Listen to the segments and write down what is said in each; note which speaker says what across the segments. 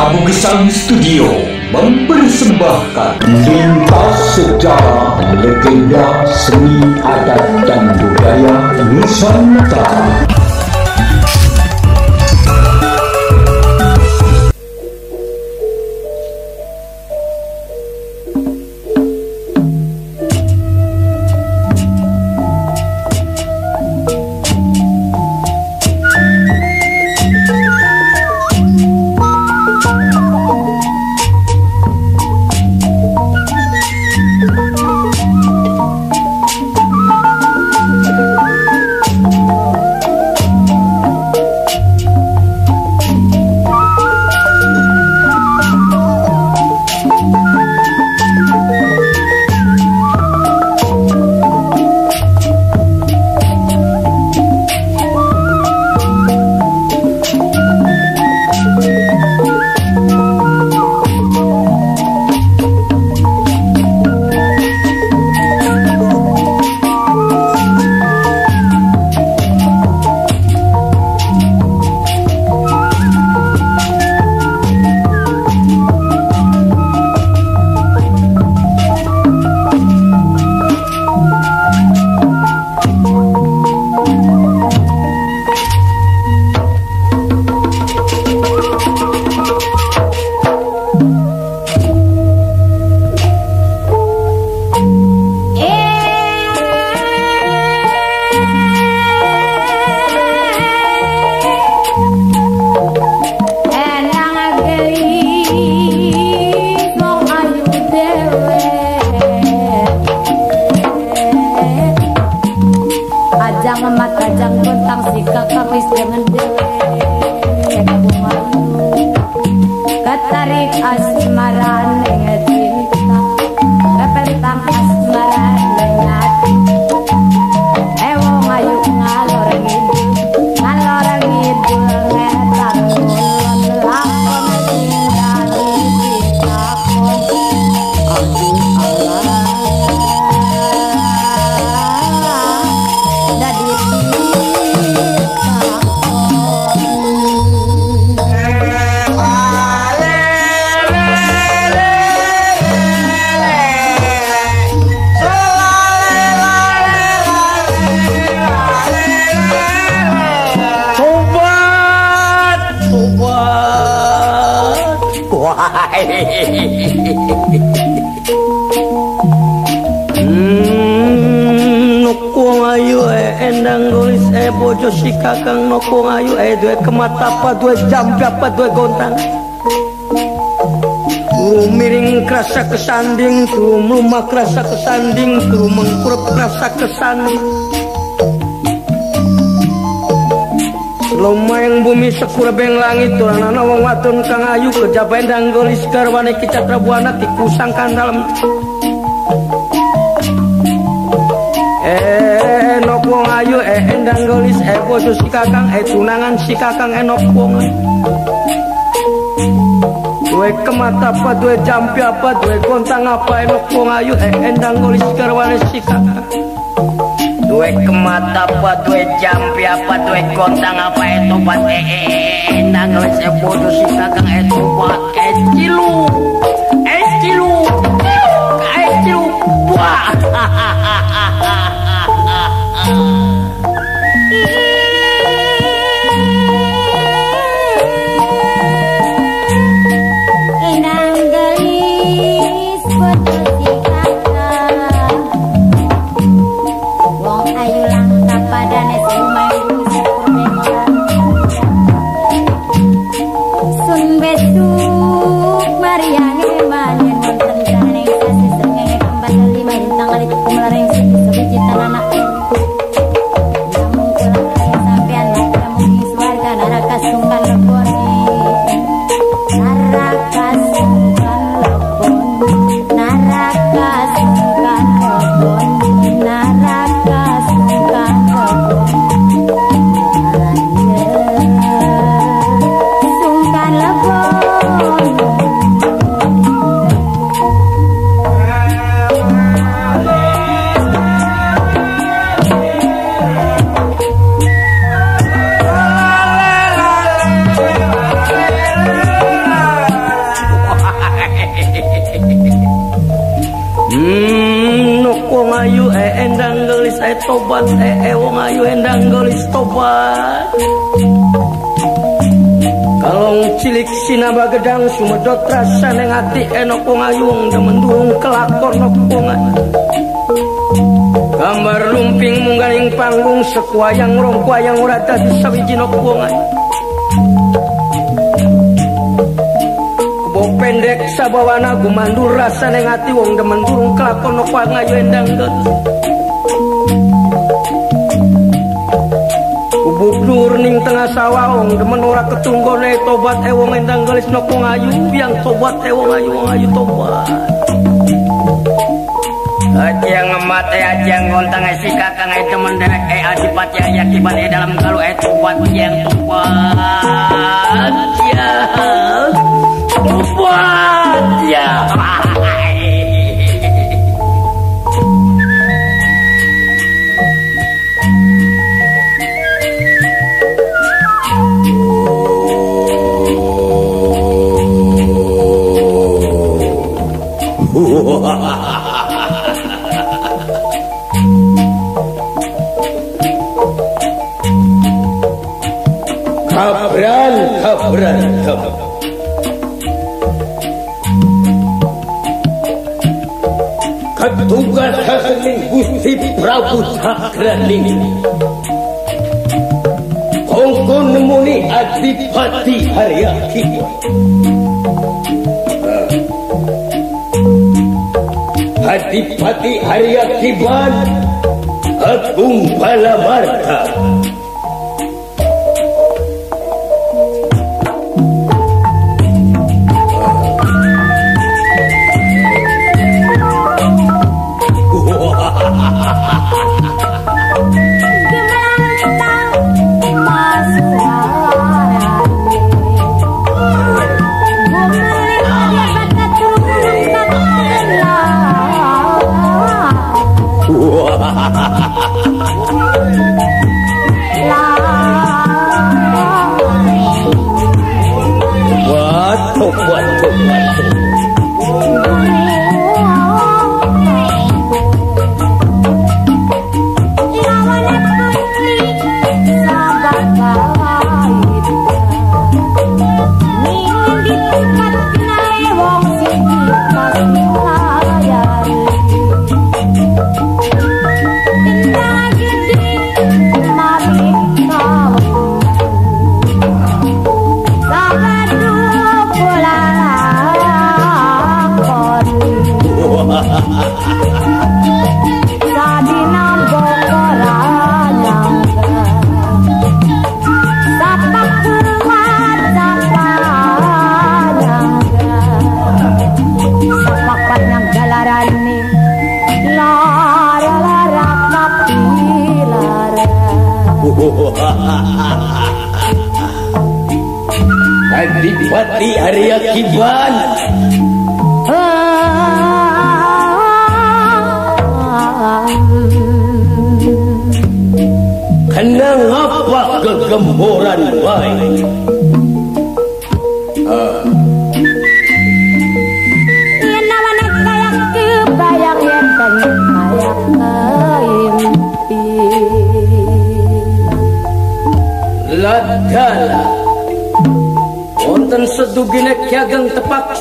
Speaker 1: Prabu Gesang Studio mempersembahkan lintas sejarah legenda seni adat dan budaya Nusantara.
Speaker 2: Apa dua gontang. Miring kerasa kesanding Turu melumah kerasa kesanding Turu mengkurap kerasa kesanding. Loma yang bumi sekura beng langit Tuhan anak wong watun kang ayu Kejabain dan golis garwane kicatra buana Tikusangkan dalam. Wong ayu eh endang gelis eh bojo si kakang eh tunangan si kakang enok wong duwe kemata apa duwe jampi apa duwe kontang apa enok wong ayu eh, endang ngulis karwane sika. Duwe kemata apa duwe jampi apa duwe kontang apa eh, itu pat, eh, eh endang ngulis e bodoh sika kang itu bat eh cilu. Eh cilu. Eh tobat eh eh wong ayu endang gelis tobat Kalong cilik sinaba gedang sumedot rasa neng hati enok wong ayu wong demen durung kelakor nok wong Gambar lumping munggaling panggung sekuayang rong kuayang ora dadi sawiji nok wong Kebo pendek sabawana gumandur rasa neng hati wong demen kelakor nok wong ayu endang gelis Nur ning tengah sawahong demen ora ketunggone tobat e wong endang gelis nopo ngayu? Yang tobat e wong ayu ayu tobat. Aja ngemat e aja ngontang si kakang e temen derek e adipati aja kiban e dalam galu e tobat yang tobat ya. Tobat ya
Speaker 1: रंग Dunga sakni gusti prabu sakrani Hongkon muni adipati haryaki Adipati haryaki ban Agung bala marta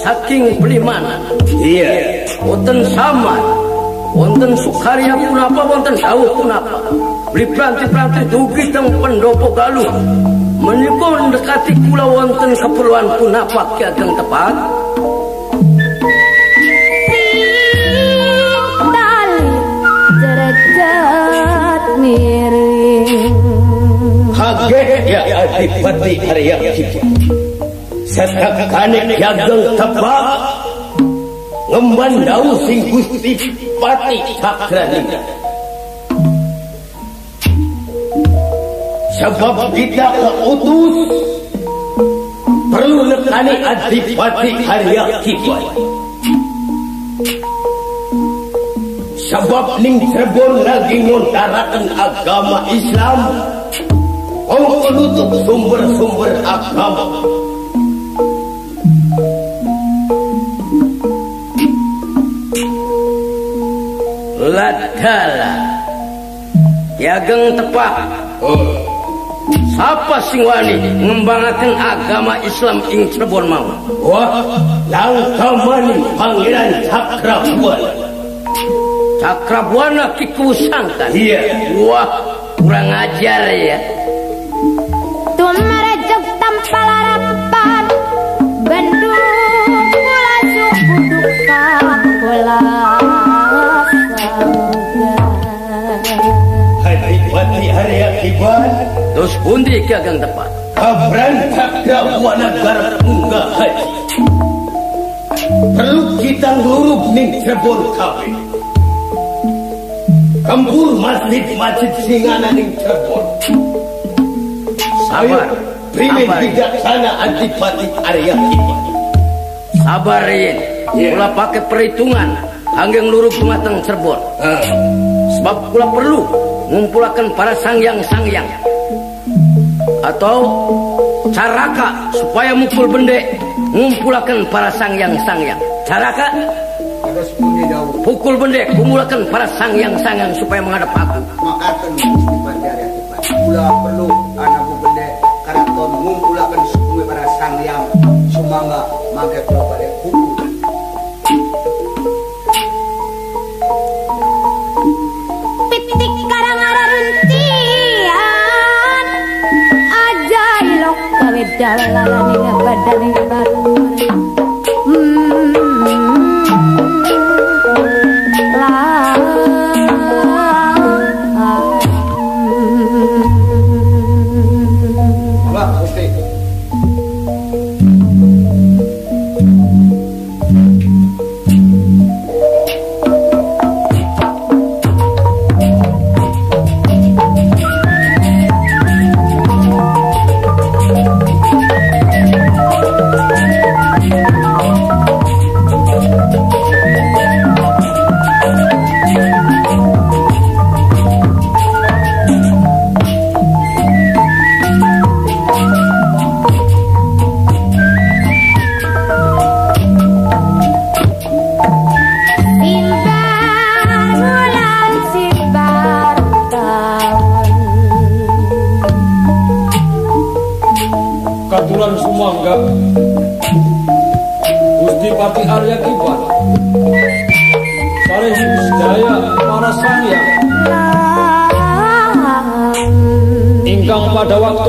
Speaker 1: saking Bliman Iya. Wonten sama Wonten sukarya punapa wonten dawuh punapa Beli pranti-pranti dugi teng pendopo galuh. Menika ndekati kula wonten keperluan punapa kiageng tepak Kaget ya Adipati Arya. Kiban Kiageng tepak ngemban daun sing Gusti Pati Cakraning sebab kita keutus perlu nekani Adipati Arya Kiban sebab ning Cirebon lagi ngontarakan agama Islam. Wong nutup sumber-sumber agama
Speaker 3: segala yageng oh. apa sing wani mengembangkan agama Islam ing Cirebon mau?
Speaker 4: Oh. Wah langkamani panggilan Cakrabuana.
Speaker 3: Cakrabuana kikusangkan
Speaker 4: iya.
Speaker 3: Wah kurang ajar ya.
Speaker 4: Kiban.
Speaker 3: Terus pundi kiageng tepat.
Speaker 4: Kabrantak dakwah negara unggah haji. Perlu kita ngeluruk ning Cirebon kafe. Kembur masjid-masjid singana ning Cirebon.
Speaker 3: Sabar. Sabar.
Speaker 4: bijaksana Adipati Arya Kiban.
Speaker 3: Sabar Yin.
Speaker 4: Iya.
Speaker 3: Kula pakai perhitungan angge nglurug dumateng Cirebon.
Speaker 4: Ah,
Speaker 3: Sebab kula perlu ngumpulaken para sangyang-sangyang atau caraka supaya mukul bende ngumpulaken para sangyang-sangyang. Caraka pukul bende kumpulaken para sangyang-sangyang supaya menghadap aku.
Speaker 5: makaten. Pula perlu anak bende karaton ngumpulakan suku para sangyang sumangga mangke pula pada
Speaker 1: kawe dalalan ing badan ing baru Hmm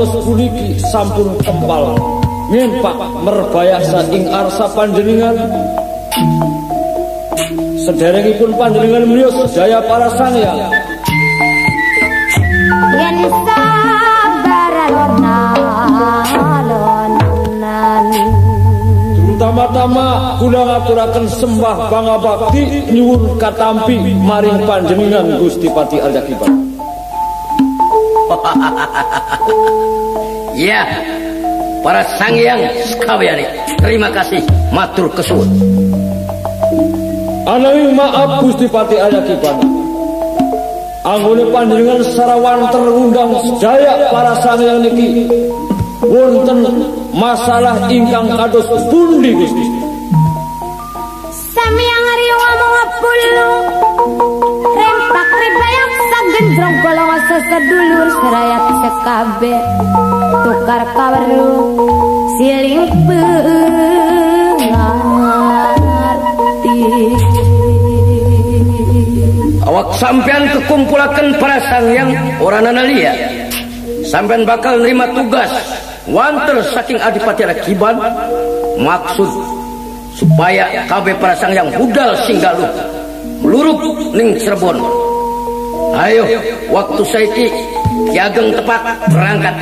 Speaker 6: waktu puniki sampun kempal ngimpak merbayasa ing arsa panjenengan. Sederengipun panjenengan beliau sedaya para sangyang
Speaker 1: Yen sabar alon-alonan
Speaker 6: Terutama-tama kula ngaturaken sembah bangga bakti nyuwun katampi maring panjenengan Gusti Pati Arya Kiban.
Speaker 3: Ya, para sangyang sekawyani. Terima kasih, matur kesuwun.
Speaker 6: Ananging maaf Gusti Pati Arya Kiban. Anggone panjenengan sarawan terundang sedaya para sangyang niki wonten masalah ingkang kados pundi Gusti.
Speaker 1: Samyang riwa mengapulu Rempak ribayang sagendrong golong sesedulur serayat sekabe Tukar kaweru siling pengarti
Speaker 3: Awak sampean kekumpulaken para sangyang orang analia. Sampean bakal nerima tugas wanter saking Adipati Rakiban maksud supaya kabeh para sangyang budal singgaluh meluruk ning Cirebon. Ayo, waktu saiki Ki tepat berangkat.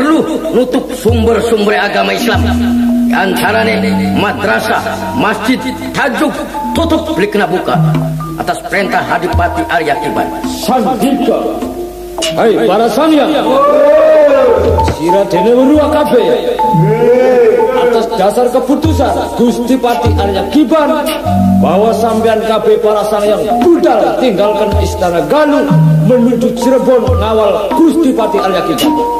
Speaker 3: Perlu nutup sumber-sumber agama Islam. Di Antarane madrasah, masjid, tajuk, tutup beli kena buka atas perintah Hadipati Arya Kiban.
Speaker 6: Sandika. Hai para sangyang. Sira dene weruh kabeh. Atas dasar keputusan Gusti Pati Arya Kiban bahwa sampean kabeh para sangyang budal tinggalkan istana Galuh menuju Cirebon ngawal Gusti Pati Arya Kiban.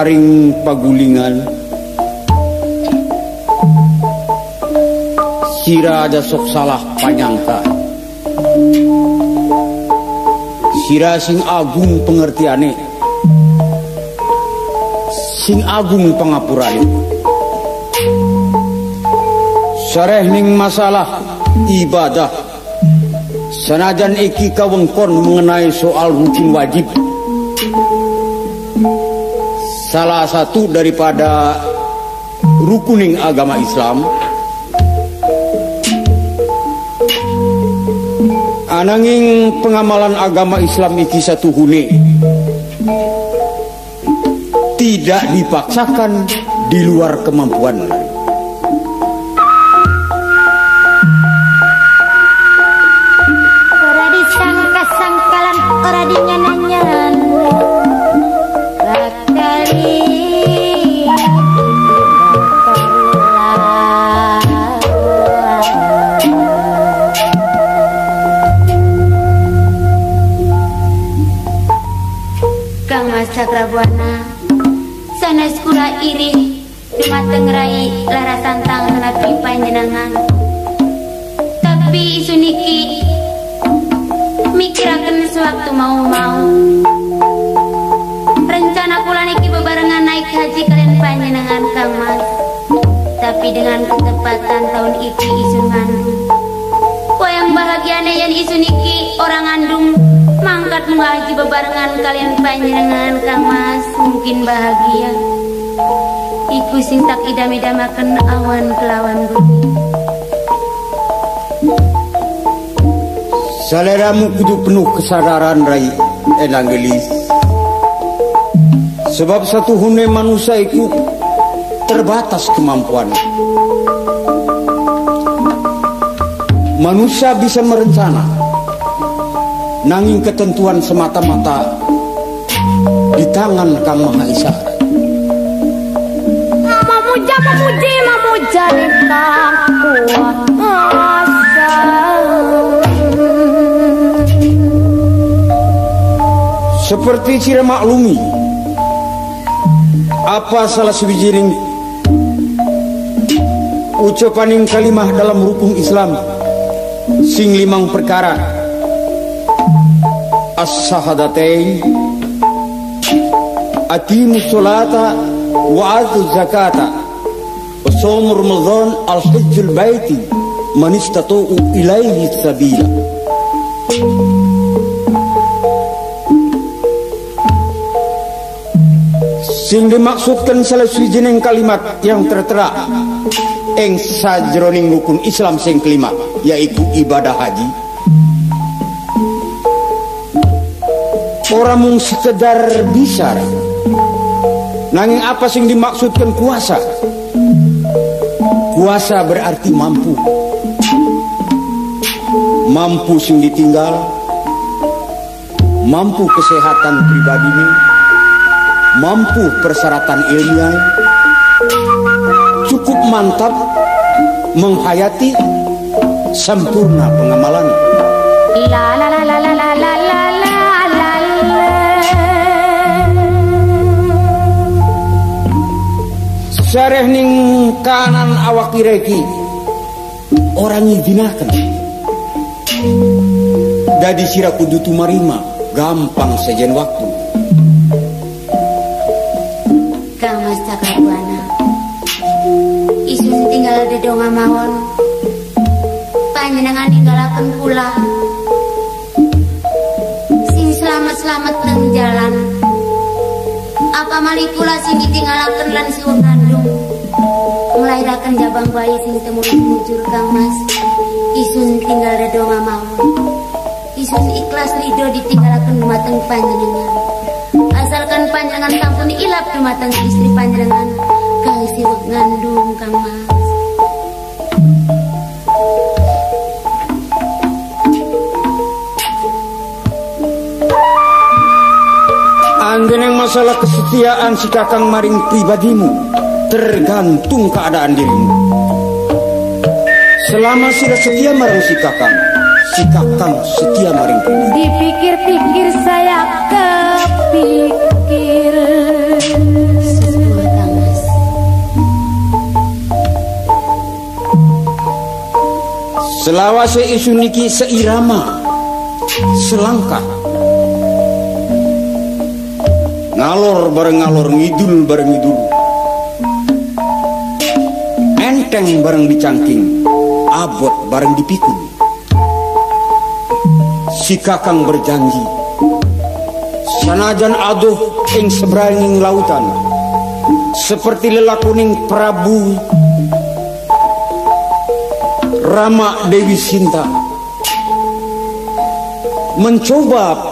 Speaker 7: sekaring pagulingan. Sira ada sok salah panyangka sira sing agung pengertiane. Sing agung pangapurane sareh ning masalah ibadah. Senajan iki kawengkon mengenai soal rukun wajib Salah satu daripada rukuning agama Islam. Ananging pengamalan agama Islam iki satu hune Tidak dipaksakan di luar kemampuan
Speaker 1: panjenengan Mas mungkin bahagia. Iku sing tak idam-idamaken awan kelawan bumi.
Speaker 7: Saleramu kudu penuh kesadaran Rai Enanggelis Sebab satu hune manusia itu terbatas kemampuan. Manusia bisa merencana Nanging ketentuan semata-mata Di tangan Kang Maha Esa
Speaker 1: Memuja, memuji, memuja Kang kuasa
Speaker 7: Seperti sira maklumi Apa salah sebijining Ucapaning kalimah dalam rukun Islam Sing limang perkara. As-sahadatain أتيموا الصلاة وآتوا الزكاة. وصوم رمضان الحج البيت من استطاعوا إليه السبيل Sing dimaksudkan salah sijining kalimat yang tertera ing sajroning rukun Islam sing kelima yaitu ibadah haji. Orang mung sekedar bisa nanging apa sing dimaksudkan kuasa? Kuasa berarti mampu. Mampu sing ditinggal. Mampu kesehatan pribadi ini mampu persyaratan ilmiah. Cukup mantap menghayati sempurna pengamalan.
Speaker 1: La la la la la la la la
Speaker 7: sareh ning kanan awak ireki orang ngizinakan dadi sira kudu tumarima. Gampang sejen waktu.
Speaker 1: Kang Mas Cakrabuana Isu tinggal di donga mawon. Panjenengan ninggalaken kula. Sing selamat-selamat teng
Speaker 8: jalan. Apa malikula sing ditinggalakan lan ngandung melahirkan jabang bayi sing temu mujur kang mas. Isun tinggal redo mamau isun ikhlas rido ditinggalkan dumateng panjenengan. Asalkan panjenengan tampuni ilap dumateng istri panjenengan kang sibuk ngandung kang mas.
Speaker 7: Anggeneng masalah kesetiaan si kakang maring pribadimu tergantung keadaan dirimu. Selama sila setia marang si kakang, si kakang setia maring pribadi.
Speaker 8: Dipikir-pikir saya kepikir
Speaker 7: Selawase isu niki seirama, selangkah. Ngalor bareng ngalor, ngidul bareng ngidul. Enteng bareng dicangking, abot bareng dipikul. Si kakang berjanji, sanajan aduh ing seberanging lautan, seperti lelakuning Prabu Rama Dewi Sinta mencoba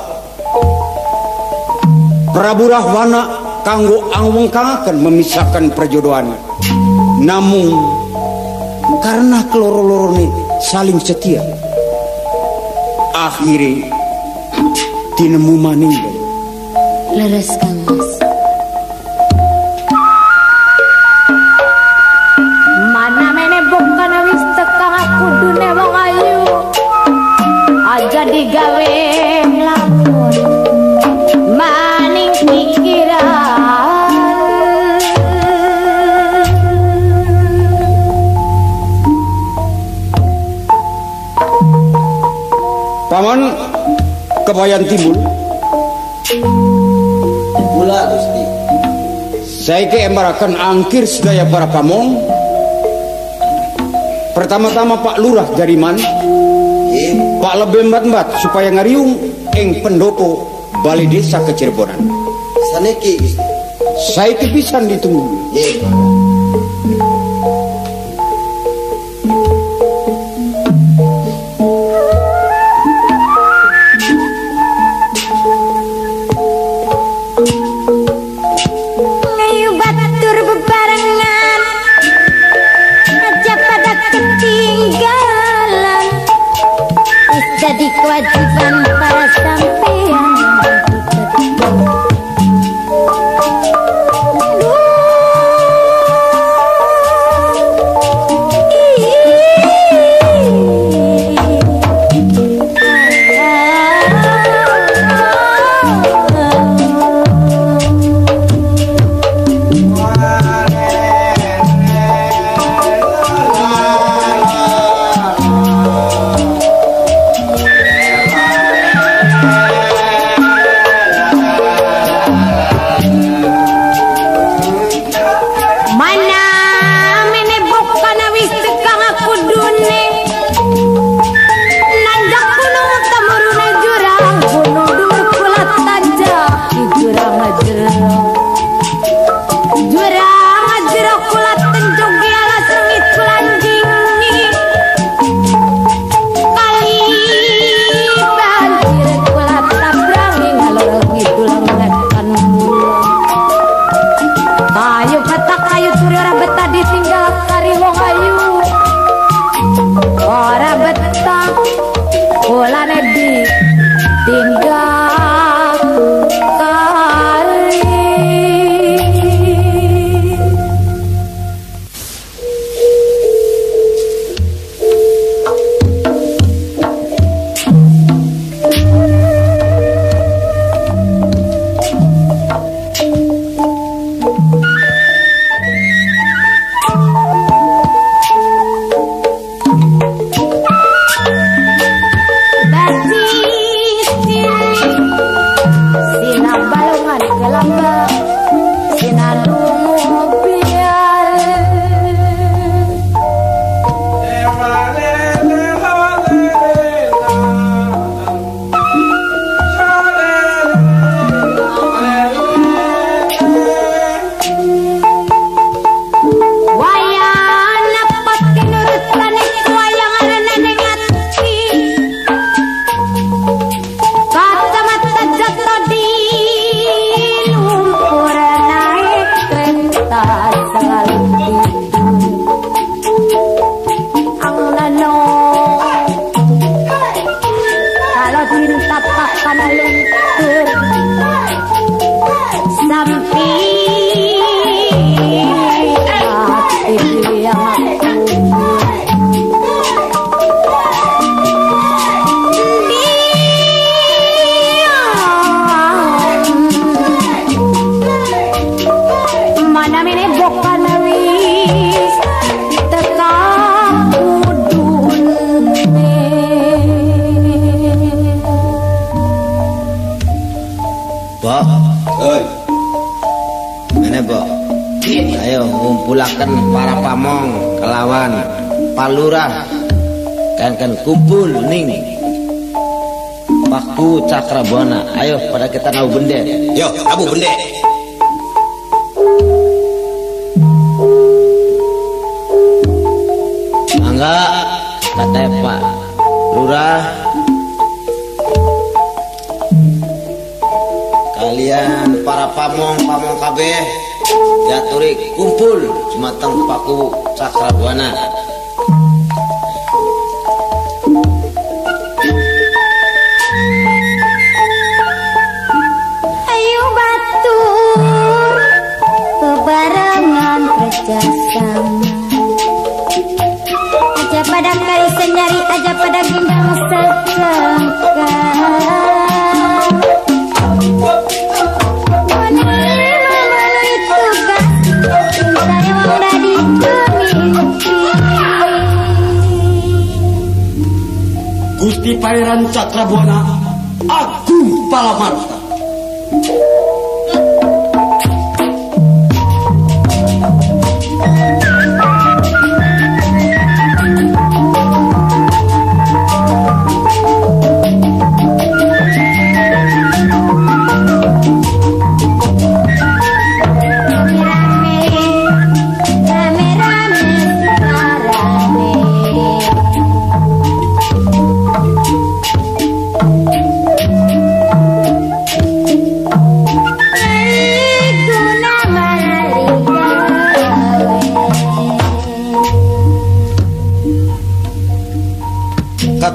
Speaker 7: Prabu Rahwana kanggo angwengkangaken memisahkan perjodohan. Namun karena keloro-lorone saling setia. Akhirnya tinemu maning. Paman kebayan timbul.
Speaker 9: Pula Gusti.
Speaker 7: Saya ke embarakan angkir sedaya para pamong. Pertama-tama Pak Lurah Jariman,
Speaker 9: Nggih.
Speaker 7: Pak lebih mbat supaya ngariung ing pendopo Balai Desa Kecirebonan.
Speaker 9: Saniki Gusti.
Speaker 7: Saya kepisan ditunggu.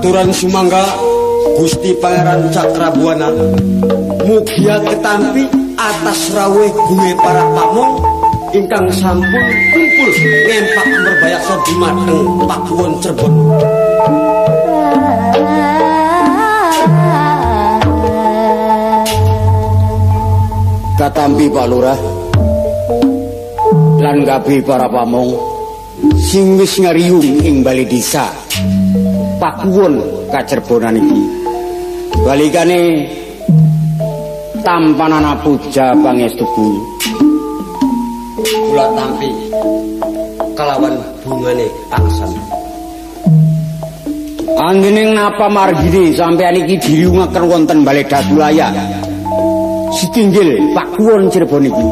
Speaker 7: Katuran Sumangga Gusti Pangeran Cakrabuana Mugia ketampi atas rawe gue para pamong ingkang sampun kumpul ngempak merbayasa dumateng Pakuwon Cirebon. Katampi Pak Lurah lan kabeh para pamong sing wis ngariyung ing bali desa Pakuwon kacerbonan iki. Balikane tampanana puja pangestu bumi kula tampi kelawan bungane angsan Anggening napa margine sampeyan iki diriungaken wonten Balai Datulaya Sitinggil Pakuwon Cirebon iki.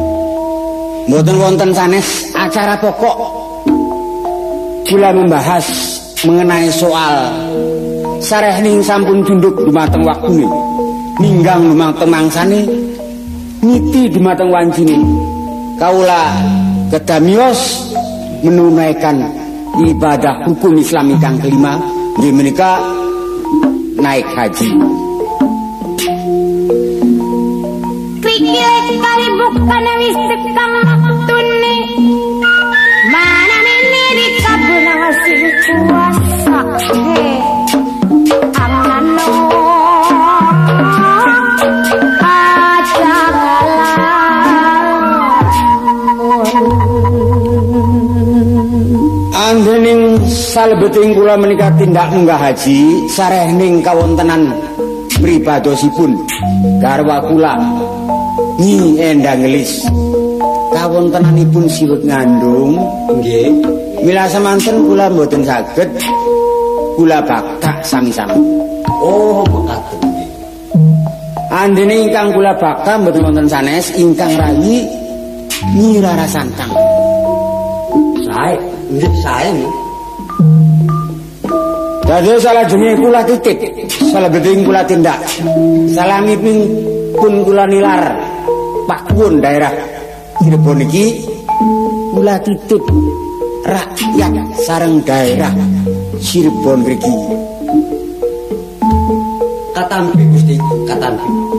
Speaker 7: Mboten wonten sanes acara pokok. Kula membahas mengenai soal sarehning sampun tunduk dumateng waktune. Ninggang dumateng mangsane ngiti dumateng wancine. Kaula kedamios menunaikan ibadah hukum Islam kang kelima. Nggih menika naik haji.
Speaker 1: Krikil kali bukan wis tekang
Speaker 7: salebeting kula menika tindak munggah haji sarehning kawontenan pribadosipun. Garwa kula Nyi Endang Gelis. Kawontenanipun siwet ngandung. Nggih. Mila semanten kula mboten saged kula bakak sami-sami. Oh mekaten nggih Andene ingkang kula bakak mboten wonten sanes ingkang rayi Nyi Rara Santang Sae, nggih sae nggih. Dadi salah jenenge kula titip, salah beding kula tindak. Salamipun pun kula nilar Pakuwon daerah Cirebon iki kula titip rakyat sareng daerah Cirebon mriki. Katampi Gusti, katampi.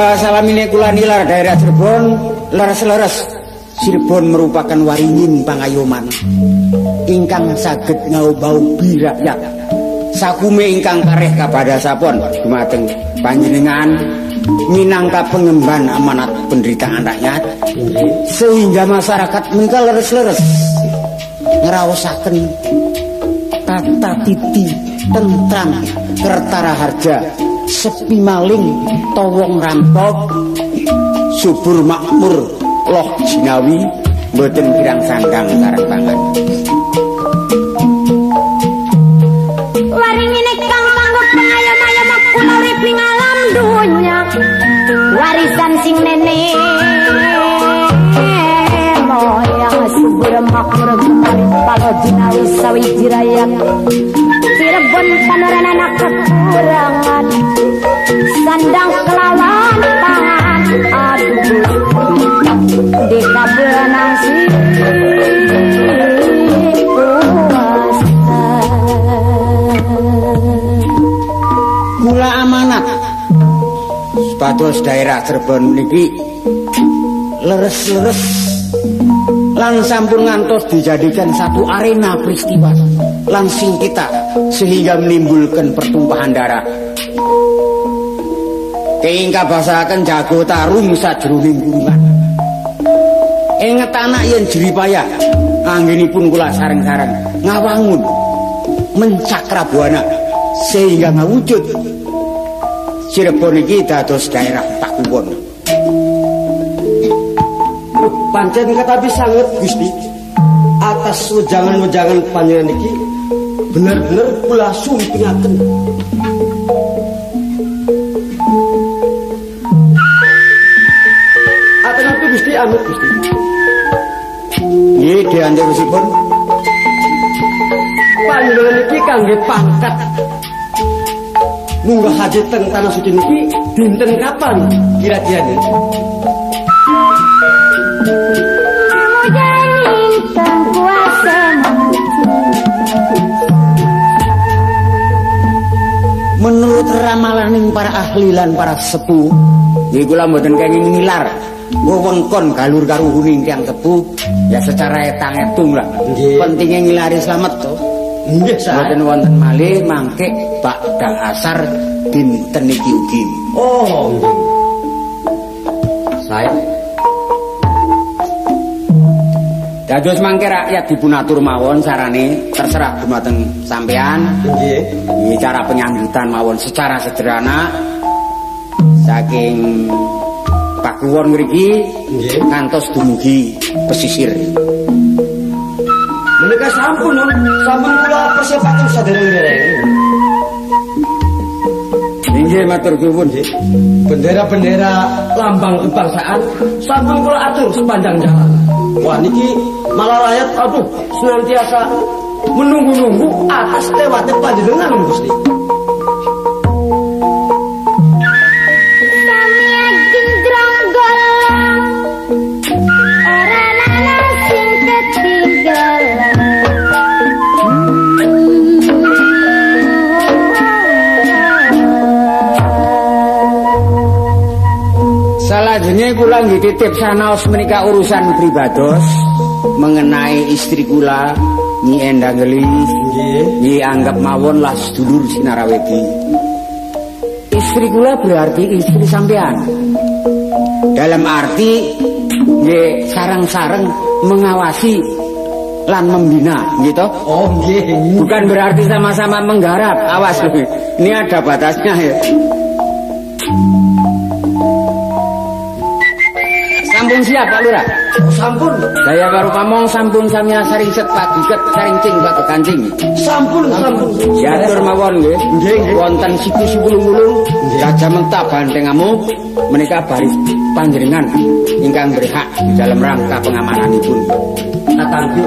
Speaker 7: Muga-muga salamine kula nilar daerah Cirebon leres-leres. Cirebon merupakan waringin pangayoman. Ingkang saged ngaubau birakyat sakume ingkang kareh kabadasapun dumateng panjenengan minangka pengemban amanat penderitaan rakyat. Sehingga masyarakat menika leres-leres ngeraosaken tata titi tentram kertara harja sepi maling towong rampok. Subur makmur loh jinawi mboten kirang sangkang karang pangan
Speaker 1: Waringine kang manggut pengayam-ayam kula urip ning alam dunya. Warisan sing nenek moyang subur makmur kemarin palo jinawi sawiji rakyat Cirebon panuran anak kekurangan
Speaker 7: sepados daerah Cirebon niki leres-leres lan sampun ngantos dijadikan satu arena peristiwa langsing kita sehingga menimbulkan pertumpahan darah. Keingka basakan jago tarung sajroning kurungan inget anak yang jeripaya anggenipun kula sareng-sareng ngawangun mencakrabuana sehingga ngawujud Cirebon iki dados daerah pakuwon
Speaker 10: pancen katabi sanget Gusti. Atas wejangan-wejangan panjenengan iki bener-bener kula sumpingaken. Atenapa Gusti amit Gusti.
Speaker 7: Nggih dianjuripun
Speaker 10: panjenengan iki kangge pangkat munggah haji teng tanah suci niki dinten kapan kira-kira nih
Speaker 7: menurut ramalaning para ahli lan para sepuh nggih kula mboten kenging ngilar. Wewengkon galur karo huning tiyang sepuh ya secara etang-etung lah.
Speaker 10: Nggih.
Speaker 7: pentingnya ngilari slamet to
Speaker 10: nggih
Speaker 7: mboten wonten malih mangke bakda asar dinten iki ugi
Speaker 10: oh nggih. saya
Speaker 7: dados mangke rakyat dipunatur mawon sarane terserah dumateng sampean
Speaker 10: nggih
Speaker 7: Ini cara penyambutan mawon secara sederhana saking Pakuwon
Speaker 10: Nggih.
Speaker 7: ngantos dumugi pesisir.
Speaker 10: Menika sampun non sampun kula persiapaken sadereng-dereng
Speaker 7: Inggih matur suwun, Dik.
Speaker 10: bendera-bendera lambang kebangsaan sampun kula atur sepanjang jalan. Wah niki malah rakyat aduh senantiasa menunggu-nunggu atas lewatnya panjenengan Gusti
Speaker 7: titip sanaos menika urusan pribados mengenai istri kula Nyi Endang Gelis.
Speaker 10: nggih
Speaker 7: Nyi anggap mawon lah sedulur sinarawedi. Istri kula berarti istri sampean. Dalam arti nggih sarang-sarang mengawasi lan membina gitu.
Speaker 10: oh nggih
Speaker 7: Bukan berarti sama-sama menggarap. Awas. Ini ada batasnya ya. Siap Pak Lurah.
Speaker 10: sampun
Speaker 7: Saya baru pamong sampun samya saring set pagiket saring cing bak kancing.
Speaker 10: sampun sampun
Speaker 7: Diatur mawon nggih.
Speaker 10: Nggih.
Speaker 7: Wonten siku sepulung-ulung gajah mentah bantengamu menika baris panjenengan ingkang berhak di dalam rangka pengamananipun.
Speaker 10: Natampi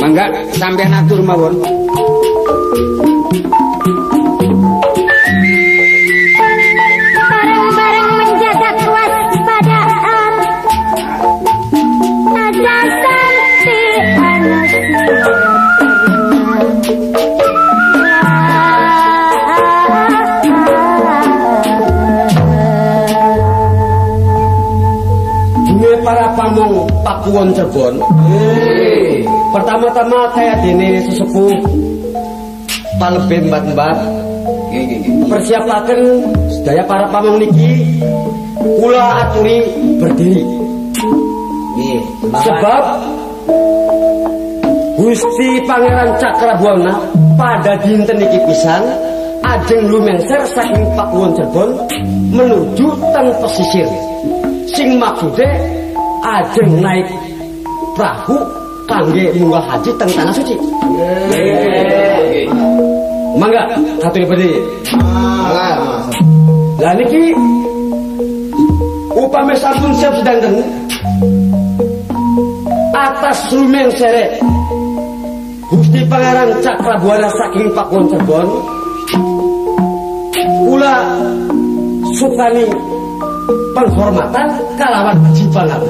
Speaker 7: Mangga sampeyan atur mawon.
Speaker 10: Pakuwon Cirebon. Pertama-tama kayak dene sesepuh palebih mbak-mbak persiapakan sedaya para pamong niki kula aturi berdiri. Sebab Gusti Pangeran Cakrabuana pada dinten iki pisan ajeng lumengser saking Pakuwon Cirebon menuju teng pesisir. Sing maksude ajeng naik perahu kangge munggah haji teng tanah suci. Mangga satu berdiri. Lah niki upame sampun siap sedang atas rumeng sere. Gusti Pangeran Cakrabuana saking Pakuwon Cirebon kula sukani penghormatan kalawan jibangan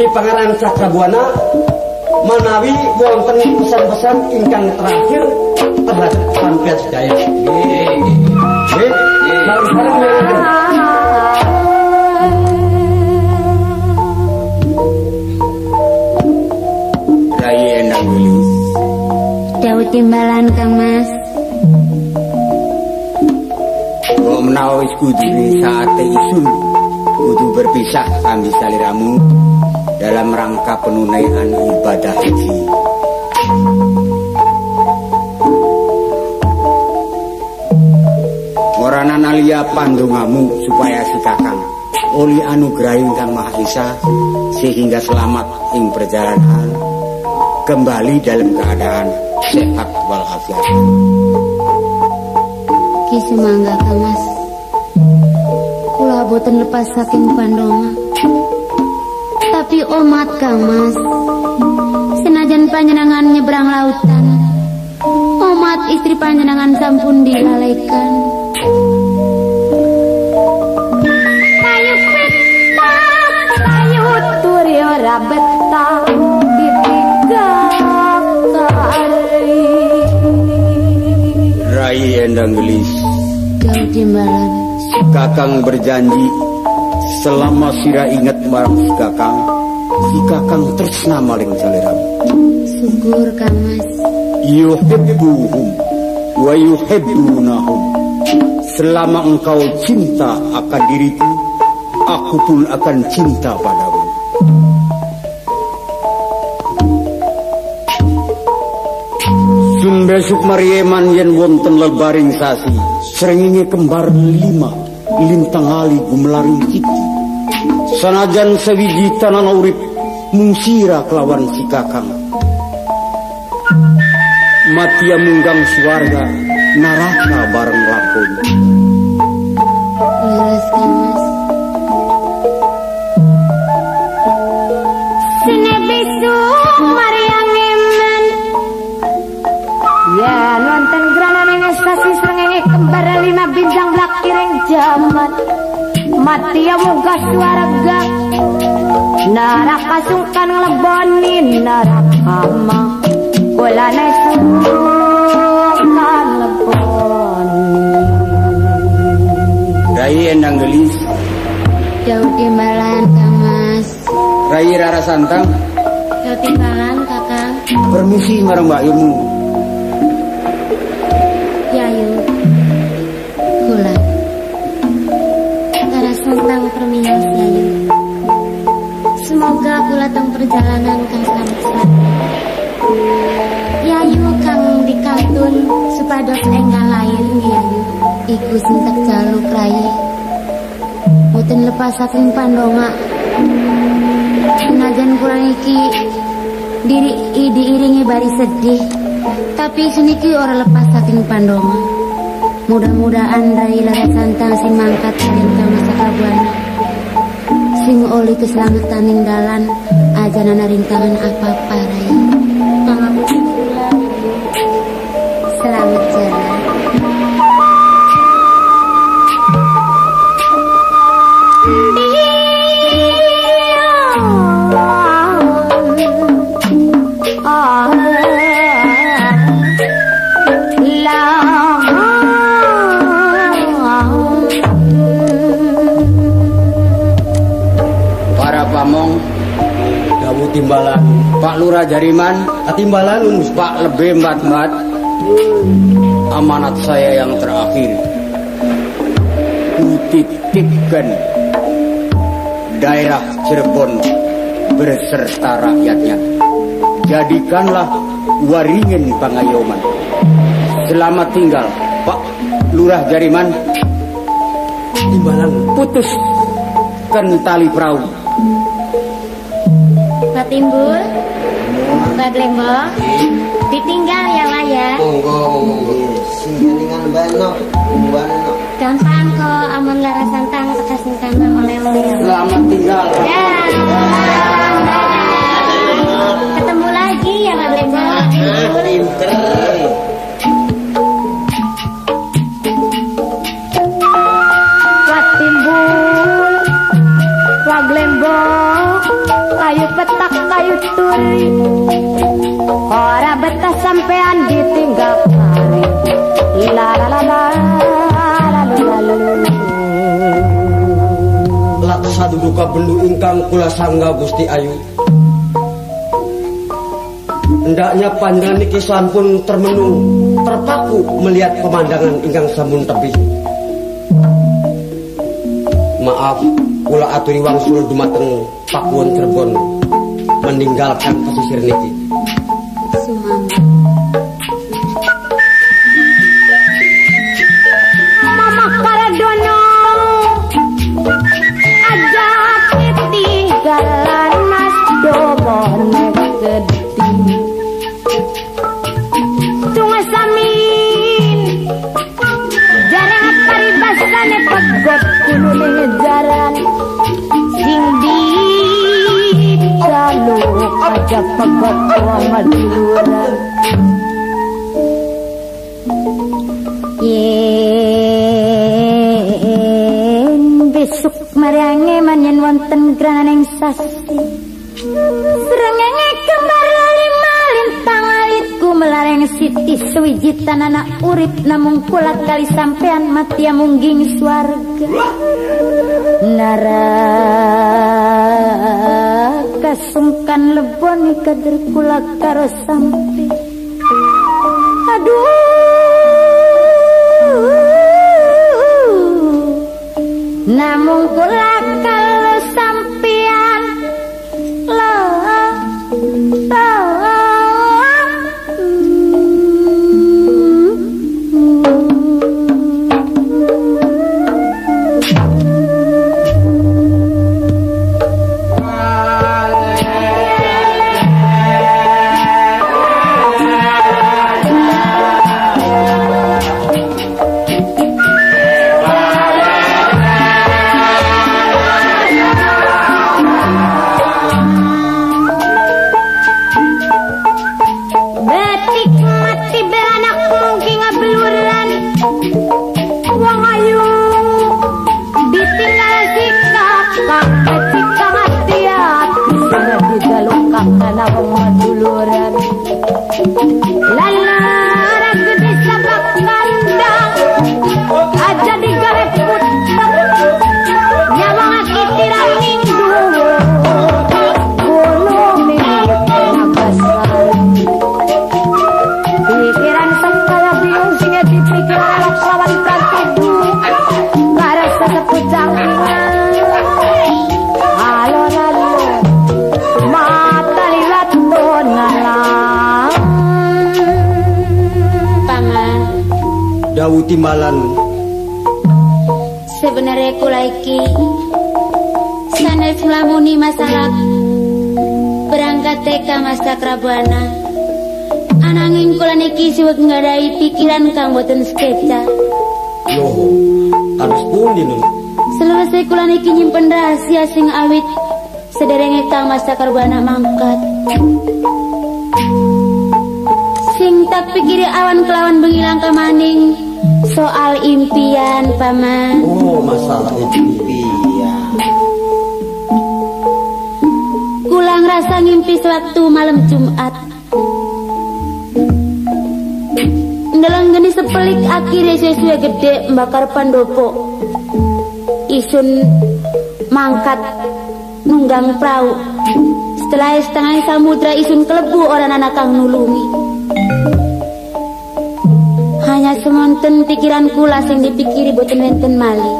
Speaker 10: Gusti Pangeran Cakrabuana menawi wonten pesan-pesan ingkang terakhir terhadap sampeyan sedaya. Nggih. Nggih. Sareng-sareng
Speaker 1: timbalan Kang Mas.
Speaker 7: Kok menawa wis kudune saate isun kudu berpisah kami saliramu dalam rangka penunaian ibadah haji. Orana nalia pandungamu supaya si kakang oli anugerah Kang Maha Esa sehingga selamat ing perjalanan kembali dalam keadaan sehat walafiat.
Speaker 1: Ki sumangga Kang Mas. Kula boten lepas saking pandonga. Tapi omat Kang Mas. Senajan panjenengan nyebrang lautan. Omat istri panjenengan sampun dilalaikan. Kayu peta, kayu turyo rabeta.
Speaker 7: Rai Endang Gelis Si Kakang berjanji Selama sira ingat marang si Kakang Si Kakang tresna maling saliram
Speaker 1: Syukur Kang Mas.
Speaker 7: Yuhibbuhum Wa yuhibbunahum Selama engkau cinta akan diriku Aku pun akan cinta padamu. Besok marieman yen wonten lebaring sasi srengenge kembar lima lintang ali gumelaring citi sanajan sewiji tanan urip mungsira kelawan si kakang matia munggang suarga naraka bareng lakon
Speaker 1: Leres mas. Lima bintang blak kiring jaman. Mati ya muga nara pasukan lebon minara mama kula nek lebon
Speaker 7: rai enang gelis.
Speaker 1: Jauh di mas.
Speaker 7: Rai rara santang.
Speaker 1: Jauh di kakang.
Speaker 7: Permisi marang mbak
Speaker 8: ilmu perjalanan kang selamat. Yayu kang dikantun supados enggal lair yayu iku sintek jaluk rai. Mboten lepas saking pandonga. Senajan kurang iki diri diiringi bari sedih, tapi suniki ora lepas saking pandonga. Mudah-mudahan rai lara santang sing mangkat kalian kang sakabuana. Sing oli keselamatan ning dalan aja nana rintangan apa-apa rai.
Speaker 7: Jariman. Timbalan Pak lebih mat-mat. Amanat saya yang terakhir. Kutitipkan Daerah Cirebon Berserta rakyatnya. Jadikanlah waringin pangayoman. Selamat tinggal Pak Lurah Jariman. Timbalan putus Kentali perahu.
Speaker 8: Pak Timbul, Pak Glembo, ditinggal ya Wak ya.
Speaker 5: Monggo, monggo. Sing jaringan banok, banok.
Speaker 8: Gampang kok amun lara santang bekas kana oleh-oleh.
Speaker 7: Selamat tinggal
Speaker 8: Ya. Ketemu lagi ya Pak Glembo.
Speaker 5: Pinter.
Speaker 3: Duduka bendu ingkang kula sangga Gusti Ayu. Hendaknya panjenengan niki sampun termenung, terpaku melihat pemandangan ingkang sampun tebih. Maaf, kula aturi wangsul dumateng Pakuwon Cirebon meninggalkan pesisir niki.
Speaker 1: Pegot tua maduluran Yen besok marange manyen wonten graning sasi. Srengenge kembar lali malintang alitku melareng siti sewijitan anak urip. Namung kula kali sampean mati mungging swarga. Nara sungkan leboni kaderkula karo sampi aduh. Namung kula
Speaker 10: timbalan.
Speaker 8: Sebenarnya kula iki sanes nglamuni masalah berangkat TK Mas Cakrabuana. Ananging kula niki suwek ngadai pikiran kang boten sketsa
Speaker 10: loh harus pundi nun
Speaker 8: selesai kula niki nyimpen rahasia sing awit. Sederenge kang Mas Cakrabuana mangkat. Sing tak pikiri awan kelawan bengilang kemaning soal impian paman.
Speaker 10: Oh masalah impian.
Speaker 8: Kulang rasa ngimpi sewaktu malam Jumat. Ndeleng geni sepelik akhirnya sesuai gede mbakar pandopo. Isun mangkat nunggang perahu. Setelah setengah samudra isun kelebu orang anak kang nulungi Semonten pikiran kula sing dipikiri boten wenten mali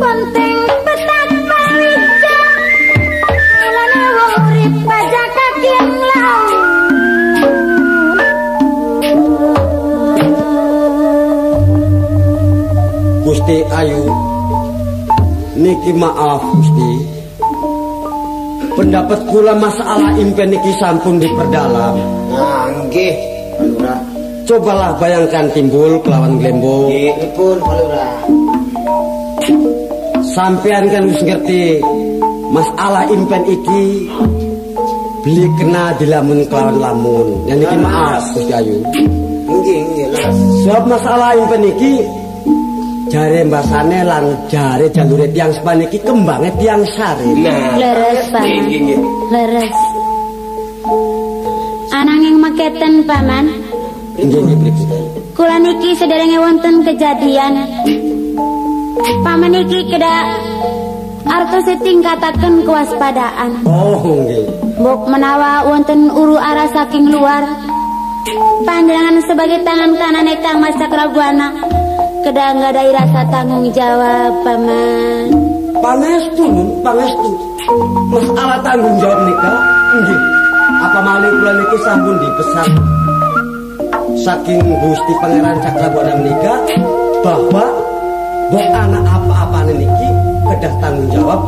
Speaker 1: Penting betapa wija Mulane wong urip pajak kaki
Speaker 10: Gusti Ayu niki maaf Gusti. Pendapat kula masalah impen niki sampun diperdalam cobalah bayangkan timbul kelawan
Speaker 5: Nggih, Pak Lurah.
Speaker 10: sampean kan wis ngerti masalah impen iki beli kena dilamun kelawan lamun. Yang niki maaf Gusti Ayu.
Speaker 5: Nggih, nggih, Lurah.
Speaker 10: sebab masalah impen iki jare mbasane lan jare jalure tiang sepan iki kembange tiang sari.
Speaker 5: Nah,
Speaker 8: Leres paman
Speaker 5: nggih.
Speaker 8: Leres. Ananging maketen paman Kula niki sederenge wonten kejadian. Paman iki keda artos tingkataken kewaspadaan.
Speaker 10: Oh nggih.
Speaker 8: Mbok menawa wonten uru arah saking luar. Panjangan sebagai tangan kanan Kang Mas Cakrabuana Keda ngadai rasa tanggung jawab paman.
Speaker 10: Pangestu, pangestu. Masalah tanggung jawab nikah, nggih. Apa malih kula niki sampun dipesan saking Gusti Pangeran Cakrabuana menika bahwa mbok anak apa-apane niki kedah tanggung jawab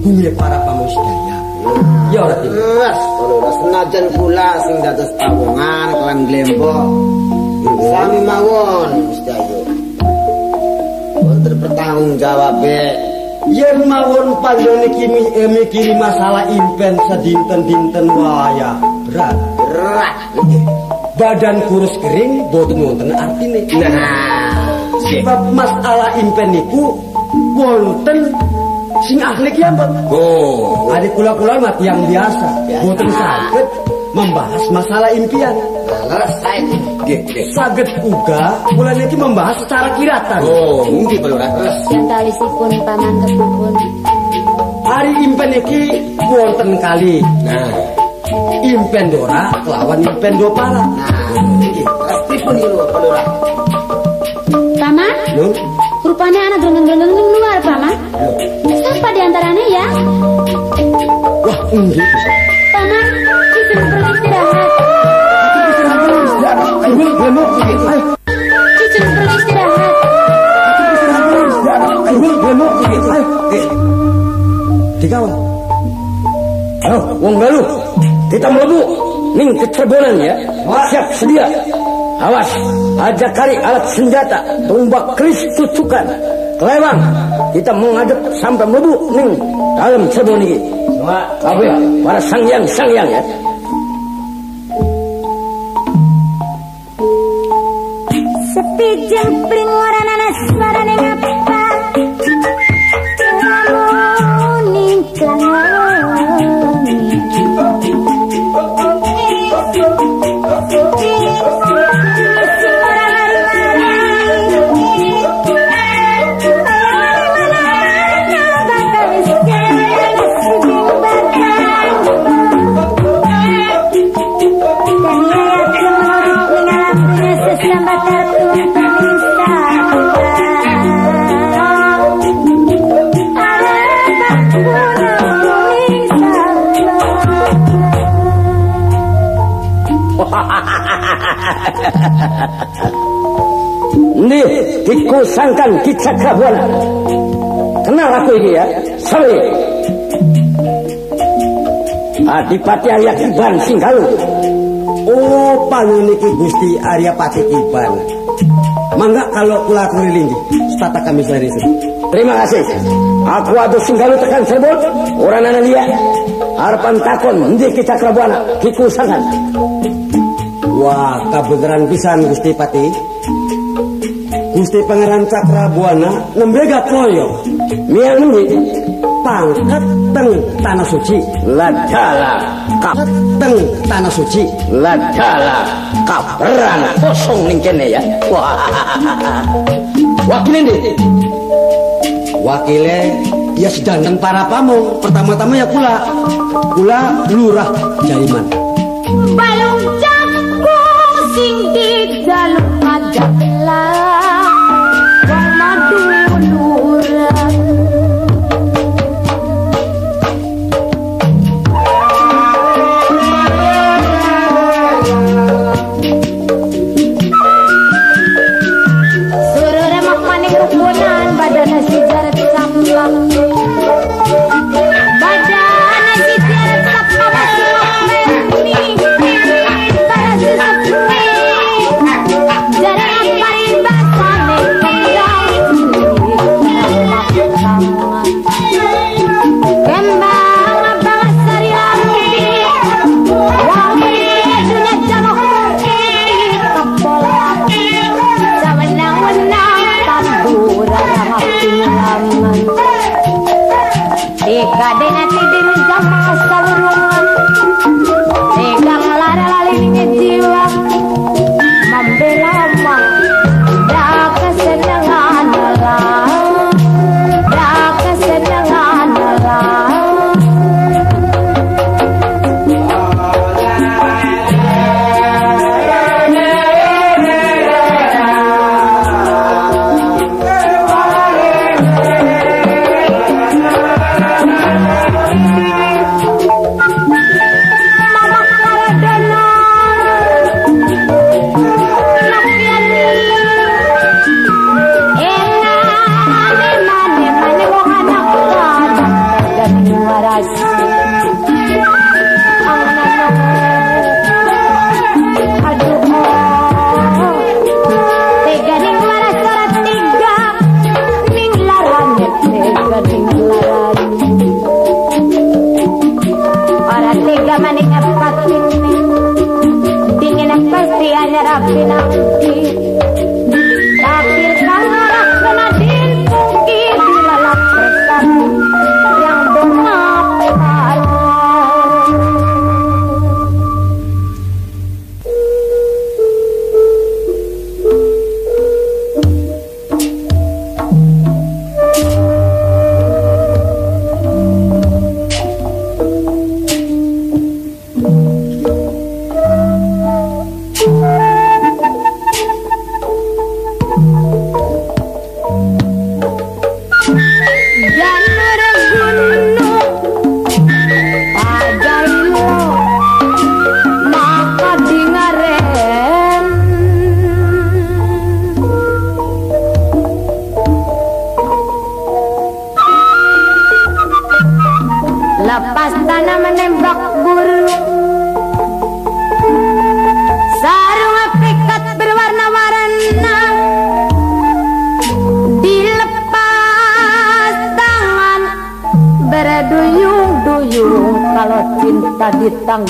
Speaker 10: bumi para pamusdaya. Ya ora Tim?
Speaker 5: Wes, Lurah, senajan kula sing dados pawongan kelan glembok. Sami mawon, Gusti Ayu. Wonten bertanggung jawab
Speaker 10: Yen mawon panjenengan niki mi- eh, mikiri masalah impen sedinten-dinten waya berat.
Speaker 5: berat.
Speaker 10: Badan kurus kering boten wonten artine.
Speaker 5: Nah.
Speaker 10: Sebab masalah impen niku wonten sing ahli kiamat.
Speaker 5: Oh,
Speaker 10: Adik kula-kula mah yang biasa, boten saged membahas masalah impian.
Speaker 5: leres saya. Nggih, nggih.
Speaker 10: Saged uga kula niki membahas secara kiratan.
Speaker 5: Oh, nggih Pak Lurah. Leres.
Speaker 8: Yang talisipun paman kepupun
Speaker 10: Hari impen niki wonten kali
Speaker 5: Nah,
Speaker 10: impen dora kelawan impen dopara.
Speaker 5: nah. Pasti pun Pak Lurah.
Speaker 8: Paman Rupanya anak geleng-geleng ning luar paman Siapa di antaranya ya
Speaker 10: wah nggih.
Speaker 8: Paman Isun perlu istirahat
Speaker 10: Ayo, ayo,
Speaker 11: wong baru. Kita melebu. Ning kecerbonan ya. Siap sedia. Awas, ajak kali alat senjata, tombak keris tutukan, kelewang. Kita menghadap sampai melebu ning dalam cerbon ini. Apa ya? Para sangyang sangyang ya.
Speaker 12: Ini dikusangkan di Cakrabuana. Kenal aku ini ya, sorry. Adipati Arya Kiban Singgalu.
Speaker 10: Oh, panguniki Gusti Arya Pati Kiban. Mangga kalau kula keliling, stata kami sendiri.
Speaker 12: Terima kasih. Aku ada Singgalu tekan Cirebon, orang anak dia. Harapan takon, nih kita Dikusangkan. kikusangan.
Speaker 10: Wah, kabeneran pisan Gusti Pati. Gusti Pangeran Cakrabuana nembega koyo.
Speaker 12: Miang nuli
Speaker 10: pangkat teng tanah suci.
Speaker 12: ladala kap
Speaker 10: Teng tanah suci.
Speaker 12: ladala kaperan kosong ning kene ya. Wah. Wakil ini
Speaker 10: Wakile ya sedangkan para pamong. Pertama-tama ya kula. Kula lurah Jaiman.
Speaker 1: balung jaluk adalah wong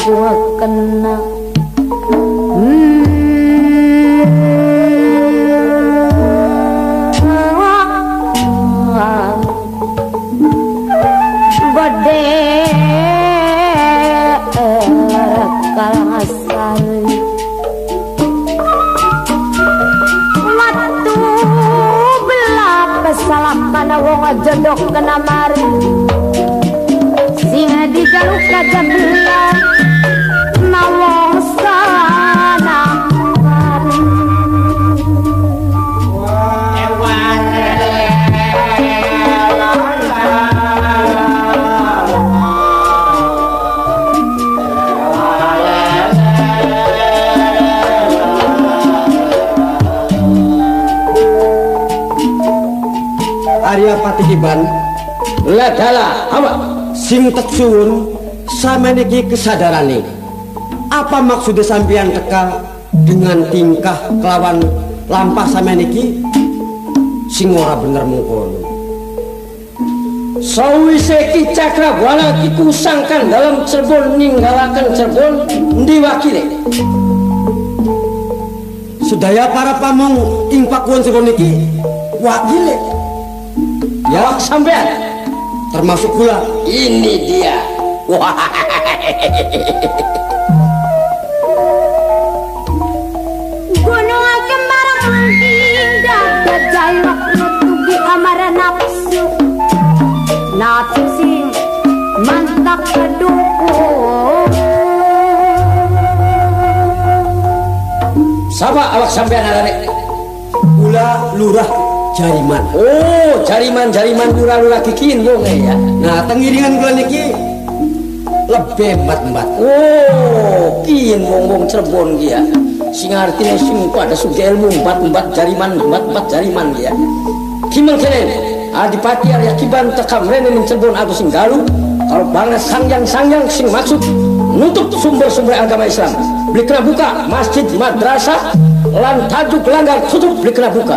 Speaker 1: ditanggung kena. Bode kalasari kena mari. Singa dijaluk kaja belah
Speaker 10: Arya Patikiban
Speaker 3: Ladala apa?
Speaker 10: sing teksuwun sampeyan iki kesadarane. Apa maksudnya sampeyan teka dengan tingkah kelawan lampah sampeyan iki sing ora bener mengkono.
Speaker 3: Sawise ki cakrawala ki kusangkan dalam Cirebon ninggalaken Cirebon ndi wakile.
Speaker 10: Sedaya para pamong ing pakuan Cirebon iki wakile
Speaker 3: Ya sampean
Speaker 10: termasuk kula.
Speaker 3: ini dia. Wah.
Speaker 1: Gunung kembar mengindah Gajah nutugi amara nafsu Nafsu sing mantak kedukung
Speaker 3: Sapa awak sampean arane?
Speaker 10: Kula lurah Jariman.
Speaker 3: Oh, jariman-jariman lurah-lurah kikin wong ya.
Speaker 10: Nah, tengiringan kula niki lebih embat-embat.
Speaker 3: Oh, kiin wong-wong Cirebon ki ya. Sing artine sing pada sugih ilmu empat-empat jariman, empat-empat jariman ki ya. Kimel kene? Adipati Arya Kiban tekam rene ning Cirebon aku sing galu. Kalau banget sangyang-sangyang sing maksud nutup sumber-sumber agama Islam. Beli kena buka masjid madrasah lan tajuk langgar tutup beli kena buka.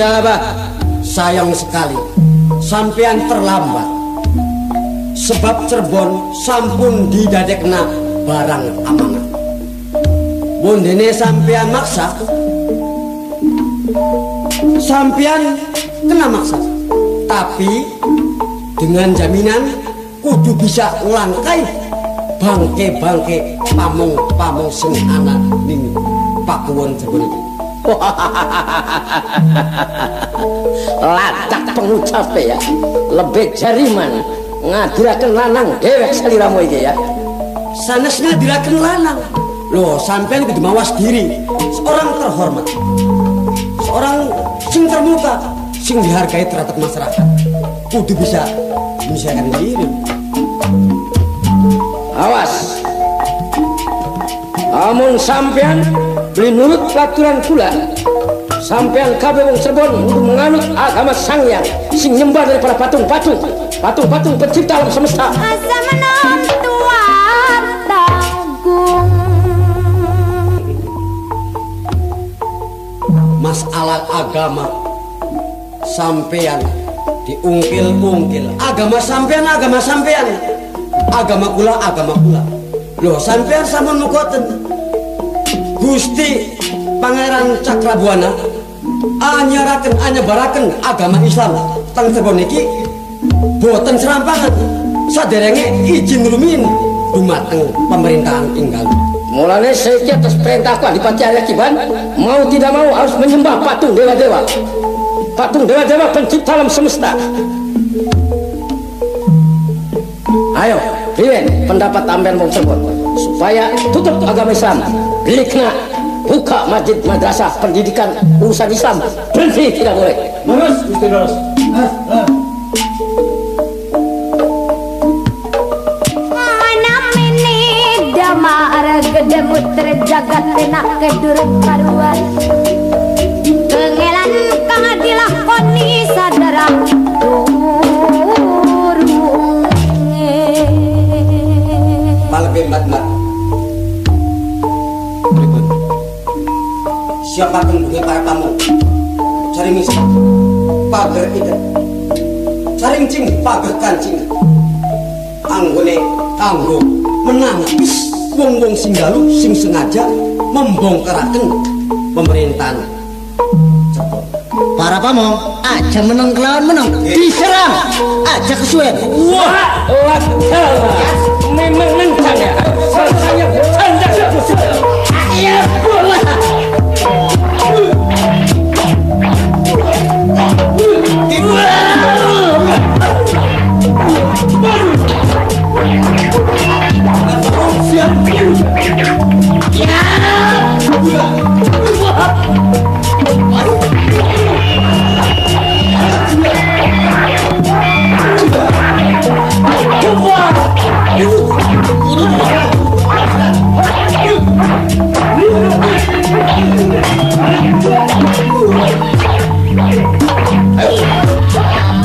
Speaker 3: Ngunda apa?
Speaker 10: sayang sekali sampean terlambat. Sebab Cirebon sampun didadekna barang amanah. Bondene sampean maksa. Sampean kena maksa. Tapi dengan jaminan kudu bisa langkai bangke-bangke pamong-pamong sing ana ning pakuwon Cirebon.
Speaker 3: lacak pengucap ya. Lebih jariman ngadirakan lanang dewek saliramu iki ya.
Speaker 10: Sanes ngadiraken lanang. Loh sampean kudu mawas diri. Seorang terhormat. Seorang sing terbuka sing dihargai terhadap masyarakat. Kudu bisa menyesuaikan diri.
Speaker 3: Awas. Amun sampean beli nurut peraturan kula sampean kabeh wong Cirebon untuk menganut agama Sangyang sing nyembah daripada patung-patung. Patung-patung pencipta alam semesta.
Speaker 1: Asa menom tuan tanggung.
Speaker 10: Masalah agama sampean diungkil-ungkil. Agama sampean agama sampean. Agama kula agama kula. Loh sampean sama nukoten Gusti Pangeran Cakrabuana anyaraken anyebaraken agama Islam. Teng Cirebon niki boten serampangan. Saderenge izin rumin dumateng pemerintahan inggal
Speaker 3: mulanya saya atas perintahku Adipati Arya Kiban mau tidak mau harus menyembah patung dewa-dewa patung dewa-dewa pencipta alam semesta. Ayo Riwen pendapat amben Cirebon supaya tutup agama Islam gelikna buka masjid madrasah pendidikan urusan Islam. Berhenti tidak boleh.
Speaker 6: Terus, Gusti
Speaker 10: Siapa kendungi para tamu? Cari misi. Pagar ida. Cari cing pagar kancing. Anggone kanggo menangis wong-wong sing dalu sing sengaja membongkaraken pemerintahan. Cepot.
Speaker 5: Para pamong, aja menang kelawan menang. Diserang, aja kesuwen.
Speaker 3: wah wah memang ngencang ya rasanya tanda ya bola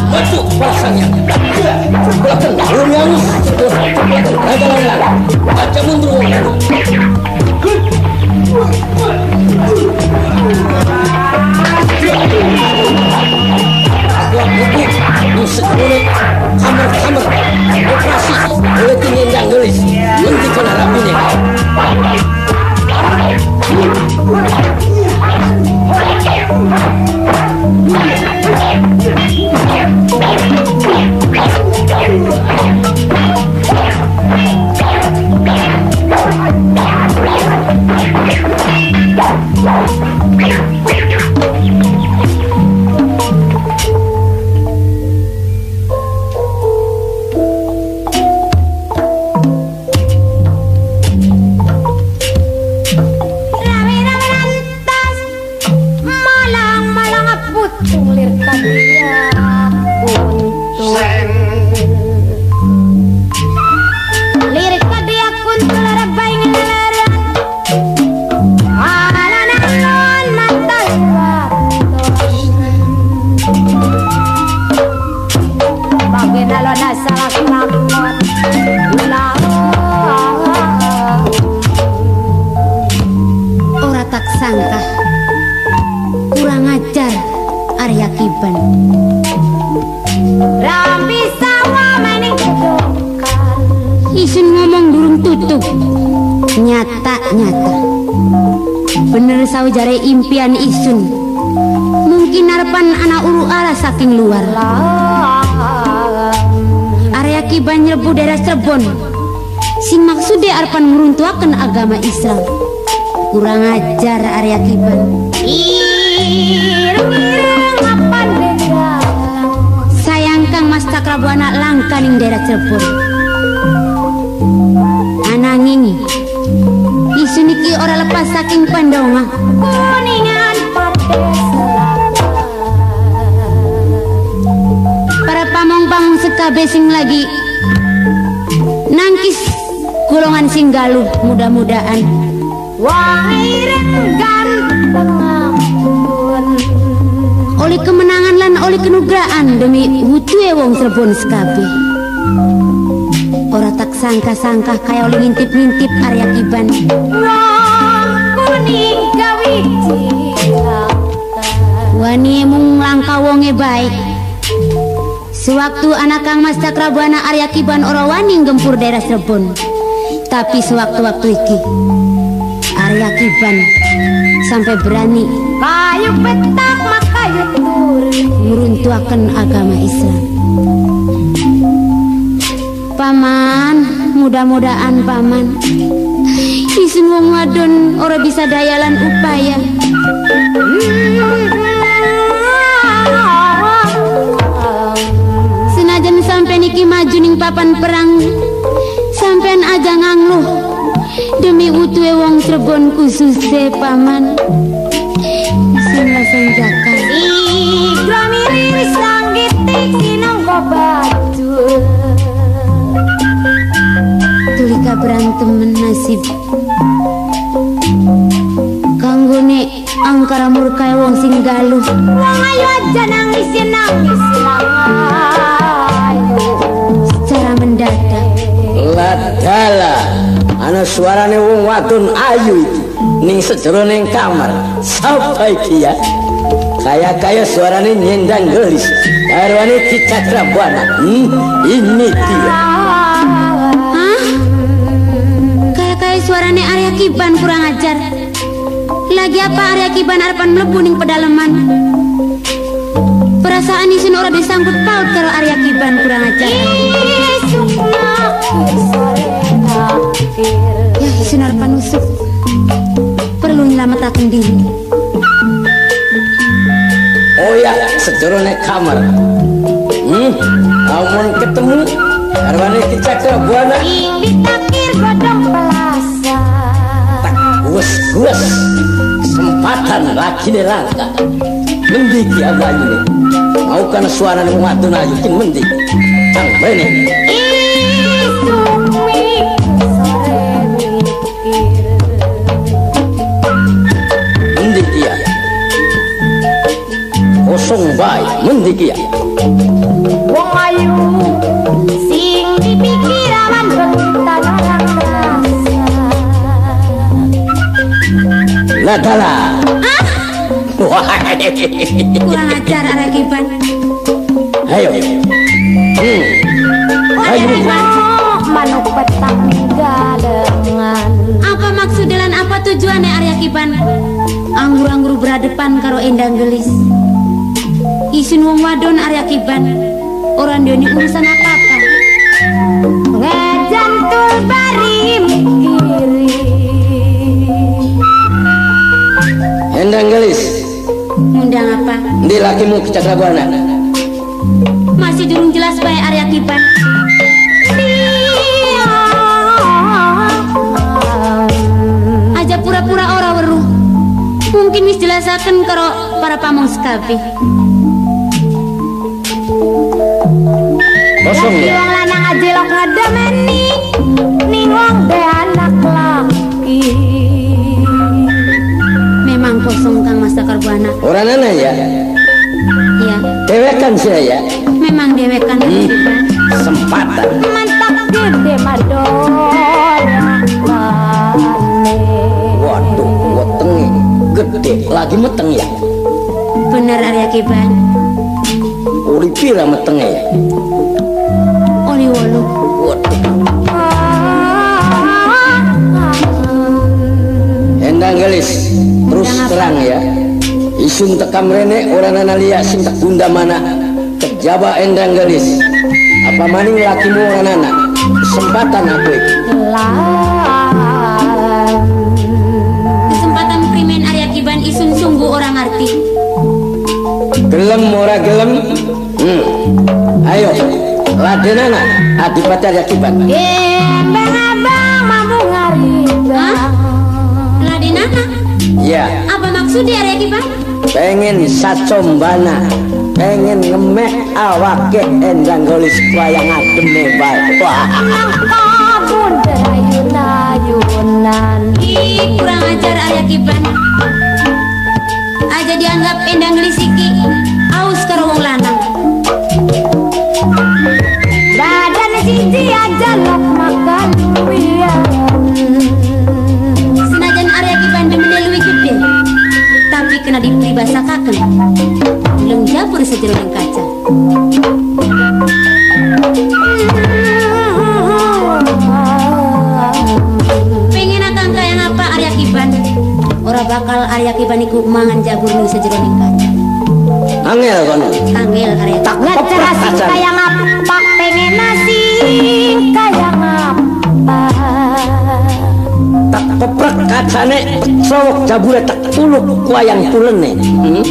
Speaker 3: Maju pasangnya. Belakang belum yang Ada Baca mundur. Kamar kamar operasi oleh tinggi yang
Speaker 8: Cirebon. Sing maksudnya harapan meruntuhkan agama Islam. Kurang ajar Arya Kiban.
Speaker 1: Irung-irung apan begalang
Speaker 8: Sayang Kang Mas Cakrabu anak langka ning daerah Cirebon. Ananging isu niki ora lepas saking pandonga.
Speaker 1: Kuningan
Speaker 8: Para pamong-pamong sekabe sing lagi nangkis golongan sing galuh mudah-mudahan
Speaker 1: ganteng ampun
Speaker 8: oleh kemenangan lan oleh kenugraan demi hutue wong Cirebon sekabe. Ora tak sangka-sangka kaya oleh ngintip-ngintip Arya Kiban. Wani mung langka wonge baik. Sewaktu anak Kang Mas Cakrabana Arya Kiban ora wani gempur daerah Cirebon. Tapi sewaktu-waktu iki Arya Kiban sampai berani
Speaker 1: Kayu petak makayu turi
Speaker 8: meruntuhkan agama Islam. Paman, mudah-mudahan paman Isun wong wadon ora bisa dayalan upaya. Senajan niki maju ning papan perang. Sampean aja ngangluh Demi utue wong Cirebon khususnya paman. Bismillah senjaka
Speaker 1: Igra miris langgitik sinangka batu.
Speaker 8: Tulika berantem nasib. Kanggone angkara murkai wong sing galuh.
Speaker 1: Wong ayu aja nangis ya nangis
Speaker 3: Ladala ana suarane wong wadon ayu iki. Ning kamar. Sapa iki ya kaya kaya suarane nyendang gelis. Karwane dicakra buana hmm, ini dia.
Speaker 8: Hah? Kayak-kayak suarane Arya Kiban kurang ajar. Lagi apa Arya Kiban harapan melebu ning pedalaman? Perasaan isun ora disangkut paut karo Arya Kiban kurang ajar Ya, panusuk. Perlu diri.
Speaker 3: Oh ya, kamar. Hmm, amun ketemu kicakra buana
Speaker 1: ditakir godong pelasa
Speaker 3: gus. Kesempatan lagi nih langka. Abang ini. Mau kan suara nih. Kosong baik mendi kia.
Speaker 1: Wong ayu sing dipikir aman bentan orang rasa
Speaker 3: Nadala. Wah,
Speaker 8: Kurang ajar Arakiban.
Speaker 3: ayo. Hmm. Ayo.
Speaker 1: manuk petang galengan
Speaker 8: Apa maksud dan apa tujuannya Arya Kiban? Anggur-anggur berhadapan karo endang gelis. Isun wong wadon Arya Kiban. Orang doni urusan apa-apa.
Speaker 1: ngejantul bari mikiri
Speaker 3: Endang gelis.
Speaker 8: Undang apa?
Speaker 3: Ndi lakimu kicakra buana.
Speaker 8: Masih durung jelas bae Arya Kiban. Aja pura-pura ora weruh. Mungkin wis jelasaken karo para pamong sekabeh.
Speaker 3: Kosong ya.
Speaker 1: lanang ajelok ngedemeni ning wong be anak laki
Speaker 8: Memang kosong Kang Mas Dakar Buana.
Speaker 3: Orang nana ya.
Speaker 8: Iya,
Speaker 3: Dewekan sih ya.
Speaker 8: memang dewekan Kiban.
Speaker 3: Sempatan.
Speaker 1: mantap gede madol
Speaker 3: Waduh, wetenge gede lagi meteng ya.
Speaker 8: Benar Arya Kiban.
Speaker 3: Uripi lah metenge ya.
Speaker 8: Wolu.
Speaker 3: Waduh, endang gelis. Terus terang ya. Isun tekam rene orang nana liya sing tak bunda mana. Kejaba endang gelis. Apa maning lakimu orang nana. Kesempatan aku.
Speaker 8: Kesempatan primen Arya Kiban isun sungguh orang arti.
Speaker 3: Gelem ora gelem. Hmm. Ayo. Ladenana adipati akibat.
Speaker 1: Gembeng abang mampu ngaribang
Speaker 8: Ladenana,
Speaker 3: Ya,
Speaker 8: apa maksudnya Arya Kiban?
Speaker 3: pengen sacombana. Pengen ngemek awake endang golis wayang ademe bae. Wah,
Speaker 1: kabun ayun-ayunan
Speaker 8: Ih, kurang ajar Arya Kiban. Aja dianggap endang gelisiki. Aus karo wong lanang.
Speaker 1: Lok makan luwian
Speaker 8: Senajan Arya Kiban demene luwih gede. Tapi kena dipribasakaken. Belum japur sejeroning kaca. Pengen akang kaya apa Arya Kiban? Ora bakal Arya Kiban iku mangan jabur ning sejeroning kaca.
Speaker 3: angel kono.
Speaker 8: Angel Arya Kiban.
Speaker 1: ngecerah sing kaya ngapa pengen nasi kaya ngapa
Speaker 3: Tak peprek kacane sowok jabure tak tuluk wayang tulene. Hmm?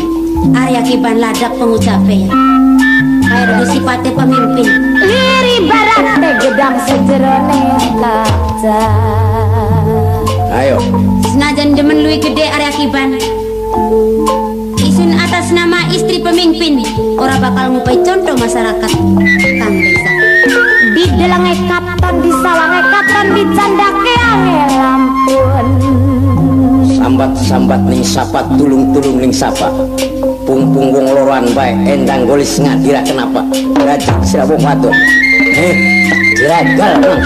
Speaker 8: Arya Kiban ladak pengucape ya. Kayak dulu sifatnya pemimpin.
Speaker 1: liri barat gedang sejerone kaca
Speaker 3: Ayo.
Speaker 8: Senajan demen luwih gede Arya Kiban. Isun atas nama istri pemimpin. Ora bakal ngupai contoh masyarakat. Kang Desa.
Speaker 1: di delange katon di sawange katon di candake angel ampun
Speaker 3: Sambat-sambat ning sapa tulung-tulung ning sapa. Pung-pung wong loroan bae endang golis ngadira kenapa? Rajak sira wong wadon. Eh, jeragal nang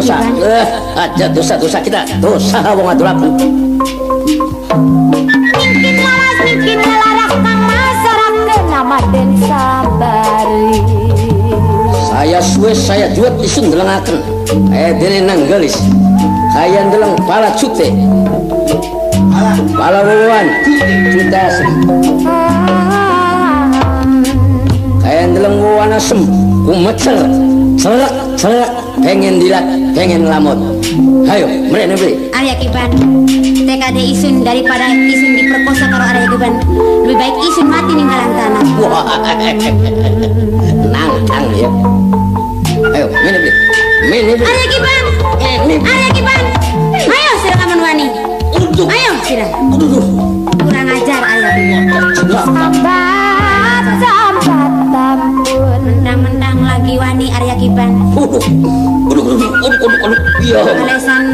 Speaker 3: Dosa,
Speaker 8: dosa.
Speaker 3: Eh, aja dosa-dosa kita. Dosa wong atur aku.
Speaker 1: Mungkin lawas mungkin ngelarak kang masyarakat kena maden sabari
Speaker 3: Saya suwe saya juat isun delengaken. Eh dene nanggelis. Kaya ndeleng pala cute. Pala wewan cute asem. Kaya ndeleng wewan asem. Kumecer. Celak celak pengen dilat pengen lamut. Hayo, mrene beli.
Speaker 8: Arya Kiban TKD Isun daripada Isun diperkosa karo Arya Kiban lebih baik Isun mati ninggalan tanah.
Speaker 3: Wah, nangkang ya. Ayo, mene beli. Mene beli.
Speaker 8: Arya Kiban Arya Kiban ayo sirakaman wani. Ayo sirah kurang ajar Arya Kiban
Speaker 1: sambat sambat ampun
Speaker 8: mentang-mentang lagi wani Arya Kiban
Speaker 3: Waduh, waduh, waduh, waduh, waduh, waduh, iya.
Speaker 8: Alesan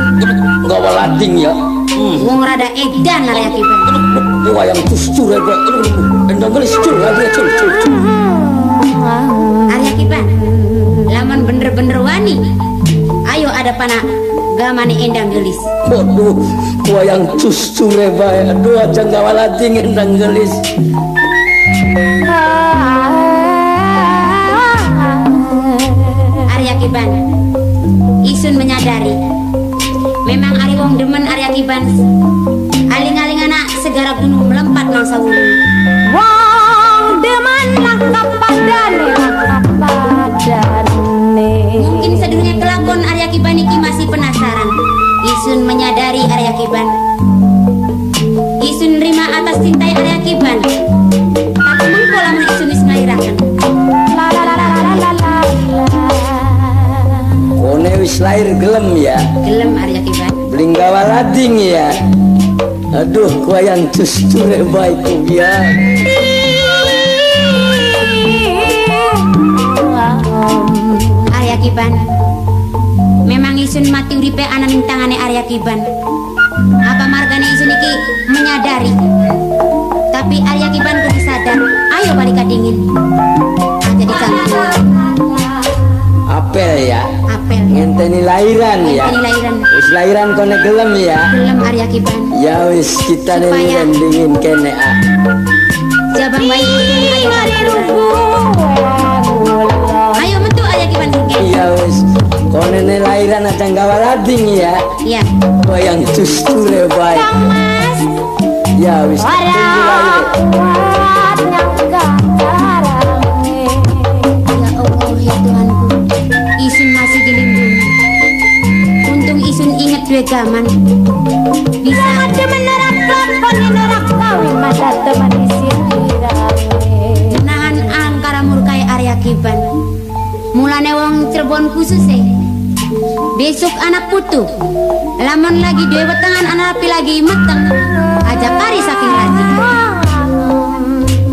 Speaker 3: Nggak walating ya. Hmm.
Speaker 8: wong rada edan Arya Kiban
Speaker 3: Wayang tuscur ya, Bro. Aduh, aduh, endang gelis cur lagi ya, cur, cur, cur.
Speaker 8: Arya Kiban lamun bener-bener wani ayo ada pana gamane endang gelis
Speaker 3: Waduh, wayang tuscur ya. Aduh, aja nggak walating endang gelis.
Speaker 8: Arya Kiban Isun menyadari. Memang Ari Wong demen Arya Kiban Aling-aling anak segara gunung melompat mangsa wulu
Speaker 1: Wong demen langkap padane langkap padane
Speaker 8: Mungkin sedurunge kelakon Arya Kiban iki masih penasaran. Isun menyadari Arya Kiban Isun nerima atas cintai Arya Kiban
Speaker 3: Kone wis lahir gelem ya.
Speaker 8: Gelem Arya Kiban
Speaker 3: Beli nggak walating ya. Aduh, wayang tuscur ya, Bay. Ya.
Speaker 8: Arya Kiban Memang Isun mati uripe ana ning tangane Arya Kiban Apa margane Isun iki menyadari Tapi Arya Kiban kudu sadar Ayo balik ke dingin Aja dicampur
Speaker 3: Apel ya. Ngenteni lahiran ya.
Speaker 8: Ngenteni lahiran.
Speaker 3: Wis lahiran kone gelem ya.
Speaker 8: Gelem Arya Kiban
Speaker 3: Ya wis kita nih
Speaker 8: Supaya-
Speaker 3: dingin kene ah.
Speaker 8: Jabang bayi Isun ayo metu Arya Kiban singke
Speaker 3: Iya wis. Kone nih lahiran aja nggak walating ya.
Speaker 8: Iya
Speaker 3: Wayang tuscur ya, Bay. Ya wis. tunggu
Speaker 8: Dua gaman Bisa.
Speaker 1: Ada menerak lakon nerak kawin teman dirame
Speaker 8: menahan angkara murkai Arya Kiban. Mulane wong Cirebon khusus eh Besok anak putu. Lamun lagi dua wetengan anak rapi lagi meteng Aja pari saking rajin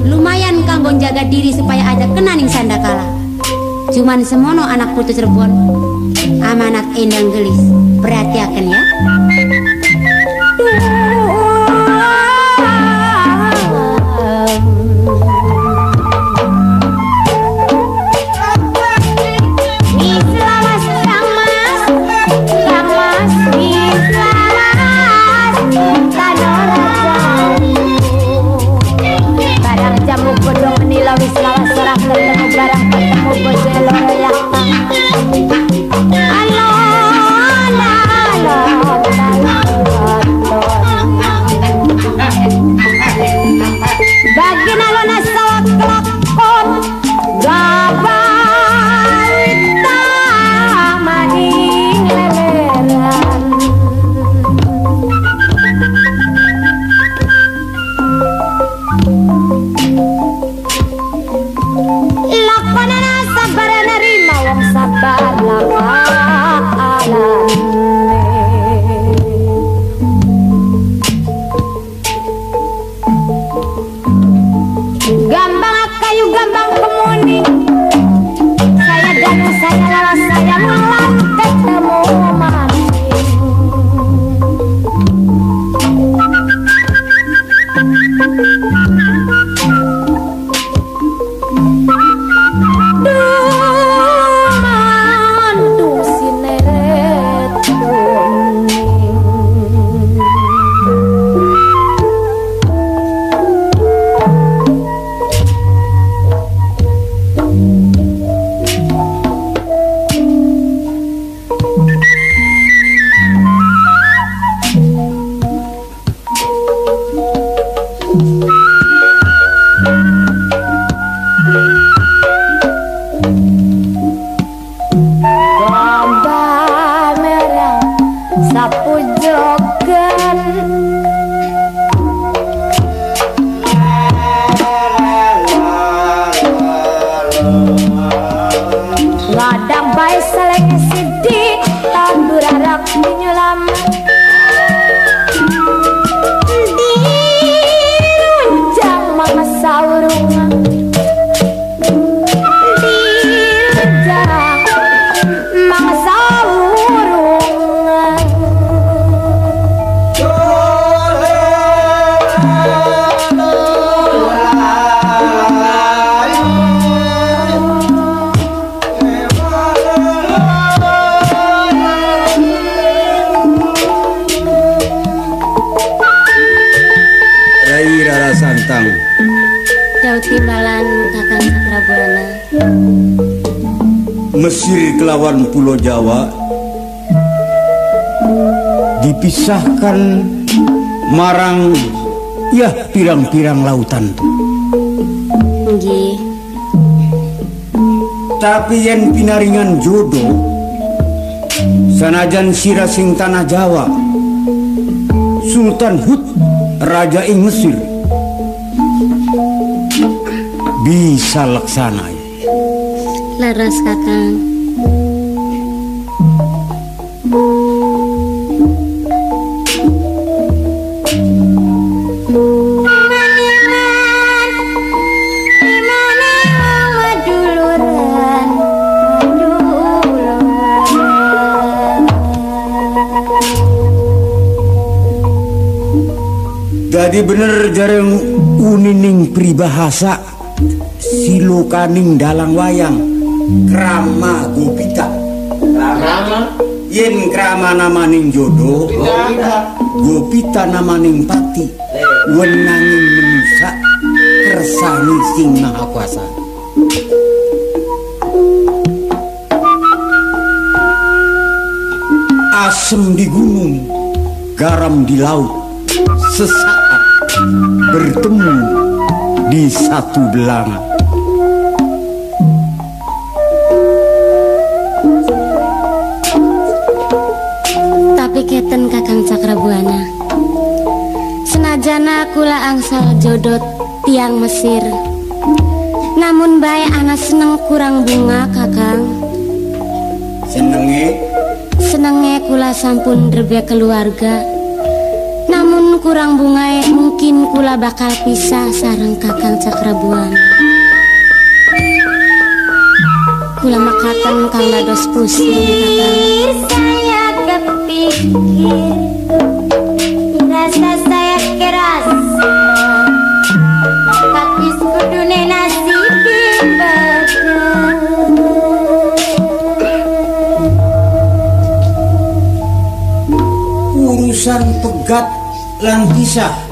Speaker 8: Lumayan kanggo jaga diri supaya aja kena ning sandakala Cuman semono anak putu Cirebon Amanat endang gelis. Perhatiakan ya
Speaker 7: Kelawan Pulau Jawa dipisahkan marang ya pirang-pirang lautan
Speaker 11: Nggih.
Speaker 7: tapi yen pinaringan jodoh sanajan sira sing tanah Jawa Sultan Hud Raja ing Mesir bisa laksana
Speaker 11: Laras Kakang.
Speaker 7: Jadi bener jarang unining pribahasa silukaning dalang wayang krama gopita
Speaker 3: Rama.
Speaker 7: yen krama namaning jodoh gopita namaning pati wenanging menusa kersani sing maha kuasa. Asem di gunung garam di laut sesaat bertemu di satu belanga
Speaker 11: Tapi keten Kakang Cakrabuana. Senajana kula angsal jodot tiang Mesir. Namun bae ana seneng kurang bunga Kakang.
Speaker 7: senenge
Speaker 11: Senenge kula sampun drebe keluarga. Namun kurang bunga mungkin kula bakal pisah sareng Kakang Cakrabuana. Kula makaten kang dados pusing Kakang.
Speaker 1: saya kepikir Rasa saya kerasa Tapi sekudune
Speaker 7: urusan pegat lan pisah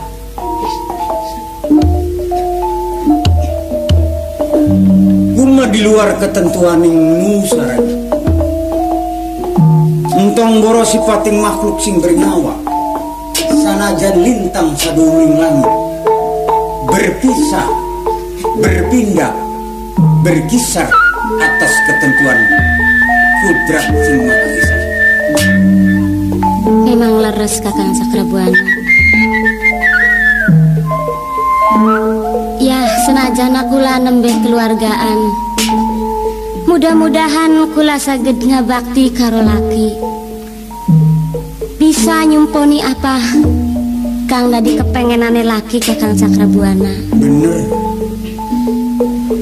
Speaker 7: di luar ketentuan yang nusar Entong boro sipating makhluk sing bernyawa Sanajan lintang saduling langit Berpisah Berpindah Berkisar atas ketentuan Kudrat sing esa
Speaker 11: Memang leres Kakang Cakrabuana. Ya, senajan kula nembeh keluargaan. Mudah-mudahan kula saged ngabakti karo laki. Bisa nyumponi apa Kang tadi kepengenane laki Kakang Cakrabuana.
Speaker 7: Bener.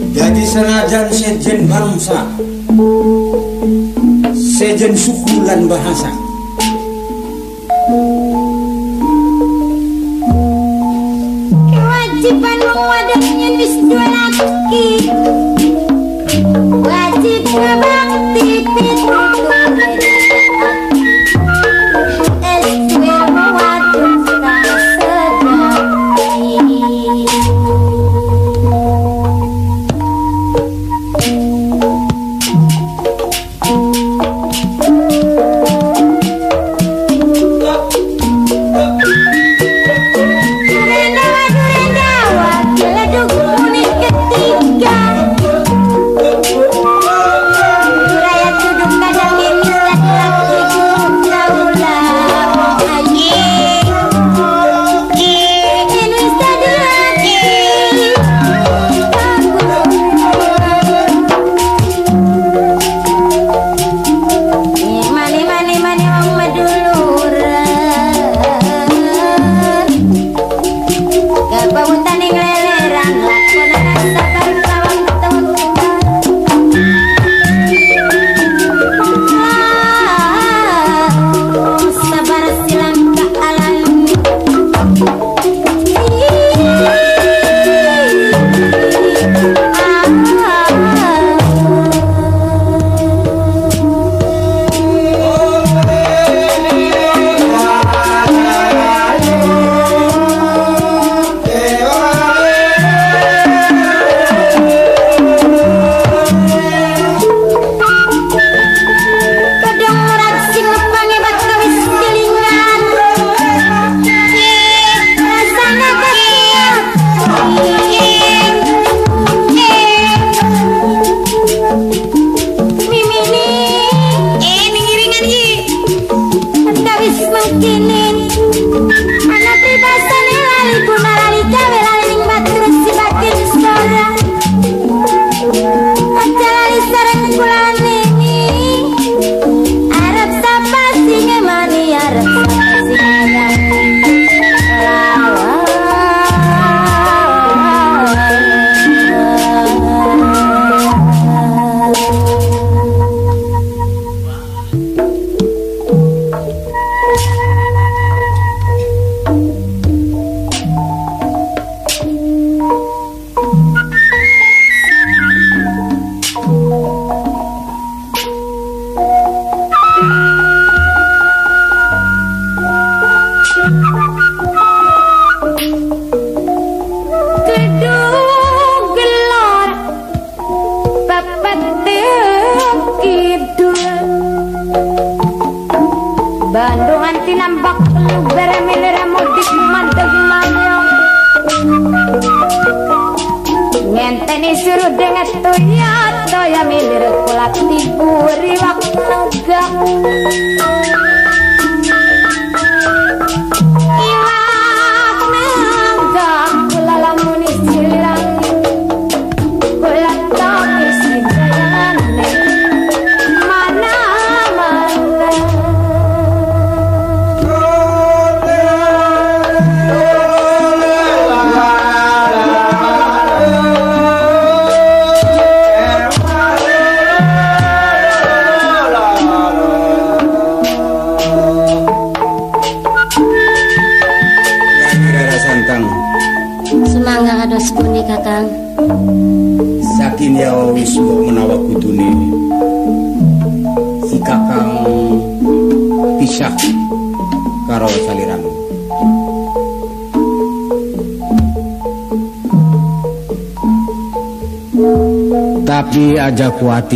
Speaker 7: Jadi senajan sejen bangsa, sejen suku lan bahasa.
Speaker 1: Kewajiban mewadahnya wis dua laki
Speaker 13: Titik
Speaker 7: abang, titik tutup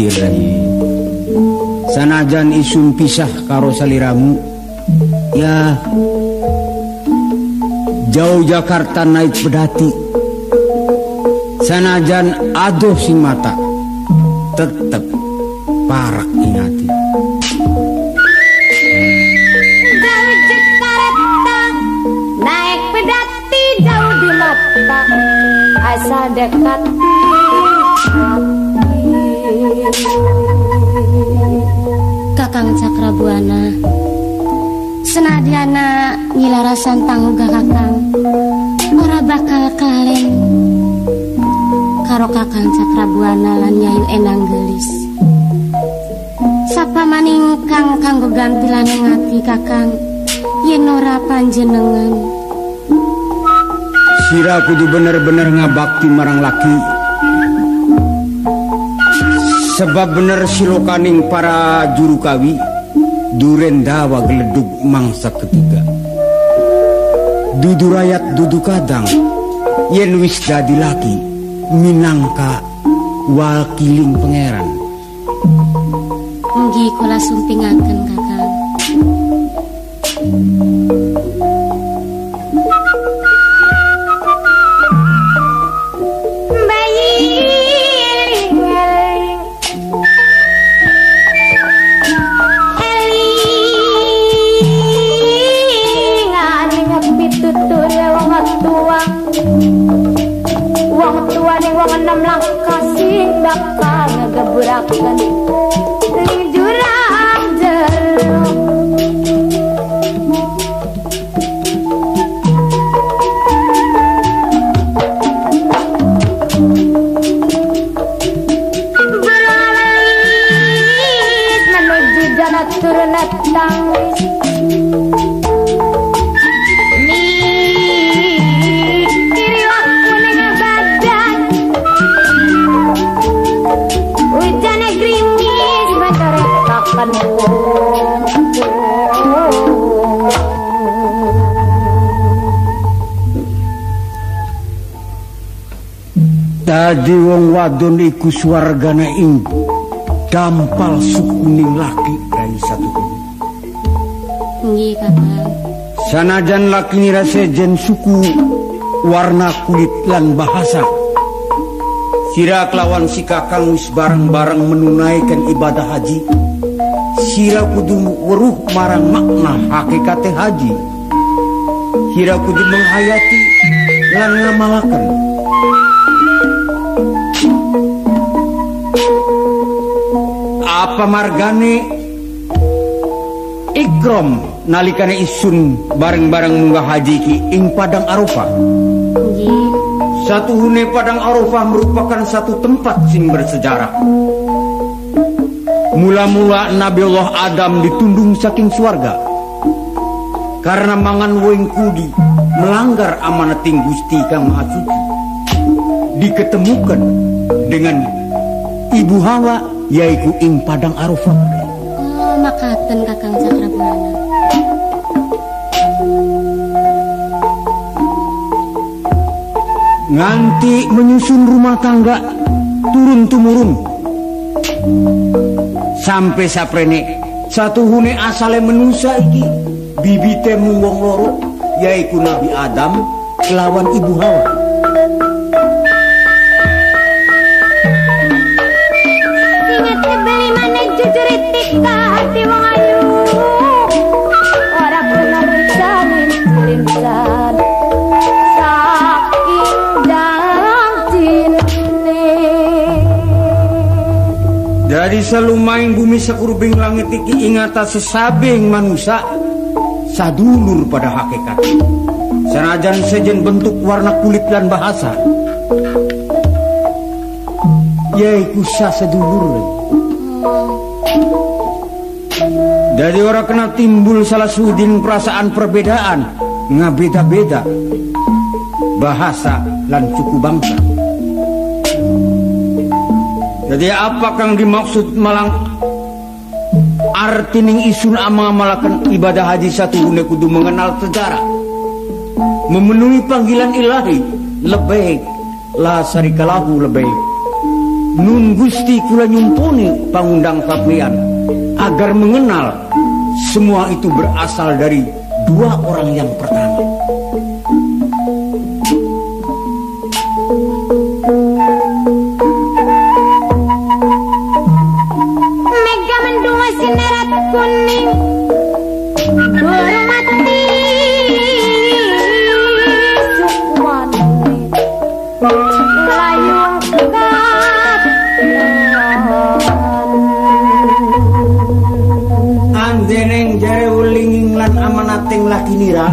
Speaker 7: rai sanajan isun pisah karo saliramu. Ya jauh Jakarta naik pedati. Sanajan aduh sing mata tetep parak ingati
Speaker 13: naik pedati jauh di mata asal dekat
Speaker 1: Kakang Cakrabuana. Senadiana ngilarasan tangga kakang. Ora bakal kalen Karo kakang Cakrabuana lan Yayu Enang Gelis. Sapa maning kang kanggo ganti lan ngati kakang Yen ora panjenengan.
Speaker 7: Sira kudu bener-bener ngabakti marang laki sebab bener silokaning para juru kawi duren dawa geledug mangsa ketiga. Dudu rakyat dudu kadang yen wis dadi laki minangka wakiling pangeran.
Speaker 1: Nggih kula sumpingaken Kakang
Speaker 7: Dadi wong wadon iku swargane ing dampal sukuning laki dari satu kubu.
Speaker 1: Nggih, Kakang.
Speaker 7: Sanajan laki nira sejen suku warna kulit lan bahasa. Sira kelawan si Kakang wis bareng-bareng menunaikan ibadah haji. Sira kudu weruh marang makna hakikate haji. Sira kudu menghayati lan ngamalaken. Apa margane ikrom nalikane isun bareng-bareng munggah haji ki ing padang Arafah. Satu hune Padang Arafah merupakan satu tempat sing bersejarah. Mula-mula Nabi Allah Adam ditundung saking suarga. Karena mangan woing kudi melanggar amanat Gusti Kang Maha Suci. Diketemukan dengan Ibu Hawa yaitu ing Padang Arafah.
Speaker 1: Oh makaten Kakang Cakrabuana
Speaker 7: nganti menyusun rumah tangga turun tumurun. Sampai saprene satu hune asale menusa iki bibite wong loro yaiku Nabi Adam kelawan Ibu Hawa Jadi selumaing bumi sekurbing langit iki ingata sesabing manusia sadulur pada hakikat. Senajan sejen bentuk warna kulit dan bahasa. Yaiku sa sedulur. Jadi orang kena timbul salah sudin perasaan perbedaan ngabeda-beda bahasa dan suku bangsa. Jadi apa kang dimaksud malang arti ning isun ama malakan ibadah haji satu gune kudu mengenal sejarah? Memenuhi panggilan ilahi lebih la sarikalahu lebih. Nun gusti kula nyumpuni pangundang kapian agar mengenal semua itu berasal dari dua orang yang pertama nira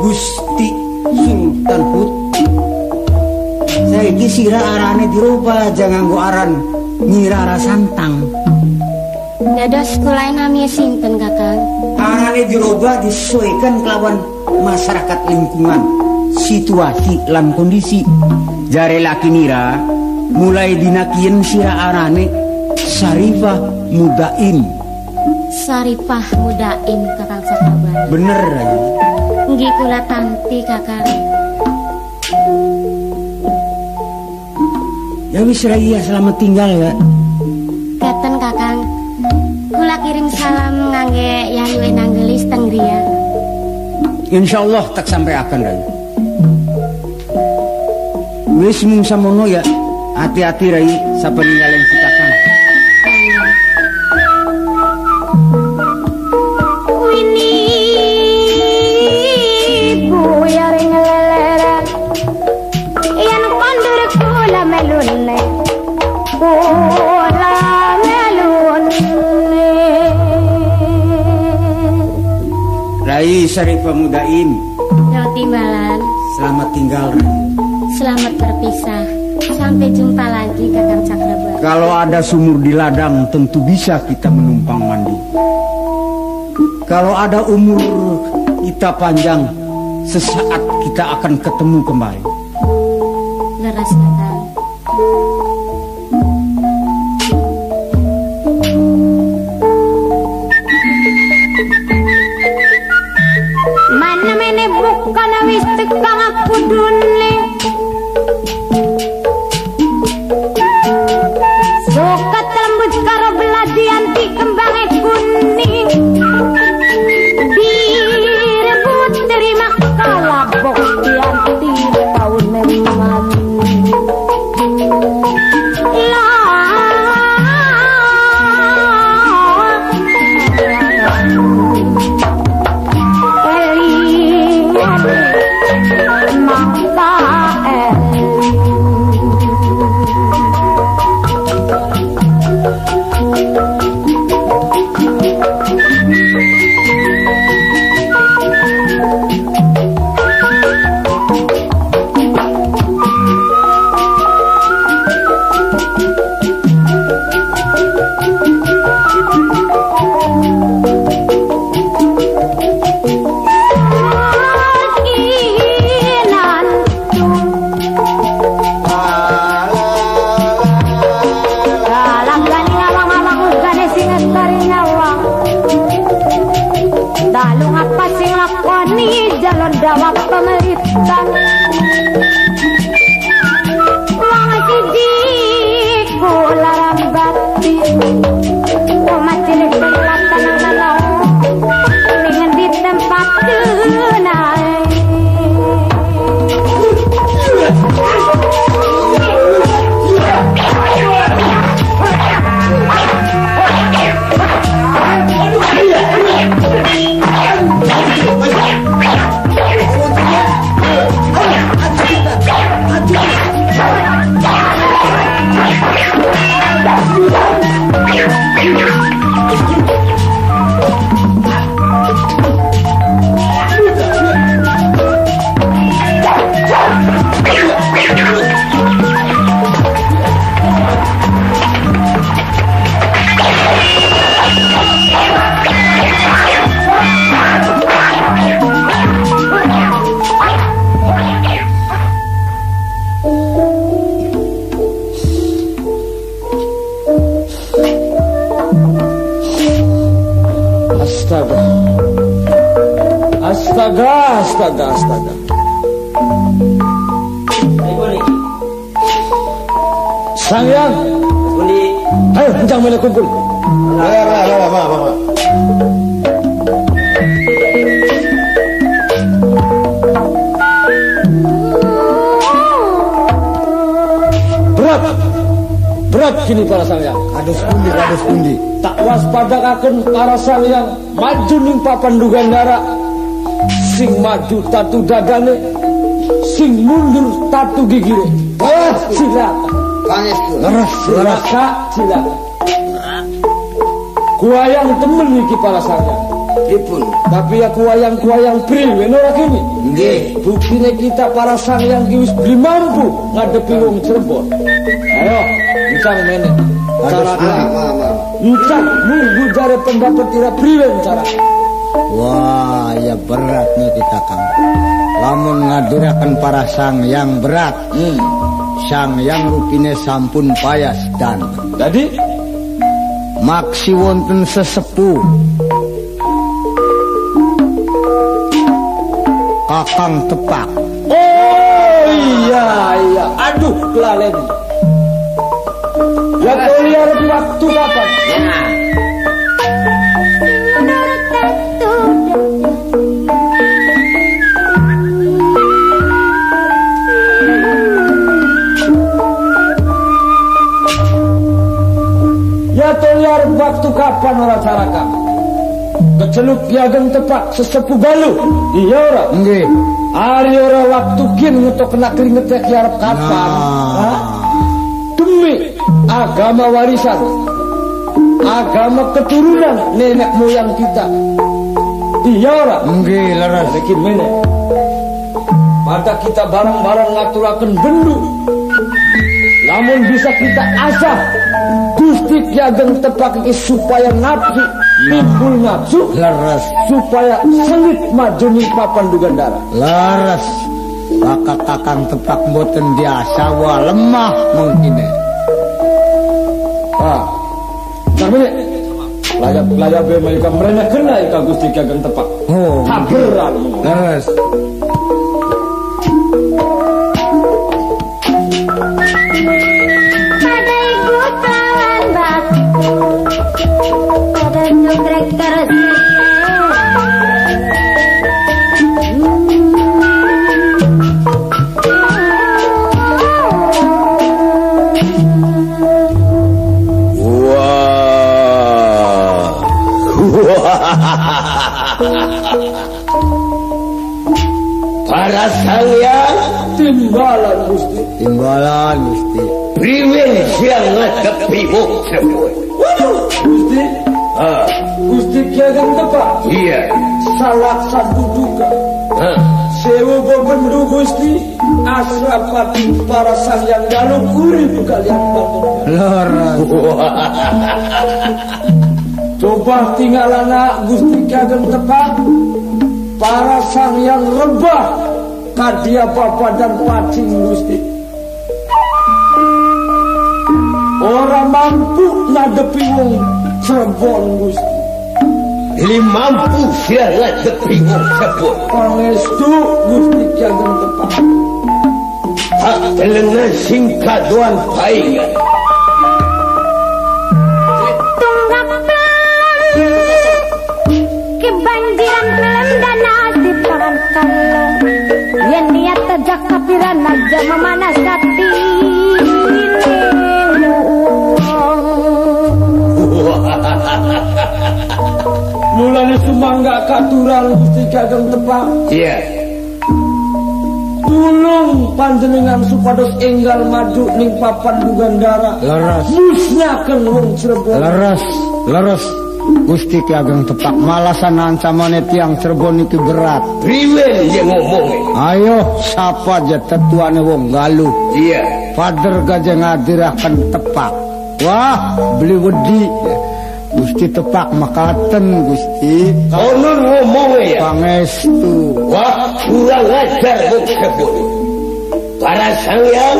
Speaker 7: Gusti Sultan Hud Saiki sira arane dirubah jangan gua aran Nyirara Santang.
Speaker 8: Dados kula nami sinten Kakang?
Speaker 7: Arane dirubah disesuaikan kelawan masyarakat lingkungan Situasi lan kondisi. Jare laki nira Mulai dinakien sira arane Sarifah Mudaim
Speaker 8: Saripah Mudaim Kakang Sakaban.
Speaker 7: Bener aja
Speaker 8: Nggih kula tanti Kakang.
Speaker 7: Ya wis Raya selamat tinggal ya
Speaker 8: Keten Kakang. Kula kirim salam ngangge Yayu Enang Gelis teng.
Speaker 7: Insya Allah tak sampai akan Rai. Wis mung samono ya. Hati-hati Rai, sapa ninggalin Rai Syarifah Mudaim,
Speaker 8: Daud timbalan.
Speaker 7: selamat tinggal.
Speaker 8: Selamat berpisah. Sampai jumpa lagi Kakang Cakrabar.
Speaker 7: Kalau ada sumur di ladang tentu bisa kita menumpang mandi. Kalau ada umur kita panjang, sesaat kita akan ketemu kembali.
Speaker 6: Ayo. Berat. Berat kini para sang yang.
Speaker 5: Kados pundi, kados pundi.
Speaker 6: Tak waspadakaken para sang yang maju ning papan dugandara. Sing maju tatu dadane, sing mundur tatu gigire. Oh, silakan.
Speaker 14: Pangestu.
Speaker 5: Leres.
Speaker 6: Silakan, silakan. Kuayang temen iki yang.
Speaker 14: Dipun.
Speaker 6: Tapi ya kuayang-kuayang priwe ora kini.
Speaker 14: Nggih.
Speaker 6: Buktine kita para sang yang ki wis beli mampu ngadepi wong Cirebon. Ayo, encang mene. Cara encang nunggu jare pendapat ira priwe cara.
Speaker 5: Wah, ya berat nih kita Kang. Lamun ngadurakan para sang yang berat.
Speaker 6: Hmm.
Speaker 5: Sang yang rupine sampun payas dan
Speaker 6: Jadi
Speaker 5: maksi wonten sesepuh. Kakang tepak.
Speaker 6: Oh iya iya, aduh kelalen. Ya kau lihat waktu kapan? Ya lihat waktu kapan orang carakan? Keceluk piagam tepak sesepuh balu. Iya orang.
Speaker 5: Nggih.
Speaker 6: Ari ora waktu kin ngetok kena keringet ya kiarep kapan?
Speaker 5: Nah.
Speaker 6: Demi agama warisan, agama keturunan nenek moyang kita. Iya ora?
Speaker 5: Nggih, leres.
Speaker 6: Bikin mene. Pada kita barang-barang ngaturaken bendu. Namun bisa kita asah Gusti Ki Ageng tepak iki supaya nafsu timbul nafsu
Speaker 5: Leres.
Speaker 6: supaya selit maju ning papan dugandara.
Speaker 5: Leres. Kakak kakang tepak mboten biasa wah lemah mungkin.
Speaker 6: Ah. Tapi layak layak be mereka mereka kena ika Gusti Ageng tepak.
Speaker 5: Oh,
Speaker 6: Haberan.
Speaker 5: leres.
Speaker 3: Para sayang
Speaker 6: Timbalan Gusti.
Speaker 5: Timbalan Gusti.
Speaker 3: priwen siang ngadepi wong sebut.
Speaker 6: Gusti.
Speaker 3: Ah,
Speaker 6: Gusti Ki Ageng tepak.
Speaker 3: iya.
Speaker 6: Salah satu duka.
Speaker 3: Ah,
Speaker 6: Sewu bebendu Gusti. Asrapati para sang yang dalam urip kalian bangun.
Speaker 5: Leres.
Speaker 6: Coba tinggal anak Gusti Ki Ageng tepak. Para sang yang rebah. Kadia papa dan pacing Gusti. Orang mampu ngadepi wong Cirebon Gusti.
Speaker 3: Li mampu siang ngadepi wong sebut.
Speaker 6: Pangestu Gusti Ki Ageng tepak.
Speaker 3: Tak telengan sing kaduan paingan.
Speaker 1: Aja memanas hati
Speaker 6: Mulane sumangga katuran Gusti Ki Ageng tepak.
Speaker 3: Iya.
Speaker 6: Tulung panjenengan supados enggal maju ning papan dugandara.
Speaker 5: Leres.
Speaker 6: Musnahkeun wong Cirebon.
Speaker 5: Leres. Leres. Gusti Ki Ageng tepak malasan ancamannya tiang Cirebon itu berat.
Speaker 3: Riwen dia ngomong.
Speaker 5: Ayo, siapa aja tetuane wong galuh.
Speaker 3: Iya.
Speaker 5: Yeah. Father gajah ngadirahkan tepak. Wah, beli wedi. Gusti tepak makaten Gusti.
Speaker 3: Konon ngomong ya.
Speaker 5: Pangestu.
Speaker 3: Wah, kurang ajar Para sangyan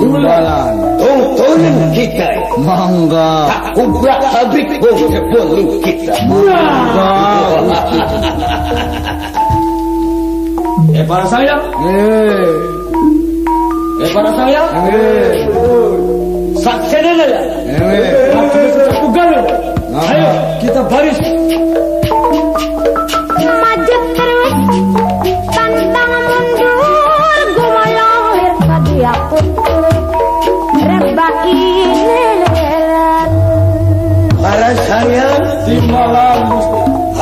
Speaker 5: Timbalan.
Speaker 3: tontonin kita.
Speaker 5: Mangga.
Speaker 3: Tak kubrak habis kita.
Speaker 5: Mangga.
Speaker 6: Eh para saya.
Speaker 10: Eh.
Speaker 6: Eh para saya.
Speaker 10: Eh.
Speaker 6: Saksinya ya.
Speaker 10: Eh.
Speaker 6: Galuh. Ayo kita baris.
Speaker 3: Saya
Speaker 6: Di malam.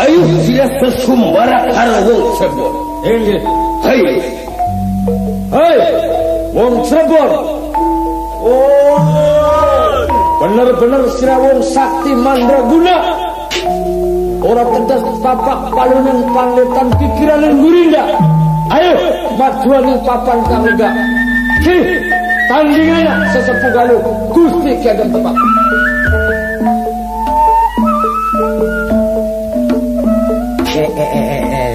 Speaker 3: Ayo sila sesumbara karawong sebon.
Speaker 6: Inggih.
Speaker 3: Hai.
Speaker 6: Hei, wong Cirebon. Oh, bener-bener sira wong sakti mandraguna. Ora tetes tapak palunan pangetan pikiran gurinda. Ayo, majuan papan kamega. Ki, tandingannya sesepuh galuh. Gusti kiagan tepak.
Speaker 10: Eh, eh, eh, eh.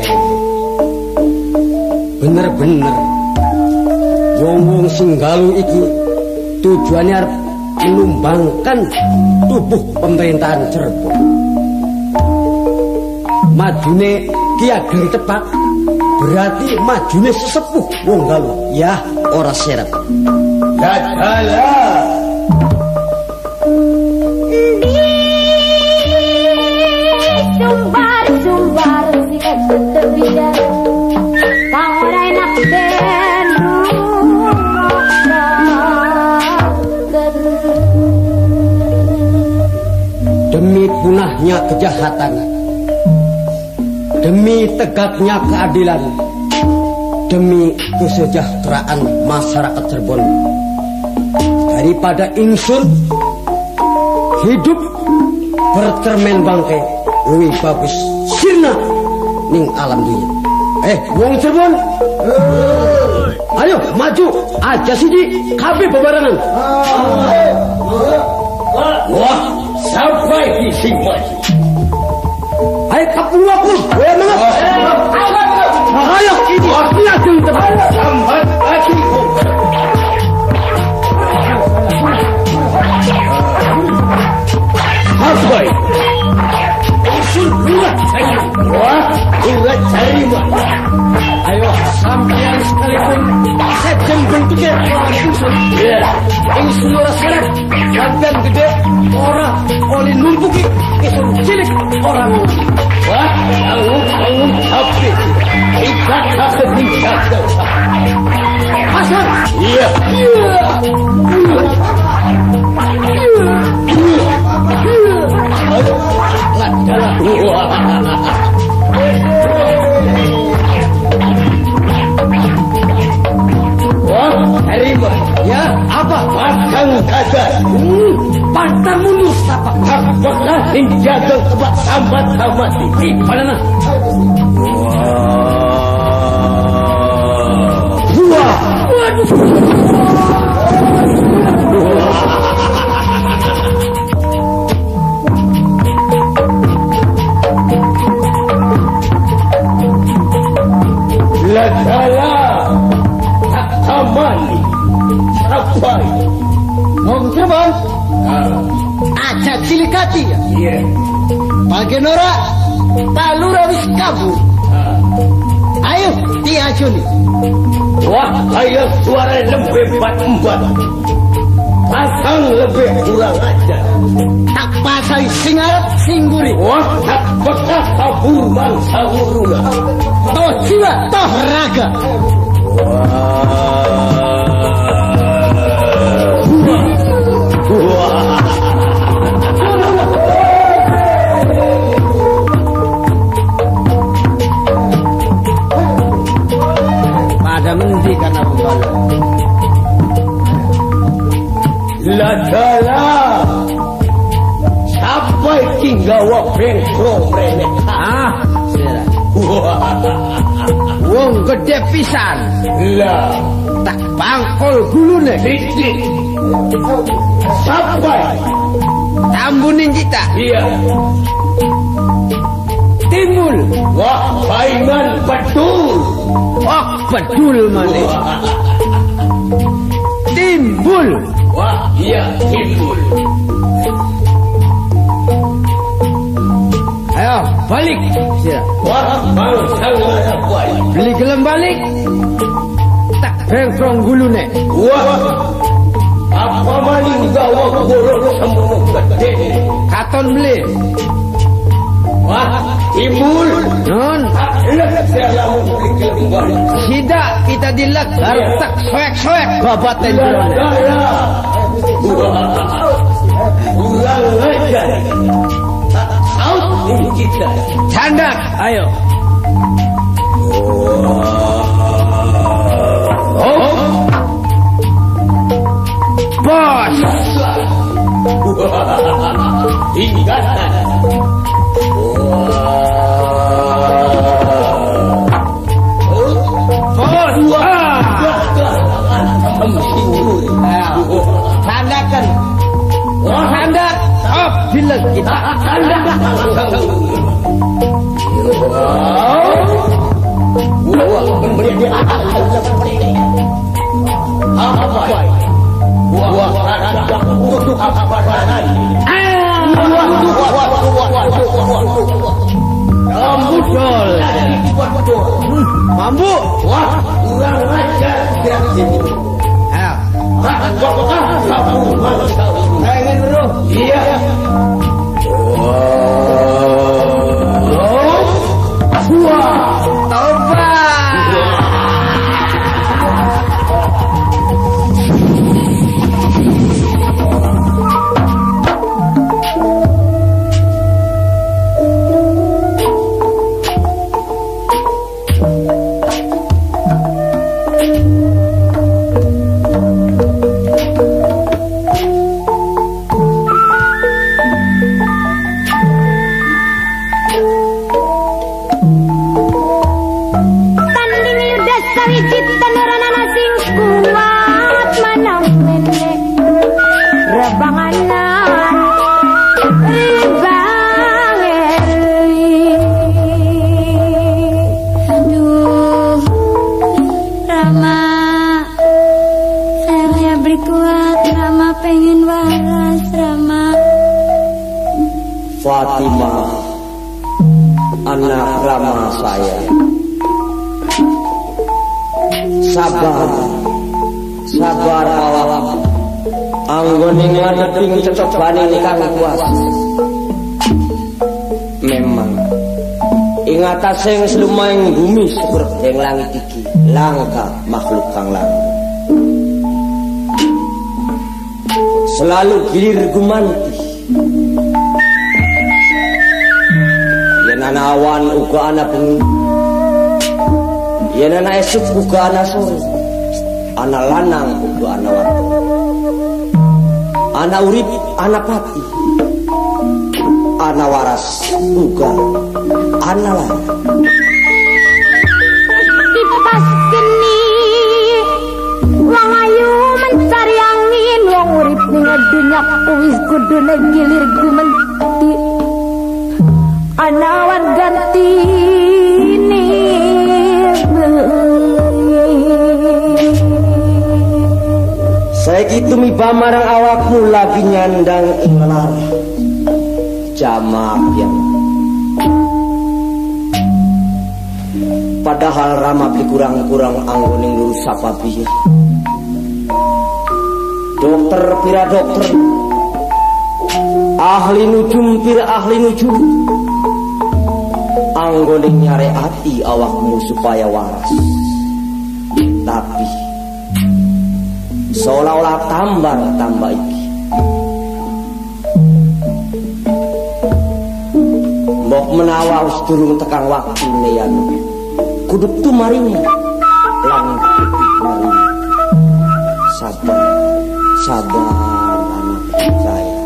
Speaker 10: Bener-bener. Wong-wong singgalu iki tujuannya arep menumbangkan tubuh pemerintahan Cirebon. Majune Ki Ageng Tepak berarti majune sesepuh wong galuh. Ya, ora serap. Demi punahnya kejahatan. Demi tegaknya keadilan. Demi kesejahteraan masyarakat Cirebon Daripada insur Hidup Bercermin bangke Lebih bagus. Sirna. Ning alam dunia. Eh, wong Cirebon. Ayo, maju. Aja siji Kabeh bebarengan.
Speaker 3: Wah, sampai di sini.
Speaker 10: Ayo, kapul aku Ayo? Ayo, ini Aku yakin
Speaker 3: Sampai. Usul urat saya. Wah, urat cari mah.
Speaker 10: Ayo sampean sekalipun Sejen bentuknya Ingsun
Speaker 3: Ya.
Speaker 10: Ingsun ora seret Sampean gede Ora Oleh numpuki Ingsun cilik Orang
Speaker 3: Wah, kamu kamu tapi kita tak bisa.
Speaker 10: Pasar
Speaker 3: Iya. Wah, terima.
Speaker 10: Ya apa
Speaker 3: dada.
Speaker 10: Pantang
Speaker 3: titi?
Speaker 10: Padana
Speaker 3: Wah. Ladala
Speaker 10: Aja cilikati ya
Speaker 3: iya.
Speaker 10: Pagi Nora Palura wis kabur. Ayo diajuni
Speaker 3: wah kayak suara lebih empat pasang lebih kurang ajar
Speaker 10: Tak pasai sing arep sing guri.
Speaker 3: Wah tak bekas kabur bangsa uruna
Speaker 10: Toh jiwa toh raga. Pada
Speaker 3: Ladala sampai tinggawa bengkro mereka
Speaker 10: Ah. Sira Wong gede pisan.
Speaker 3: Lah
Speaker 10: Tak bangkol gulune.
Speaker 3: Titik sampai.
Speaker 10: Tambunin kita
Speaker 3: iya.
Speaker 10: Timbul.
Speaker 3: Wah saingan betul
Speaker 10: Oh bedul mane
Speaker 3: wah,
Speaker 10: Timbul
Speaker 3: wah iya timbul
Speaker 5: Ayo, balik. Sira. Beli gelem balik. Tak bengkrong gulune.
Speaker 3: Wah, apa maling gawa golok semono gede.
Speaker 5: Katon beli.
Speaker 3: Wah, timbul.
Speaker 5: Non, sida kita dilek tak soek-soek babaten gulune.
Speaker 3: Ya, ya. Ulang aja. Out ini kita.
Speaker 5: Candak, ayo. Oh. Bos.
Speaker 3: Ingatan.
Speaker 5: Tandakan. Tandak. Oh, dilek kita. Tandak. Ambudol. Mambu.
Speaker 3: Wah, kurang ajar.
Speaker 5: Ayo.
Speaker 3: Pengen bro? Iya.
Speaker 1: Tanding
Speaker 12: sabar sabar awak anggone ngadeping cecobane kang kuasa memang ing atase slumaing bumi seperti langit iki langka makhluk kang langka selalu gilir gumanti yen ana awan uga ana bengi yen ana esuk uga ana sore ana lanang uga ana wadon ana urip ana pati ana waras uga ana lanang
Speaker 1: kipas geni wong ayu mencari angin wong urip ning dunya wis kudune gilir gumenti anawan ganti
Speaker 12: Saiki tumiba marang awakmu lagi nyandang ing lara. Jamak yang Padahal Rama beli kurang-kurang anggoning ngurus apa biya. Dokter pira dokter. Ahli nujum pira ahli nujum. Anggoning nyare hati awakmu supaya waras. Seolah-olah tambah tambah iki mbok menawa wis durung tekan waktune yan kudu tumarinya lan sabar sabar anak saya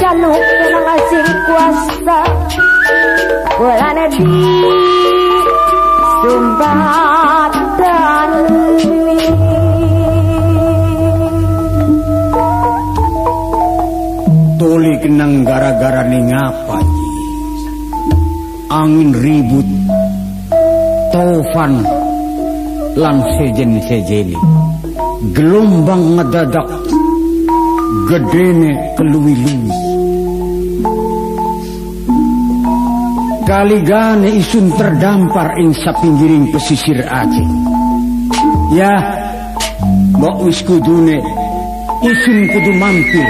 Speaker 1: januk nang asing kuasa. Bolane di sumbatan
Speaker 7: tuli kenang gara-gara ning apa angin ribut taufan lan sejen-sejeni gelombang ngedadak gedene keluwi-luwi. Kaligane isun terdampar ing sapinggiring pesisir Aceh. Ya, mbok wis kudune isun kudu mampir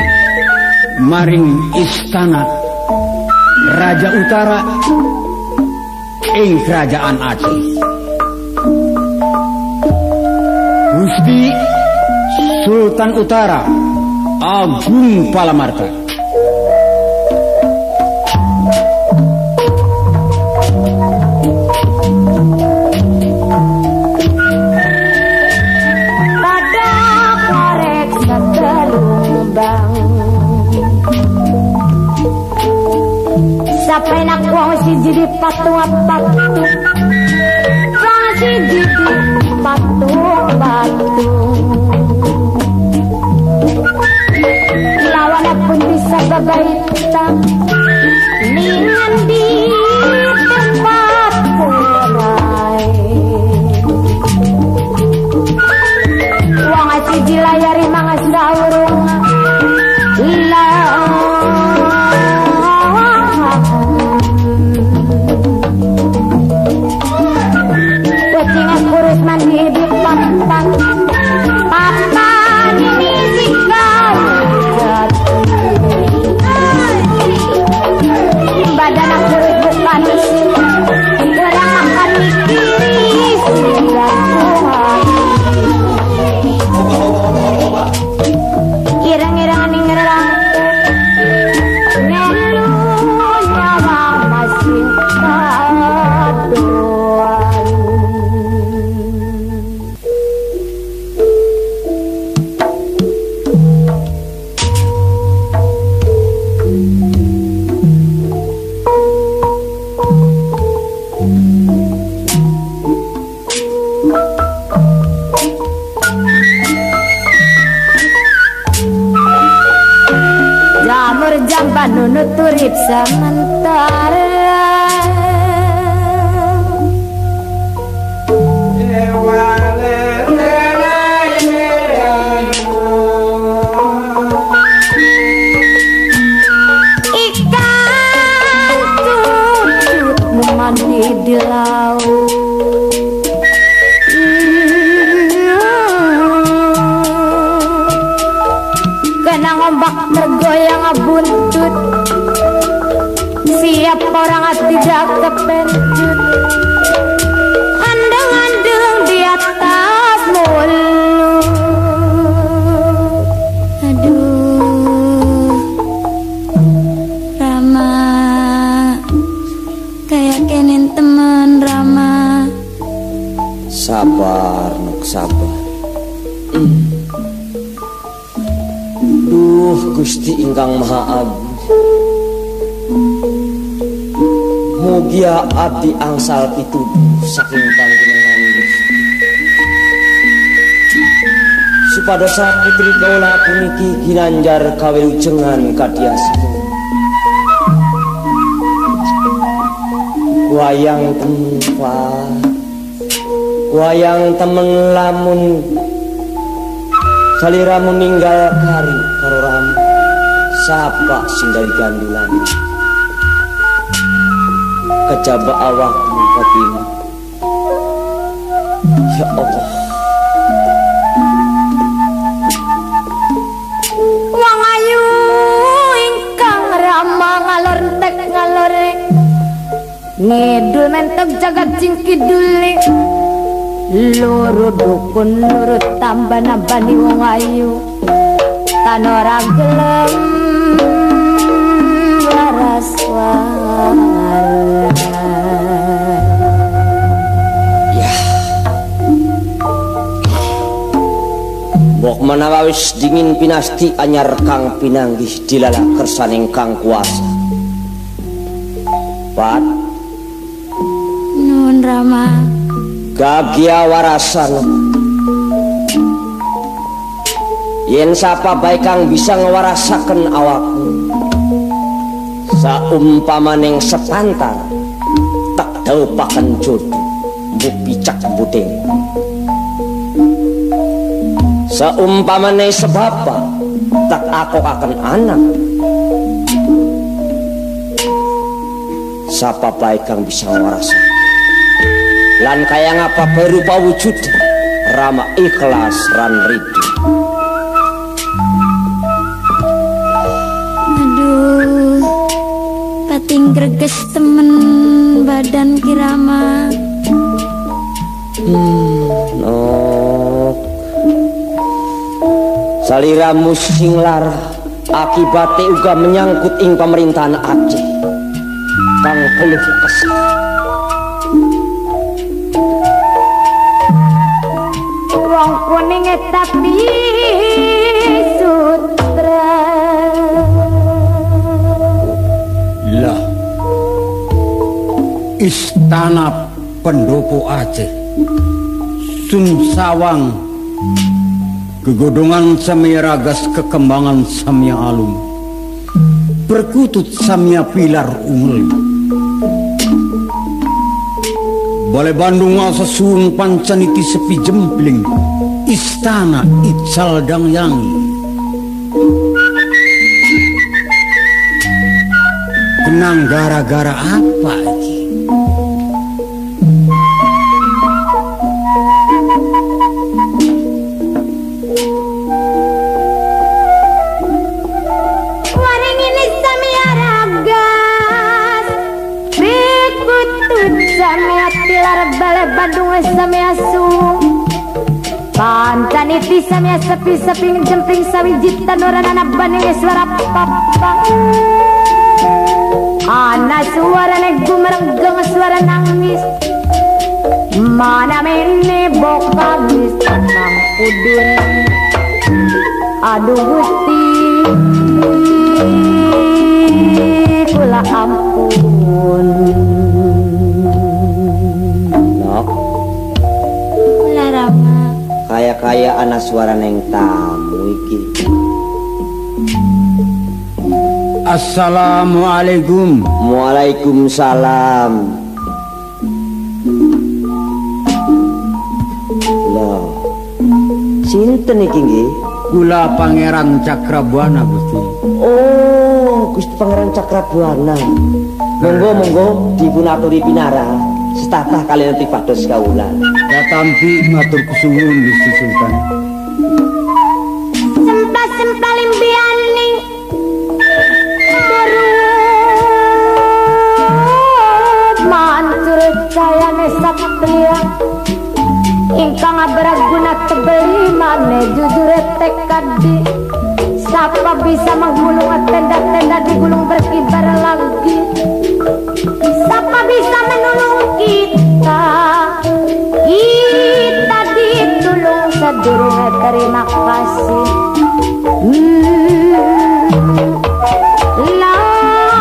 Speaker 7: maring istana Raja Utara ing kerajaan Aceh. Gusti Sultan Utara Agung Palamarta.
Speaker 1: Siji
Speaker 12: сама ingkang Maha Agung. Mugia abdi angsal itu saking panjenengan Gusti. Supados putri kaula puniki ginanjar kawilujengan kadiasipun. Wayang tempat wayang temen lamun salira meninggal kari sapa sing dari gandulan? Kejaba awak mungkapin ya Allah.
Speaker 1: Wong ayu ingkang rama ngalor entek ngalor ngidul mentok jagat jing kidule. Loro dukun loro tambah nambani wong ayu tan ora gelem waras waras
Speaker 12: Bok menawa wis dingin pinasti anyar kang pinanggih dilala kersaning kang kuasa. Pat
Speaker 1: nun rama.
Speaker 12: Gagia warasan Yen sapa baik kang bisa ngewarasaken awakmu saumpamaning sepantar tak daupaken jodoh mbok picak buding saumpamane sebapa tak aku akan anak. Sapa baik kang bisa ngarasa lan kaya ngapa berupa wujud rama ikhlas ran ridu
Speaker 1: greges temen badan kirama.
Speaker 12: no saliramu sing lara akibate uga menyangkut ing pemerintahan Aceh. Kang keluh kesah.
Speaker 1: Wong kuning tapi
Speaker 7: Istana Pendopo Aceh. Sun Sawang. Kegodongan Samia Ragas Kekembangan Samia Alum. Perkutut Samia Pilar Ungul. Balai Bandung sesuun pancaniti sepi jempling. Istana Ical Dangyangi. Kenang gara-gara apa iki?
Speaker 1: Pantan iti samia sepi-sepi jempling sawijit tanoran anak baning suara papa. Ana suara nek gumereng suara nangis. Mana mene bokagis tenang pudun. Aduh gusti kula ampun
Speaker 12: kaya-kaya anak suara neng tamu iki
Speaker 7: Assalamualaikum.
Speaker 12: Waalaikumsalam Lah Sinten iki nggih?
Speaker 7: Kula Pangeran Cakrabuana Gusti.
Speaker 12: Oh, Gusti Pangeran Cakrabuana. Monggo monggo dipunaturi pinara setatah kalian tipados kawula.
Speaker 7: Datampi matur kusuwun Gusti Sultan.
Speaker 1: Sempah sempah limbianing Mantur cayane satria. Ingkang beraguna tebeli mane jujur tekadi Siapa bisa menggulung tenda-tenda di gunung berkibar lagi Siapa bisa menolong kita Kita ditulung sedurunge terima kasih Hmm, lama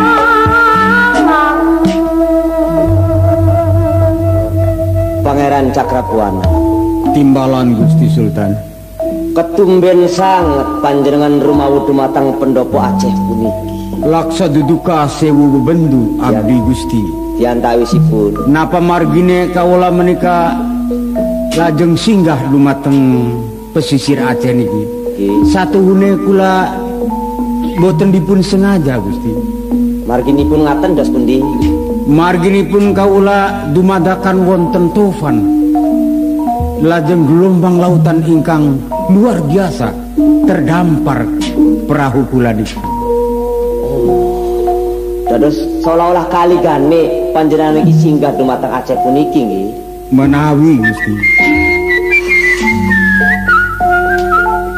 Speaker 12: Pangeran Cakrabuana.
Speaker 7: Timbalan Gusti Sultan.
Speaker 12: Ketumben sangat panjenengan rumah dumatang pendopo Aceh puniki.
Speaker 7: Laksa duduka sewu bebendu abdi Gusti.
Speaker 12: Diantawisipun
Speaker 7: Napa margine kawula menika lajeng singgah dumateng pesisir Aceh niki. Satu hune kula boten dipun sengaja Gusti.
Speaker 12: Marginipun ngaten dos pundi?
Speaker 7: Marginipun kawula dumadakan wonten tofan. Lajeng gelombang lautan ingkang luar biasa terdampar perahu kula niki.
Speaker 12: Dados seolah-olah kali gane panjenengan iki singgah dumateng Aceh puniki nggih.
Speaker 7: Menawi Gusti.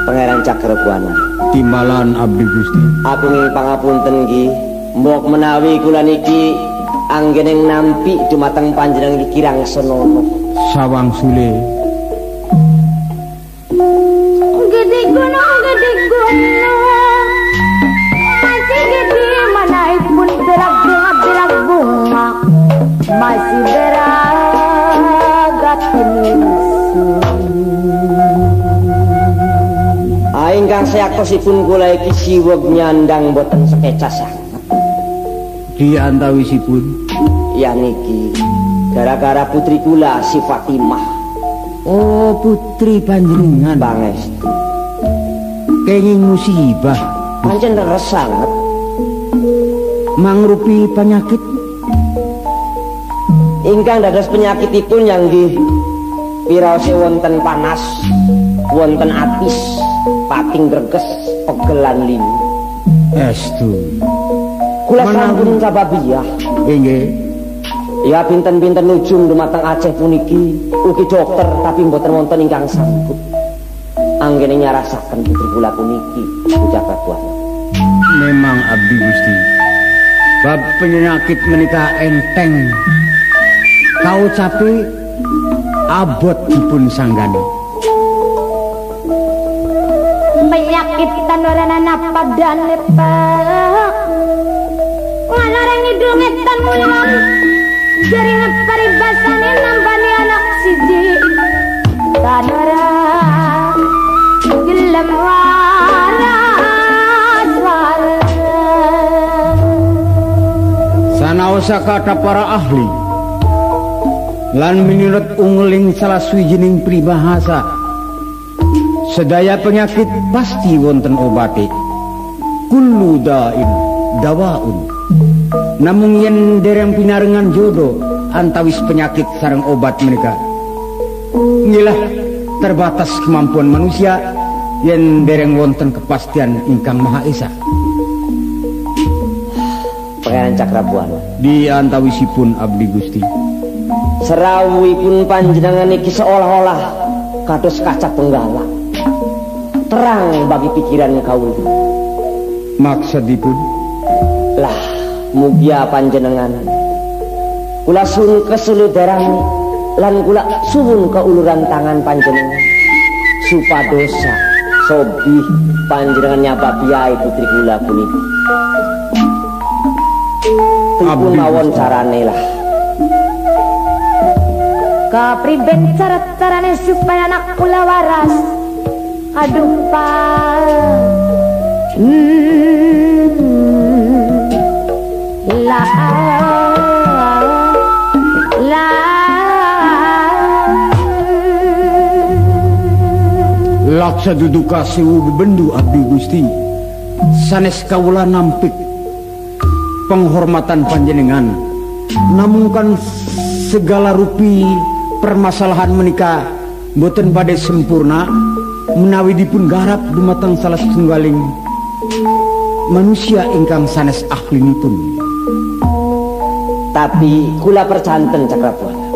Speaker 12: Pangeran Cakrabuana.
Speaker 7: Timbalan abdi Gusti.
Speaker 12: Agunging pangapunten nggih. Mbok menawi kula niki anggeneng nampi dumateng panjenengan iki kirang senono.
Speaker 7: Sawang Sule.
Speaker 12: Sayakosipun kula iki siweg nyandang boten sekeca sanget.
Speaker 7: di antawisipun
Speaker 12: ya niki gara-gara putri kula si Fatimah.
Speaker 7: Oh putri panjenengan.
Speaker 12: Pangestu
Speaker 7: kenging musibah.
Speaker 12: Pancen leres sangat
Speaker 7: mangrupi penyakit.
Speaker 12: Ingkang dados penyakit itu yang di pirause wonten panas wonten atis pating greges pegelan lini.
Speaker 7: Estu
Speaker 12: kula sampun sababiyah
Speaker 7: inggih
Speaker 12: ya? Pinten-pinten ujung dumateng Aceh puniki. Ugi dokter tapi mboten wonten ingkang sanggup anggene nyarasaken putri kula puniki ucap buah
Speaker 7: memang abdi Gusti. Bab penyakit menikah enteng. Kau capi abot dipun sanggani
Speaker 1: penyakit tanorana napa dan lepak ngalarang hidung ngetan mulang jaring paribasane nambani anak siji tanora gelem waras
Speaker 7: sanaosa kata para ahli. Lan menurut ungling salah suwijining pribahasa sedaya penyakit pasti wonten obate. Kullu dain dawaun. Namun yen dereng pinarengan jodoh antawis penyakit sarang obat mereka ngilah terbatas kemampuan manusia yen dereng wonten kepastian ingkang maha esa.
Speaker 12: Pangeran Cakrabuana.
Speaker 7: Di antawisipun abdi Gusti.
Speaker 12: Serawipun panjenengan iki seolah-olah kados kaca penggala terang bagi pikiran kaum
Speaker 7: maksudipun
Speaker 12: lah mugia panjenengan. Kula sun kesuliderang lan kula suwun keuluran tangan panjenengan. Supadosa sobi panjenengan nyababiai putri kula puniki. Pripun mawon carane lah.
Speaker 1: Kapriben cara-carane supaya anak kula waras Aduh pak hmm. La La.
Speaker 7: Laksa duduka sewu bebendu abdi Gusti. Sanes kawula nampik penghormatan panjenengan. Namun kan segala rupi permasalahan menikah boten pada sempurna menawi dipun garap dumateng salah setunggaling manusia ingkang sanes ahlinipun.
Speaker 12: Tapi kula percanten cakrabuana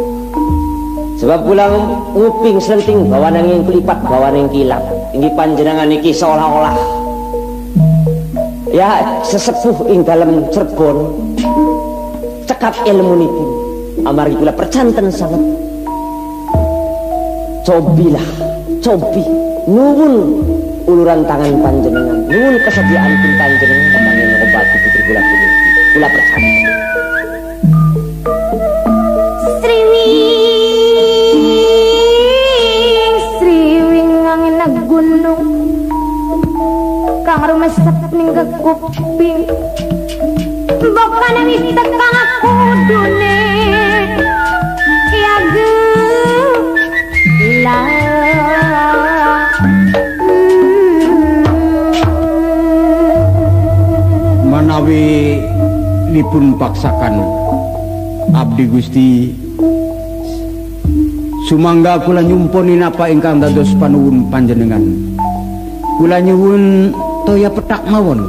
Speaker 12: sebab kula nguping selenting bawa nanging kelipat bawa nanging kilap ini panjenengan iki seolah-olah ya sesepuh ing dalam Cirebon cekap ilmu nipun amari kula percanten sangat cobilah cobi nuwun uluran tangan panjenengan. Nuwun kesediaan pun panjenengan kepangin ngobati putri kula puniki kula percaya.
Speaker 1: Sriwing Sriwing angin gunung. Kang rumesep ning kuping Bapak wis tekang aku dune
Speaker 7: manawi dipun paksakan. Abdi Gusti sumangga kula nyumponi napa ingkang dados panuwun panjenengan. Kula nyuwun toya petak mawon.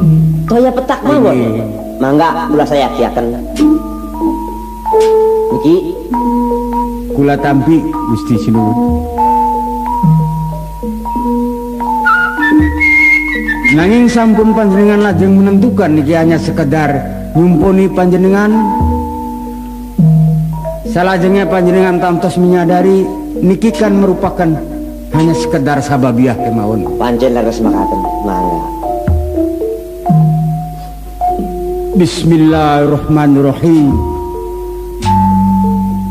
Speaker 12: Toya petak mawon? Mangga kula saya kiaken niki
Speaker 7: kula tampi Gusti sinuwun Nanging sampun panjenengan lajeng menentukan niki hanya sekedar nyumponi panjenengan Salajengnya panjenengan tamtos menyadari niki kan merupakan hanya sekedar sababiah kemauan.
Speaker 12: pancen leres makaten mangga
Speaker 7: Bismillahirrahmanirrahim.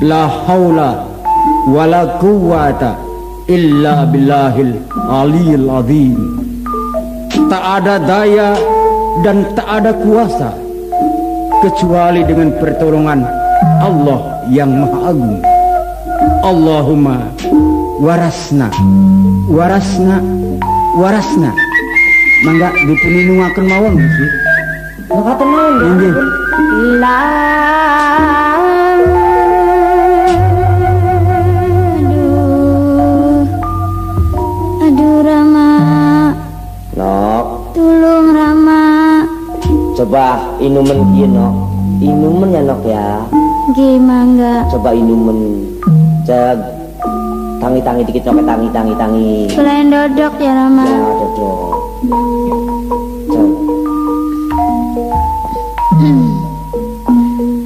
Speaker 7: La haula wala quwata illa billahil aliyil azim. Tak ada daya dan tak ada kuasa kecuali dengan pertolongan Allah yang Maha Agung. Allahumma warasna warasna warasna mangga dipuninungaken mawon Gusti.
Speaker 12: Maka tenang.
Speaker 7: Inggih.
Speaker 1: La
Speaker 12: coba inumen kieu nok. Inumen ya nok ya.
Speaker 1: Gimana
Speaker 12: Coba inumen. Cek tangi-tangi dikit nok tangi tangi tangi.
Speaker 1: Selain dodok ya Rama
Speaker 12: Ya, dodok. Cek.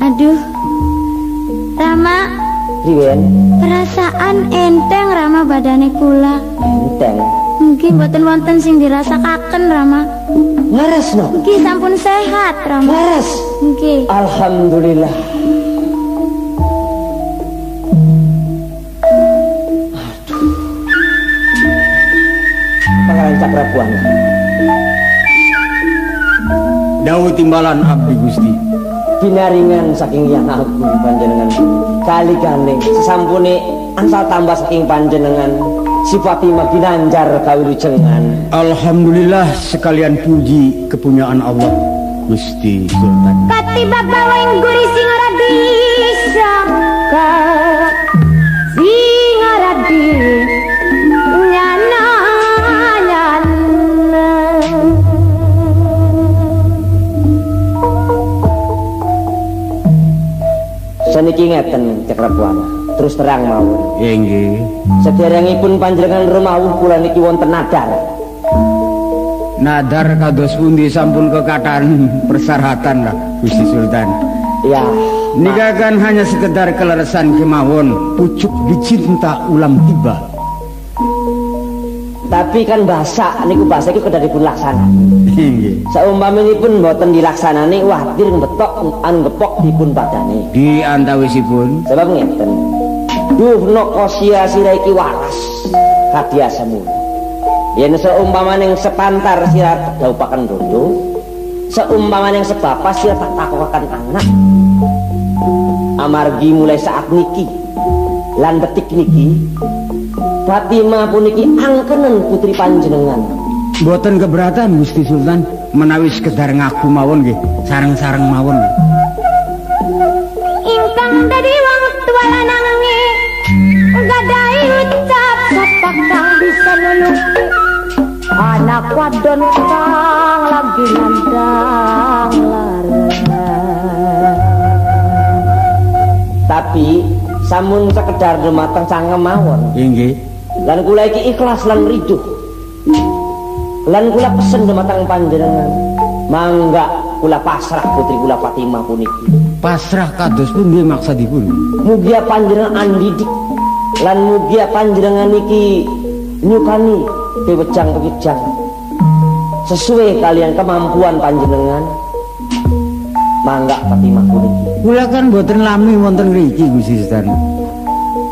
Speaker 1: Aduh Rama
Speaker 12: Riwen,
Speaker 1: Perasaan enteng Rama badane kula
Speaker 12: enteng.
Speaker 1: Mungkin boten wonten sing dirasakaken Rama
Speaker 12: Waras nok.
Speaker 1: Mungkin sampun sehat Rama
Speaker 12: Waras.
Speaker 1: Mungkin
Speaker 12: Alhamdulillah. Pangeran Cakrabuana.
Speaker 7: Dawu timbalan abdi Gusti.
Speaker 12: Binaringan saking yang agung panjenengan kali gane sesampune ansal tambah saking panjenengan si Fatimah binanjar kawilujengan
Speaker 7: Alhamdulillah sekalian puji kepunyaan Allah. Gusti Sultan.
Speaker 1: Katiba baweng guri singaradi sangka Singaradi nyana nyana
Speaker 12: seniki ngeten Cakrabuana terus terang mawon
Speaker 7: Inggih.
Speaker 12: sederengipun panjenengan rumawuh kula niki wonten nadar
Speaker 7: Nadar kados pundi sampun kekatan persyaratan lah Gusti Sultan.
Speaker 12: ya
Speaker 7: Nika kan hanya sekedar keleresan kemawon pucuk dicinta ulam tiba.
Speaker 12: tapi kan bahasa niku bahasa iku kedah dipun laksana
Speaker 7: Inggih.
Speaker 12: saumpaminipun boten dilaksanani wadir betok an gepok dipun badane
Speaker 7: Di antawisipun
Speaker 12: sebab ngeten duh nok kosia sira iki waras. Kadya semu. Yen seumpamaning sepantar sira daupaken dondo seumpamaning sebapas sira tak takokaken anak. Amargi mulai saat niki lan detik niki Fatimah puniki angkenen putri panjenengan.
Speaker 7: Boten keberatan Gusti Sultan menawi sekedar ngaku mawon nggih, sareng-sareng mawon.
Speaker 1: Ingkang dadi wong tua Gadai ucap kang bisa nulungi Anak wadon kang lagi nandang larang.
Speaker 12: Tapi samun sekedar dumateng sangem mawon
Speaker 7: Inggih.
Speaker 12: lan kula iki ikhlas lan riduh. Lan kula pesen dumateng panjenengan. Mangga kula pasrah putri kula Fatimah puniki.
Speaker 7: Pasrah kados pundi maksudipun?
Speaker 12: mugia panjenengan andidik lan mugia panjenengan iki nyukani pewejang-pewejang sesuai kalian kemampuan panjenengan mangga Fatimah puniki
Speaker 7: Kula kan boten lami wonten mriki Gusti Sultan.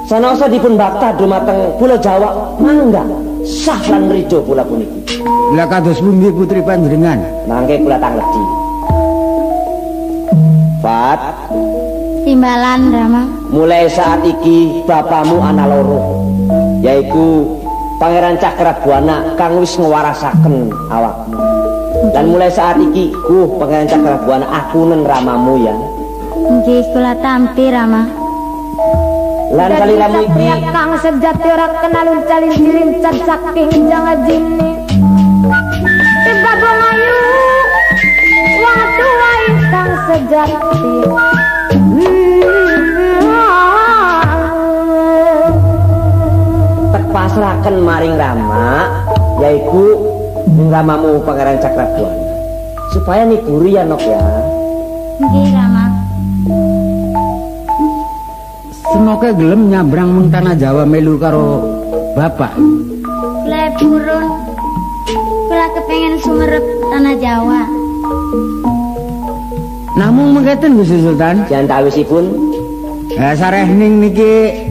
Speaker 12: Sanoso dipun bakta dumateng Pulau Jawa mangga sah lan rido kula puniki
Speaker 7: Lah kados pundi putri panjenengan?
Speaker 12: mangke kula tangledi Fat
Speaker 1: Timbalan Rama.
Speaker 12: Mulai saat iki bapamu ana loro yaiku Pangeran Cakrabuana kang wis ngwarasaken awakmu. Dan mulai saat iki ku Pangeran Cakrabuana akunen ramamu ya.
Speaker 1: Nggih kula tampi Rama.
Speaker 12: Lan kali ramu iki
Speaker 1: kang sejati ora kenal uncalin cilincat saking jangajine Tiba ayu wong tua kang sejati
Speaker 12: terpasrahaken maring Rama yaiku ning ramamu Pangeran Cakrabuana supaya niburi ya nok ya.
Speaker 1: Nggih Rama.
Speaker 7: Semoga gelem nyabrang meng tanah Jawa melu karo bapak.
Speaker 1: Kula purun Kula kepengen sumerep tanah Jawa.
Speaker 7: Namung mengketen Gusti Sultan.
Speaker 12: jangan tawisipun
Speaker 7: Lah sarehning niki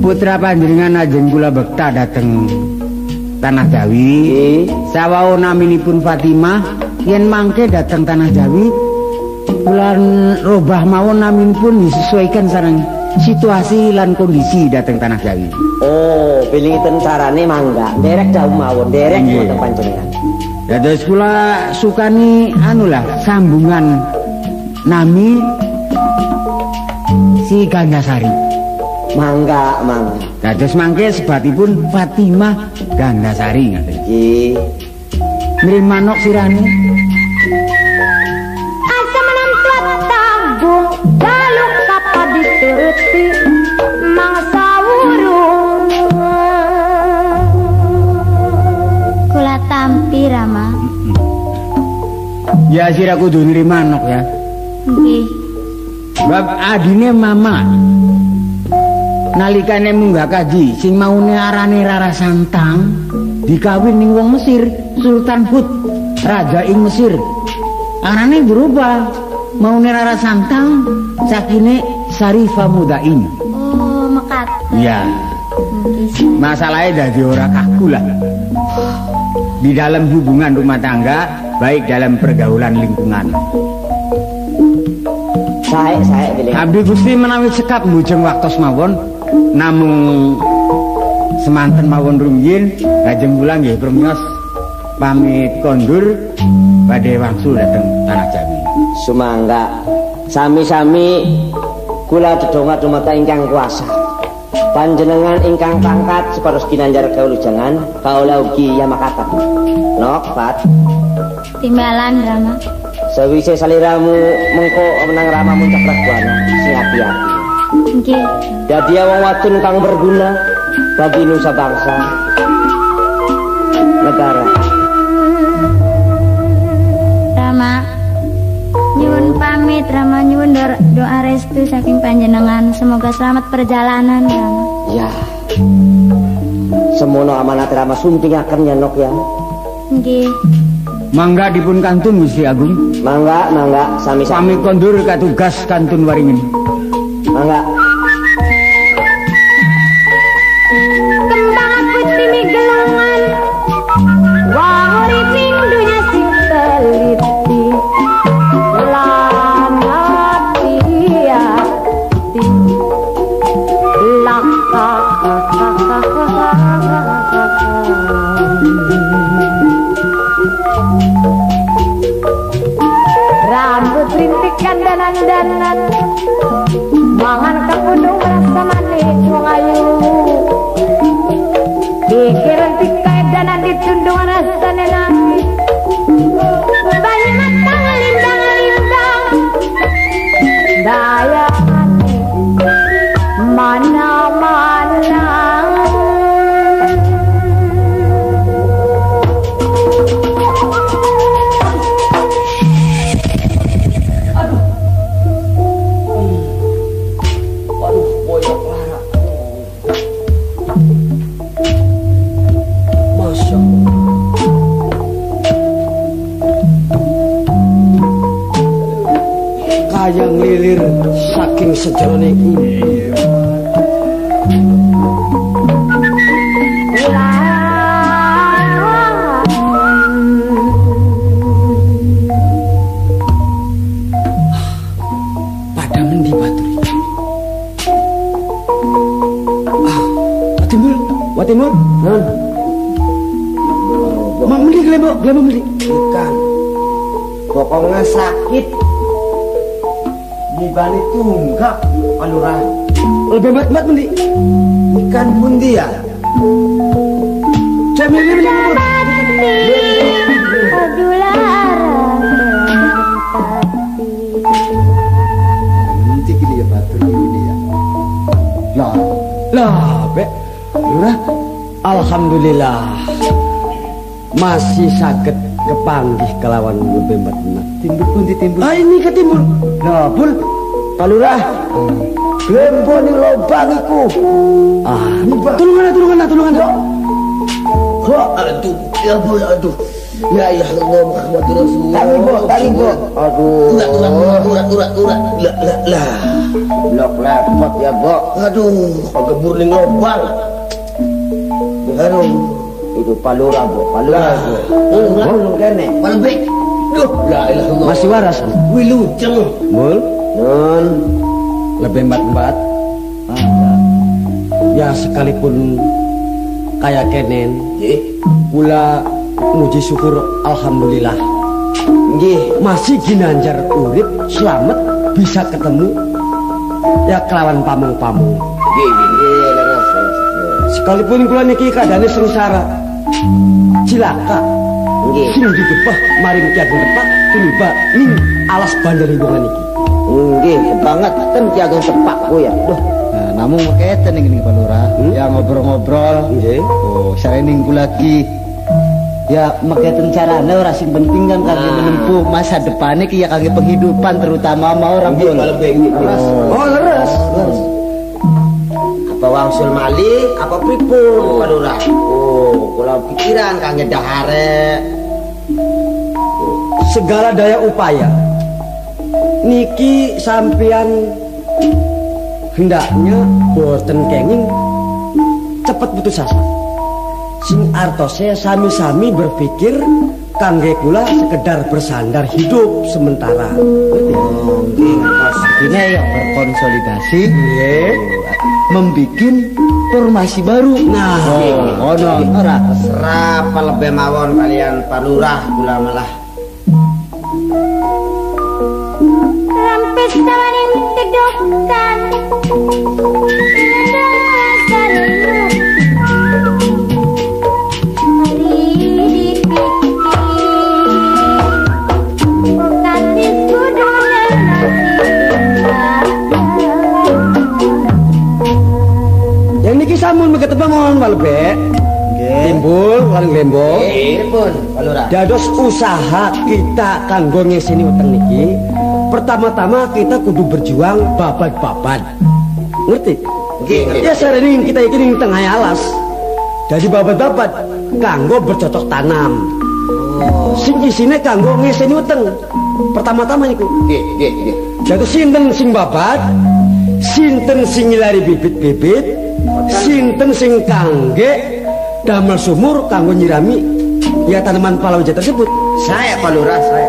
Speaker 7: putra panjenengan ajeng kula bekta dateng tanah Jawi. Sawau naminipun Fatimah yen mangke dateng tanah Jawi bulan robah mawon namin pun disesuaikan sarang situasi lan kondisi datang tanah Jawi.
Speaker 12: Oh, pilih iten carane mangga, derek jauh mawon, derek wonten panjenengan.
Speaker 7: Dados kula sukani anu lah sambungan nami si Gandasari.
Speaker 12: Mangga, mangga.
Speaker 7: Dados mangke sebatipun Fatimah Gandasari ngaten.
Speaker 12: Iki
Speaker 7: Nrimanok sirane
Speaker 1: Asa menentuat tabung Jaluk kapa dituruti Mangsa wurung Kula tampi Rama
Speaker 7: ya sira kudu nrimanok ya.
Speaker 1: Nggih
Speaker 7: Bab adine mama nalikane munggah kaji sing maune arane Rara Santang dikawin ning wong Mesir Sultan Hud raja ing Mesir. Arane berubah maune Rara Santang sakine Sarifah Mudain.
Speaker 1: Oh mekat.
Speaker 7: Ya
Speaker 1: Nggih
Speaker 7: masalahnya dadi ora kaku lah. Di dalam hubungan rumah tangga baik dalam pergaulan lingkungan.
Speaker 12: Sae pilih.
Speaker 7: Abdi Gusti menawi sekap bujeng waktu mawon namung semanten mawon rumiyin lajeng kula nggih prumiyos pamit kondur badhe wangsul dhateng tanah Jawi.
Speaker 12: Sumangga. Sami-sami kula dedonga dumata ingkang kuasa. Panjenengan ingkang pangkat separos kinanjar kaulujangan, kaula ugi yamakata. Nok, Pat.
Speaker 1: Timbalan Rama
Speaker 12: Sewise saliramu mengko menang rama muncak raguana sing ati-ati.
Speaker 1: Nggih
Speaker 12: Dadi wong wadon kang berguna bagi nusa bangsa negara.
Speaker 1: Rama Nyuwun pamit Rama nyuwun do- doa restu saking panjenengan Semoga selamat perjalanan Rama
Speaker 12: Ya. Semono amanat rama sumpingaken ya nok ya.
Speaker 1: Nggih
Speaker 7: Mangga dipun kantun Gusti Agung.
Speaker 12: Mangga, mangga, sami-sami.
Speaker 7: Sami kondur katugas kantun waringin.
Speaker 12: Mangga.
Speaker 10: Alhamdulillah masih sakit kepanggih kelawan bebembat benar.
Speaker 9: Timbul pun ditimbul.
Speaker 10: Ah ini ketimbul. Lah, Bul. Pak Lurah. Lembo ning lobang iku. Ah, tulungan tulungan tulungan.
Speaker 9: Wah, aduh, ya bu, aduh. Ya ya Allah Muhammad Rasulullah.
Speaker 10: Tangi, Bu, tangi, Bu. Aduh.
Speaker 9: Urat, urat, urat, urat, urat. Lah, lah, lah.
Speaker 10: Blok repot ya, Bu.
Speaker 9: Aduh, agak burning lubang.
Speaker 10: Aduh. Itu Pak Lurah, Bu. Pak Lurah, Bu.
Speaker 9: Ulung
Speaker 10: kene.
Speaker 9: Malam baik.
Speaker 5: Duh, la ilaha illallah.
Speaker 10: Masih waras, Bu?
Speaker 5: Wilujeng.
Speaker 10: Mul?
Speaker 5: Nun.
Speaker 10: Lebih empat-empat. Ya sekalipun kayak kenen,
Speaker 5: Nggih.
Speaker 10: kula muji syukur alhamdulillah
Speaker 5: Nggih.
Speaker 10: masih ginanjar urip selamat bisa ketemu ya kelawan pamung-pamung
Speaker 5: Nggih, nggih.
Speaker 10: Sekalipun kula niki keadaane sengsara cilaka.
Speaker 5: Nggih.
Speaker 10: sing digebah maring Ki Ageng Tepak tumiba ning alas bandar lingkungan iki.
Speaker 5: Nggih, banget. Ten Ki Ageng Tepak ku ya. Duh.
Speaker 15: Nah, namun maketen ning Pak Lurah, ya ngobrol-ngobrol.
Speaker 10: nggih.
Speaker 15: Oh, sarening ku lagi. Ya maketen carane ora sing penting kan kangge menempuh masa depannya ki ya kangge penghidupan terutama sama orang
Speaker 5: begini.
Speaker 10: oh leres. Leres
Speaker 5: wangsul mali, apa pripun, Pak Lurah? Oh, kula pikiran kangge dahare.
Speaker 10: segala daya upaya niki sampean hendaknya boten kenging cepet putus asa sing artose sami-sami berpikir kangge kula sekedar bersandar hidup sementara
Speaker 5: Oh, nggih.
Speaker 15: Artinya ya berkonsolidasi,
Speaker 10: Nggih.
Speaker 15: Membikin formasi baru.
Speaker 10: Nah,
Speaker 15: oh, ono ora.
Speaker 5: Serap lebih mawon kalian Pak Lurah kula malah
Speaker 10: samun megetep mohon walbe timbul
Speaker 5: pripun Pak Lurah?
Speaker 10: Dados usaha kita kanggo ngesini utang niki Pertama-tama kita kudu berjuang babat-babat Ngerti?
Speaker 5: Nggih, ngerti.
Speaker 10: Ya sareng kita iki ning tengah alas. Jadi babat-babat kanggo bercocok tanam. Sing isine kanggo ngesini utang. Pertama-tama niku.
Speaker 5: Nggih, nggih, nggih.
Speaker 10: Jatuh sinten sing babat Sinten sing ngilari bibit-bibit Sinten sing kangge Damel sumur kanggo nyirami Ya tanaman palawija tersebut
Speaker 5: Saya Pak Lurah, saya.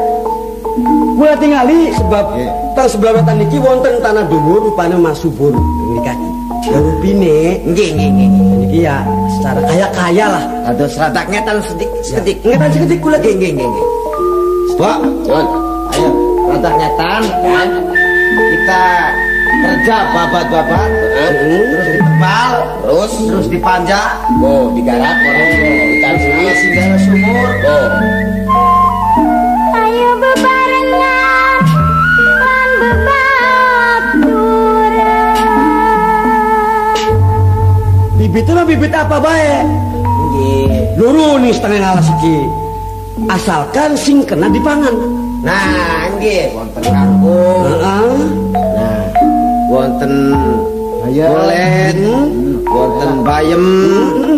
Speaker 10: Kula tingali sebab tang sebelah wetan niki wonten tanah dhuwur rupane mas subur nikaki. Ya rupine
Speaker 5: Nggih, nggih, nggih.
Speaker 10: niki ya secara kaya-kaya lah.
Speaker 5: Aduh, seradak ngetan sedik, sedik.
Speaker 10: Ngetan seketik kula
Speaker 5: Nggih, nggih, nggih. Pak, ayo, seradak ngetan, kan? Kita kerja babat-babat, terus ditebal, terus terus dipanjak, oh, digarap, oh, ikan sini, singgah sumur, oh,
Speaker 1: Ayo bebarengan lan bebaturan
Speaker 10: Bibit itu bibit apa bae?
Speaker 5: nggih.
Speaker 10: Luru nih setengah alas iki. Asalkan sing kena dipangan.
Speaker 5: Nah, nggih, wonten kangkung,
Speaker 10: Heeh.
Speaker 5: Nah, wonten
Speaker 15: Ayo.
Speaker 5: bolet, wonten bayem,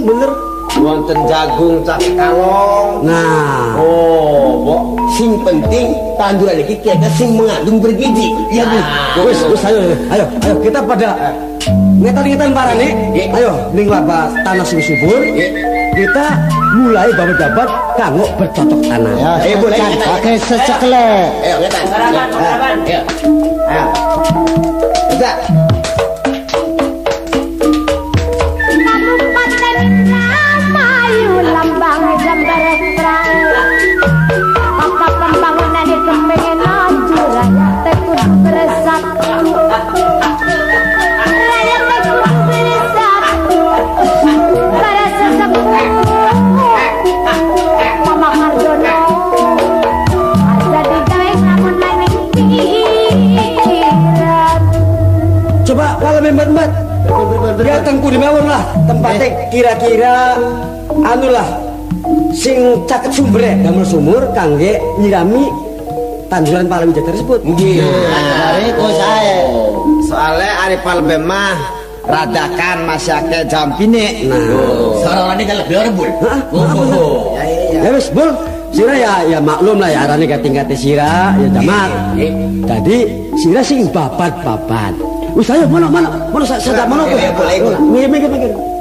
Speaker 10: bener.
Speaker 5: wonten jagung cak kalong.
Speaker 10: Nah,
Speaker 5: Oh, Bok, sing penting tanduran iki kira sing mengandung bergizi.
Speaker 10: iya Bu. Wis, wis ayo, ayo, ayo kita pada ngetan-ngetan parane. Ayo, ning laba tanah sing subur. Kita mulai babat-babat kanggo bercocok tanam.
Speaker 15: Ya,
Speaker 5: Eh, boleh,
Speaker 15: pakai secekle.
Speaker 5: Ayo, kita. Sarapan. Ayo. Ayo. Kita.
Speaker 10: Ya tengku di mawon lah tempatnya kira-kira anu lah sing caket sumber damel sumur kangge nyirami tanduran palawija tersebut.
Speaker 5: Nggih.
Speaker 15: Mari ku saya.
Speaker 5: Soalnya ari palbe mah radakan masyake jampine.
Speaker 10: Nah,
Speaker 5: kan lebih rebul.
Speaker 10: Hah?
Speaker 5: Oh. Ya, iya,
Speaker 10: wis bul. Sira ya ya maklum lah ya arane kating-kate sira ya jamak. Tadi sira sing babat-babat. Wis ayo mana mana tuh.
Speaker 5: Boleh, boleh, boleh.
Speaker 10: Mikir mikir mikir.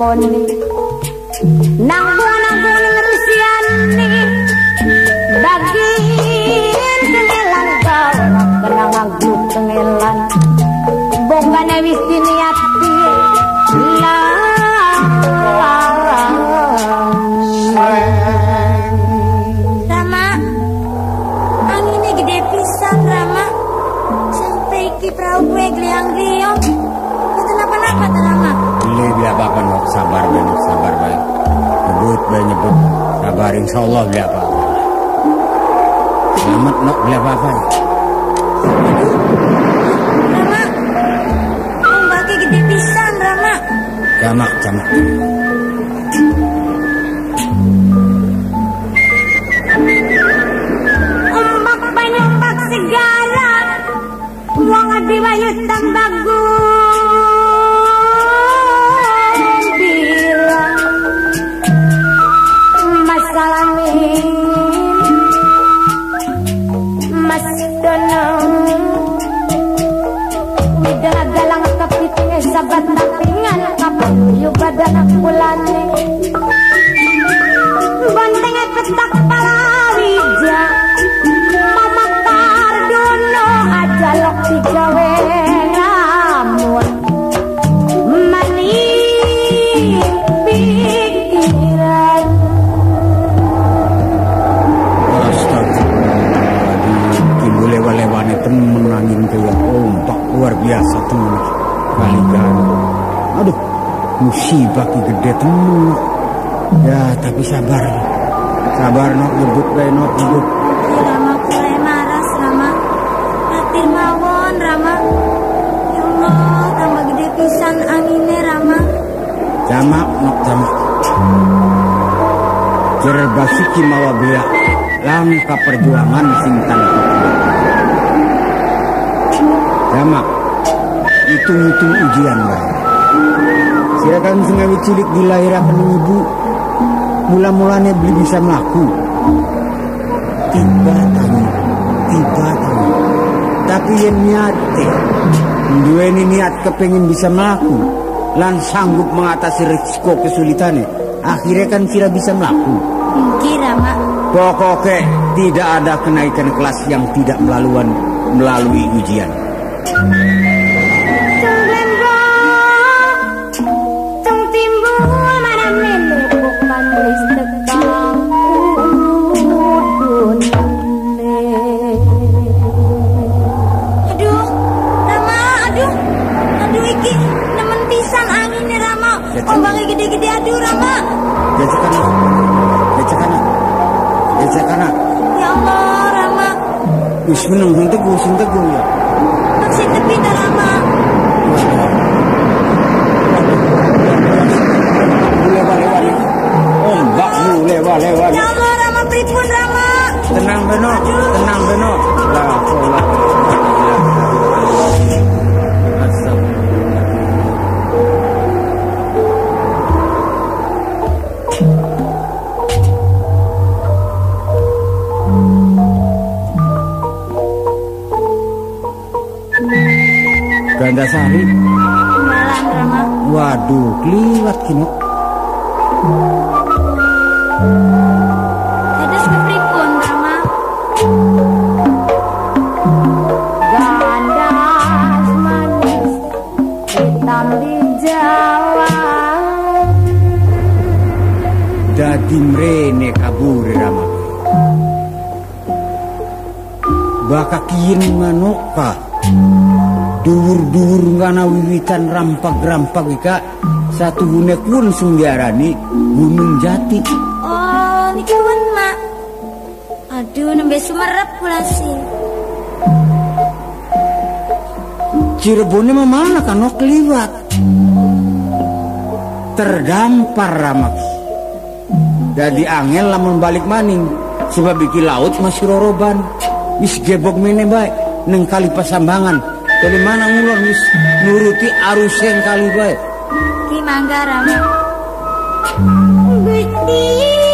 Speaker 1: Kula
Speaker 7: tapi sabar. Sabar nok nyebut bae nok nyebut.
Speaker 1: Rama mulai maras Rama Hatir mawon Rama Ya Allah tambah gede pisan anginnya Rama
Speaker 7: Jamak nok jamak. Jerer basiki mawa bea langkah perjuangan sing tanpa Jamak. Hitung-hitung ujian bae. Silakan sengawi cilik dilahirakan ibu. Mula-mulanya beli bisa melaku. Tiba tangi, tiba tangi. Tapi yang niat teh, dua ini niat kepengen bisa melaku, lan sanggup mengatasi risiko kesulitannya. Akhirnya kan tidak bisa melaku.
Speaker 1: Mungkin Rama
Speaker 7: Pokoknya tidak ada kenaikan kelas yang tidak melalui melalui ujian. Rampak-rampak ika satu hune kun sing diarani Gunung Jati.
Speaker 1: Oh niki wan mak Aduh nembe sumerep kula sih
Speaker 7: Cirebonnya mana kan nok liwat. Terdampar ramak. Jadi angel lamun balik maning sebab iki laut masih roroban. Wis gebok mene baik neng kali pasambangan. Dari mana ngulon wis nuruti arus yang kali baik.
Speaker 1: Ki mangga Rama Gusti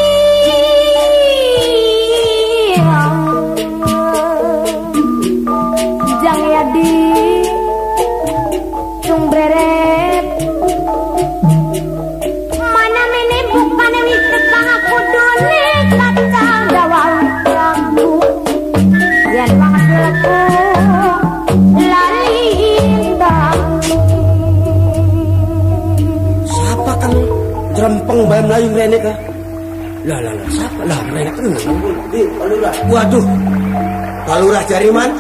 Speaker 10: lah siapa mrene tenang.
Speaker 5: Di, Palurah. Waduh. Palurah Jariman.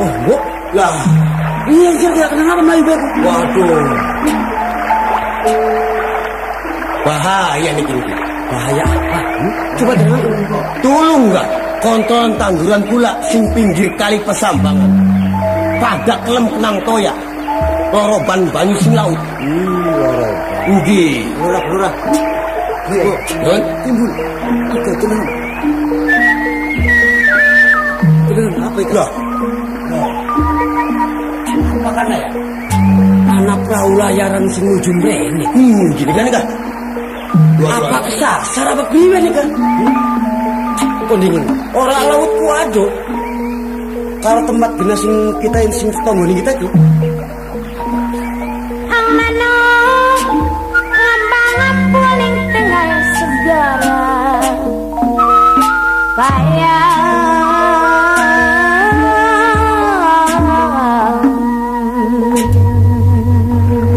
Speaker 10: Oh, Bu. Lah. Iya, kira-kira kenapa melayu bae?
Speaker 5: Waduh. Bahaya nih gini.
Speaker 10: Bahaya apa? Hmm? Coba dengar.
Speaker 5: Tulung nggak kontrol tangguran pula sing pinggir kali pesambangan. Pada kelem kenang toya. Loroban banyu sing laut.
Speaker 10: Hmm, loro.
Speaker 5: Ugi.
Speaker 10: Lurah, lurah.
Speaker 5: Iya. Don.
Speaker 10: Timbul. Oke, tenang. Tenang, apa itu?
Speaker 5: Loh.
Speaker 10: Apa karena ya? Anak perahu layaran sing ujung mrene.
Speaker 5: Hmm, gini kan kan?
Speaker 10: Apa kesasar apa priwe nih kan? Kondingin. Orang laut kuado. Kalau tempat gena sing kita yang sing tonggoni kita ki.
Speaker 1: Kaya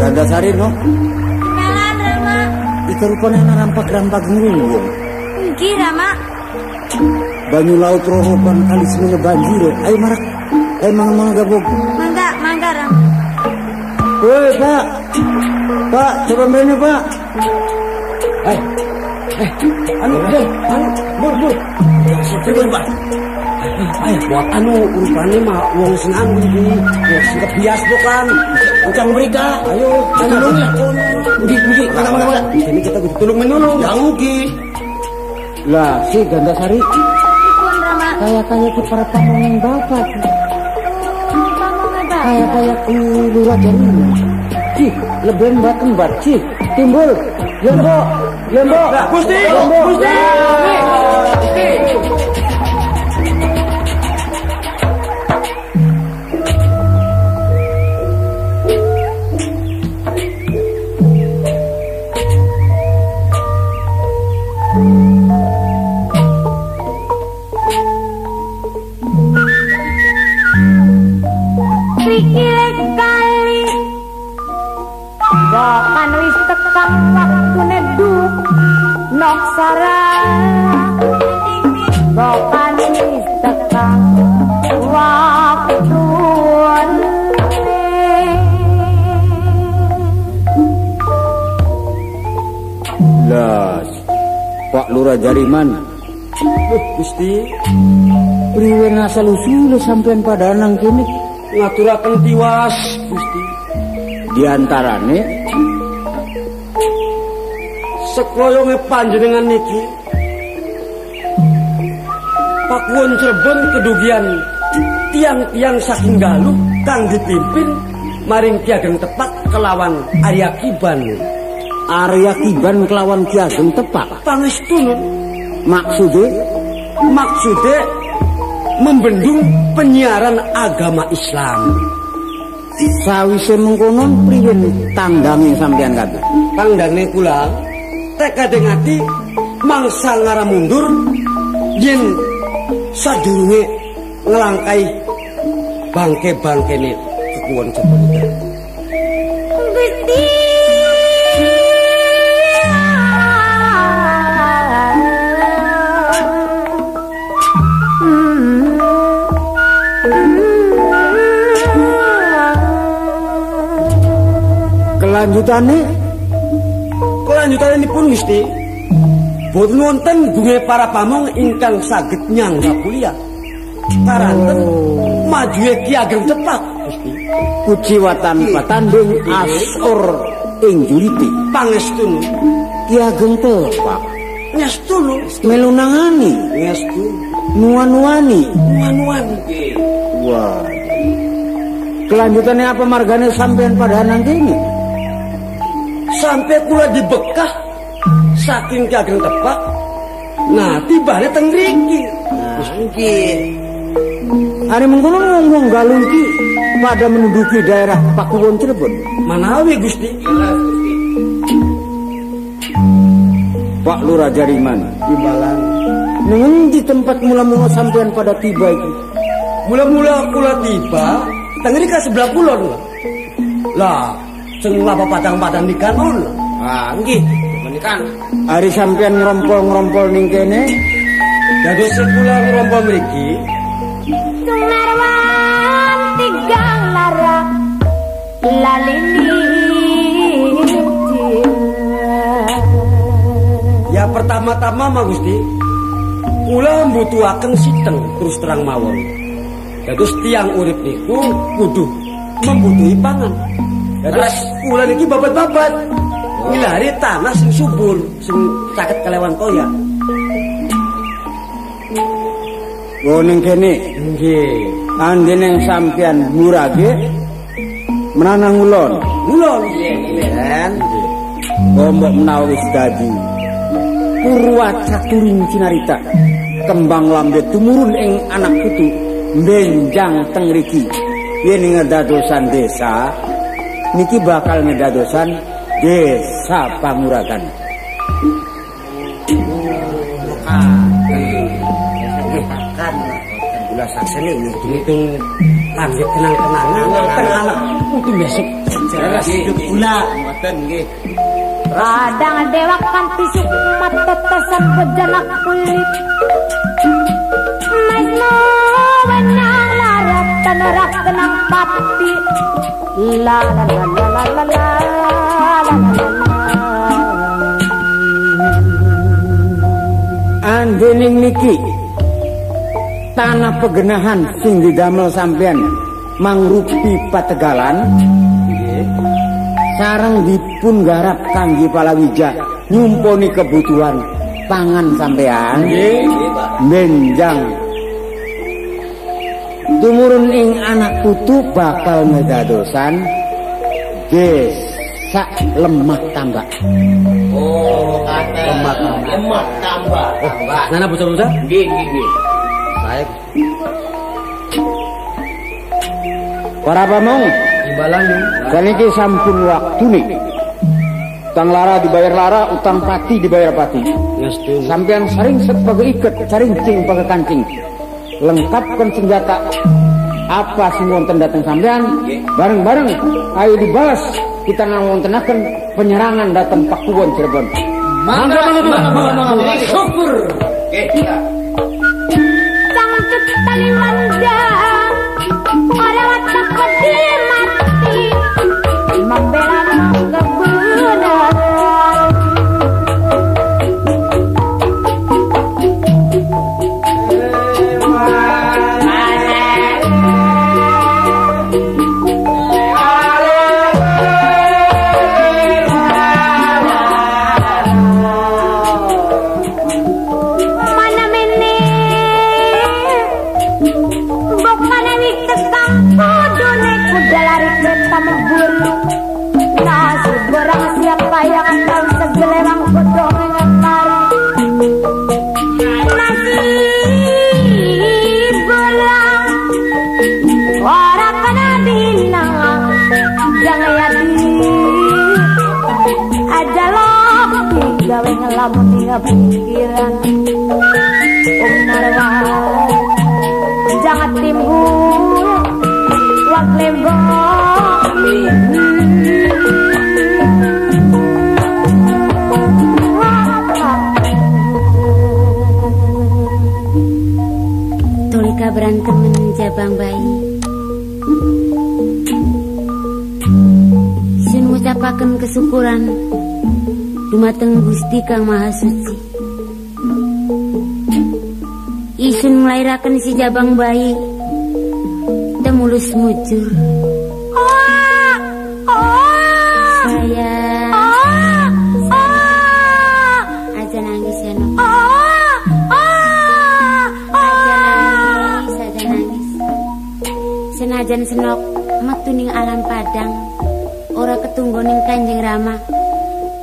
Speaker 7: Gandasari no,
Speaker 1: Kenalan Rama
Speaker 7: ika rupanya na rampak-rampak ngulung.
Speaker 1: Engki Rama
Speaker 7: Banyu laut rohoban kali semua banjir. Ayo marak, ayo mangan mangan gabung.
Speaker 1: Mangga mangga Rama
Speaker 7: Woi pak, pak coba mainnya pak.
Speaker 10: Eh, eh, anu, eh, anu, Eh, buat anu rupanya mah wong sing anu iki. Ya sing kebias bukan.
Speaker 5: Ucang mereka.
Speaker 10: Ayo,
Speaker 5: Tolong ya.
Speaker 10: Ugi, ugi, mana mana mana. Ini kita kudu tolong menolong.
Speaker 5: Yang ugi.
Speaker 7: Lah si Gandasari
Speaker 1: Pun Rama
Speaker 7: kayak kayak ki para bapak.
Speaker 1: Oh, kamu ngedap
Speaker 7: Kayak kayak ki lurah jari. Ci, lebih mbak kembar. Ci, timbul. Lembo, lembo.
Speaker 10: Gusti,
Speaker 7: lembo.
Speaker 1: Noksara Bahkan wis tekan waktu
Speaker 7: Lah, Pak Lurah Jariman.
Speaker 10: Loh, Gusti,
Speaker 7: Priwe ngasal usul sampean pada nang kene.
Speaker 10: ngaturaken tiwas, Gusti.
Speaker 7: Di antarane
Speaker 10: Sekoyonge panjenengan niki Pakuwon Cirebon kedugian tiang-tiang saking galuh kang dipimpin maring Ki Ageng Tepak kelawan Arya Kiban.
Speaker 7: Arya Kiban kelawan Ki Ageng Tepak.
Speaker 10: Pangestun
Speaker 7: Maksude
Speaker 10: maksudnya membendung penyiaran agama Islam.
Speaker 7: sawise mengkono priwe tangdange sampean kabeh.
Speaker 10: Tangdange kula tekade ngati mangsa ngara mundur yen sadurunge ngelangkai bangke-bangkene kekuwon Jawa
Speaker 1: Gusti
Speaker 7: Kelanjutane
Speaker 10: Kelanjutannya pun Gusti Boten wonten bunga para pamong ingkang saged nyangga kuliah. Karanten majue Ki Ageng Tepak Gusti.
Speaker 7: Kuciwatan patanding asor ing juriti.
Speaker 10: Pangestun
Speaker 7: Ki Ageng Tepak
Speaker 10: Ngestun
Speaker 7: melunangani.
Speaker 10: Ngestun
Speaker 7: nuan-nuani.
Speaker 10: Manuan
Speaker 7: Wah. Kelanjutannya apa margane sampean pada nang kene?
Speaker 10: Sampai kula di Bekah Saking Ki Ageng Tepak Nah tibane teng mriki Gusti
Speaker 7: Hari mengkono ngomong galuh iki pada menduduki daerah Pakuwon Cirebon.
Speaker 10: Manawi Gusti
Speaker 7: Pak Lurah Jariman,
Speaker 10: Imbalan
Speaker 7: Nengen di tempat mula-mula sampean pada tiba itu.
Speaker 10: Mula-mula kula tiba, tengeri ka sebelah kulon. Lah, sing lapa padang-padang di kanon.
Speaker 5: Ah, nggih.
Speaker 10: Kan?
Speaker 7: Ari sampean ngrompol-ngrompol ning kene.
Speaker 10: Dados kula ngrompol mriki
Speaker 1: Sumarwan tigang lara lalini
Speaker 10: ya pertama-tama Mas Gusti kula mbutuhaken siteng terus terang mawon. Dados tiang urip niku kudu membutuhi pangan. Dados kula niki babat-babat ngilari tanah sing subur sing caket kelewan toya
Speaker 7: Oh ning kene?
Speaker 10: Nggih.
Speaker 7: Andene sampean murage menanang ulon
Speaker 10: ulon nggih
Speaker 7: Bombok menawa wis dadi. Purwa caturing cinarita. Kembang lambe tumurun ing anak putu Benjang teng riki. Yen ngedadosan desa Niki bakal ngedadosan Desa Panguragan.
Speaker 1: Radang dewa kan pisik matetesan bejana kulit. Mesno larat tenang papi. La la la la la la.
Speaker 7: Andening niki Tanah pegenahan sing didamel sampean Mangrupi pategalan sarang dipun garap kangge palawija nyumponi kebutuhan pangan sampean benjang. Tumurun ing anak putu bakal ngedadosan desa lemah tambah
Speaker 5: Oh, kata
Speaker 10: Lemak tambah.
Speaker 5: lemak tambah. Tambah.
Speaker 10: nana bocah-bocah
Speaker 5: Nggih, nggih, nggih.
Speaker 10: saya
Speaker 7: para pamong
Speaker 10: imbalan
Speaker 7: dan iki sampun waktu nih. Utang lara dibayar lara utang pati dibayar pati.
Speaker 10: Ngestu
Speaker 7: sampean sering sebagai iket carincing pakai kancing. Lengkapkan senjata. Apa sing wonten datang sampean? Bareng-bareng ayo dibalas kita ngawontenaken penyerangan datang Pakuwon Cirebon.
Speaker 10: Mangga mangga mangga syukur.
Speaker 5: Oke,
Speaker 8: menjabang bayi. Sun ngucapaken kesyukuran Dumateng Gusti Kang Maha Suci. Isun nglairaken si jabang bayi Temulus mujur Senajan senok metu ning alam padang Ora ketunggu ning kanjeng Rama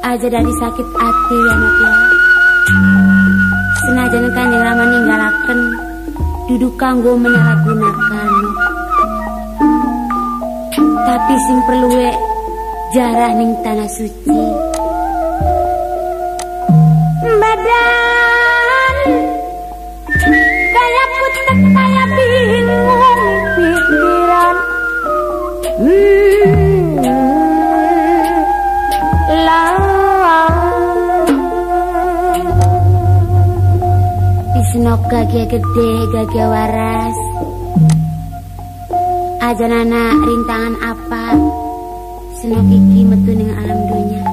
Speaker 8: Aja dari sakit hati ya Nok ya Senajan kanjeng Rama ninggalaken Duduk kanggo menyalahgunakan. Tapi sing perlu jarah ning tanah suci gede, gage waras. Aja nana rintangan apa? Senok iki metu ning alam dunia.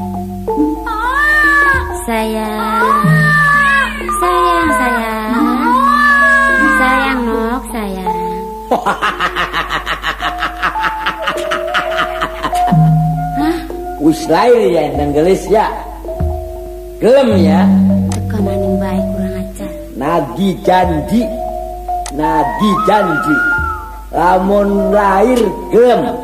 Speaker 8: Sayang, sayang, sayang, sayang nok sayang.
Speaker 3: Wis lair ya endang gelis ya. Gelem ya. Nagi janji. Nagi janji. Lamun lahir gelem.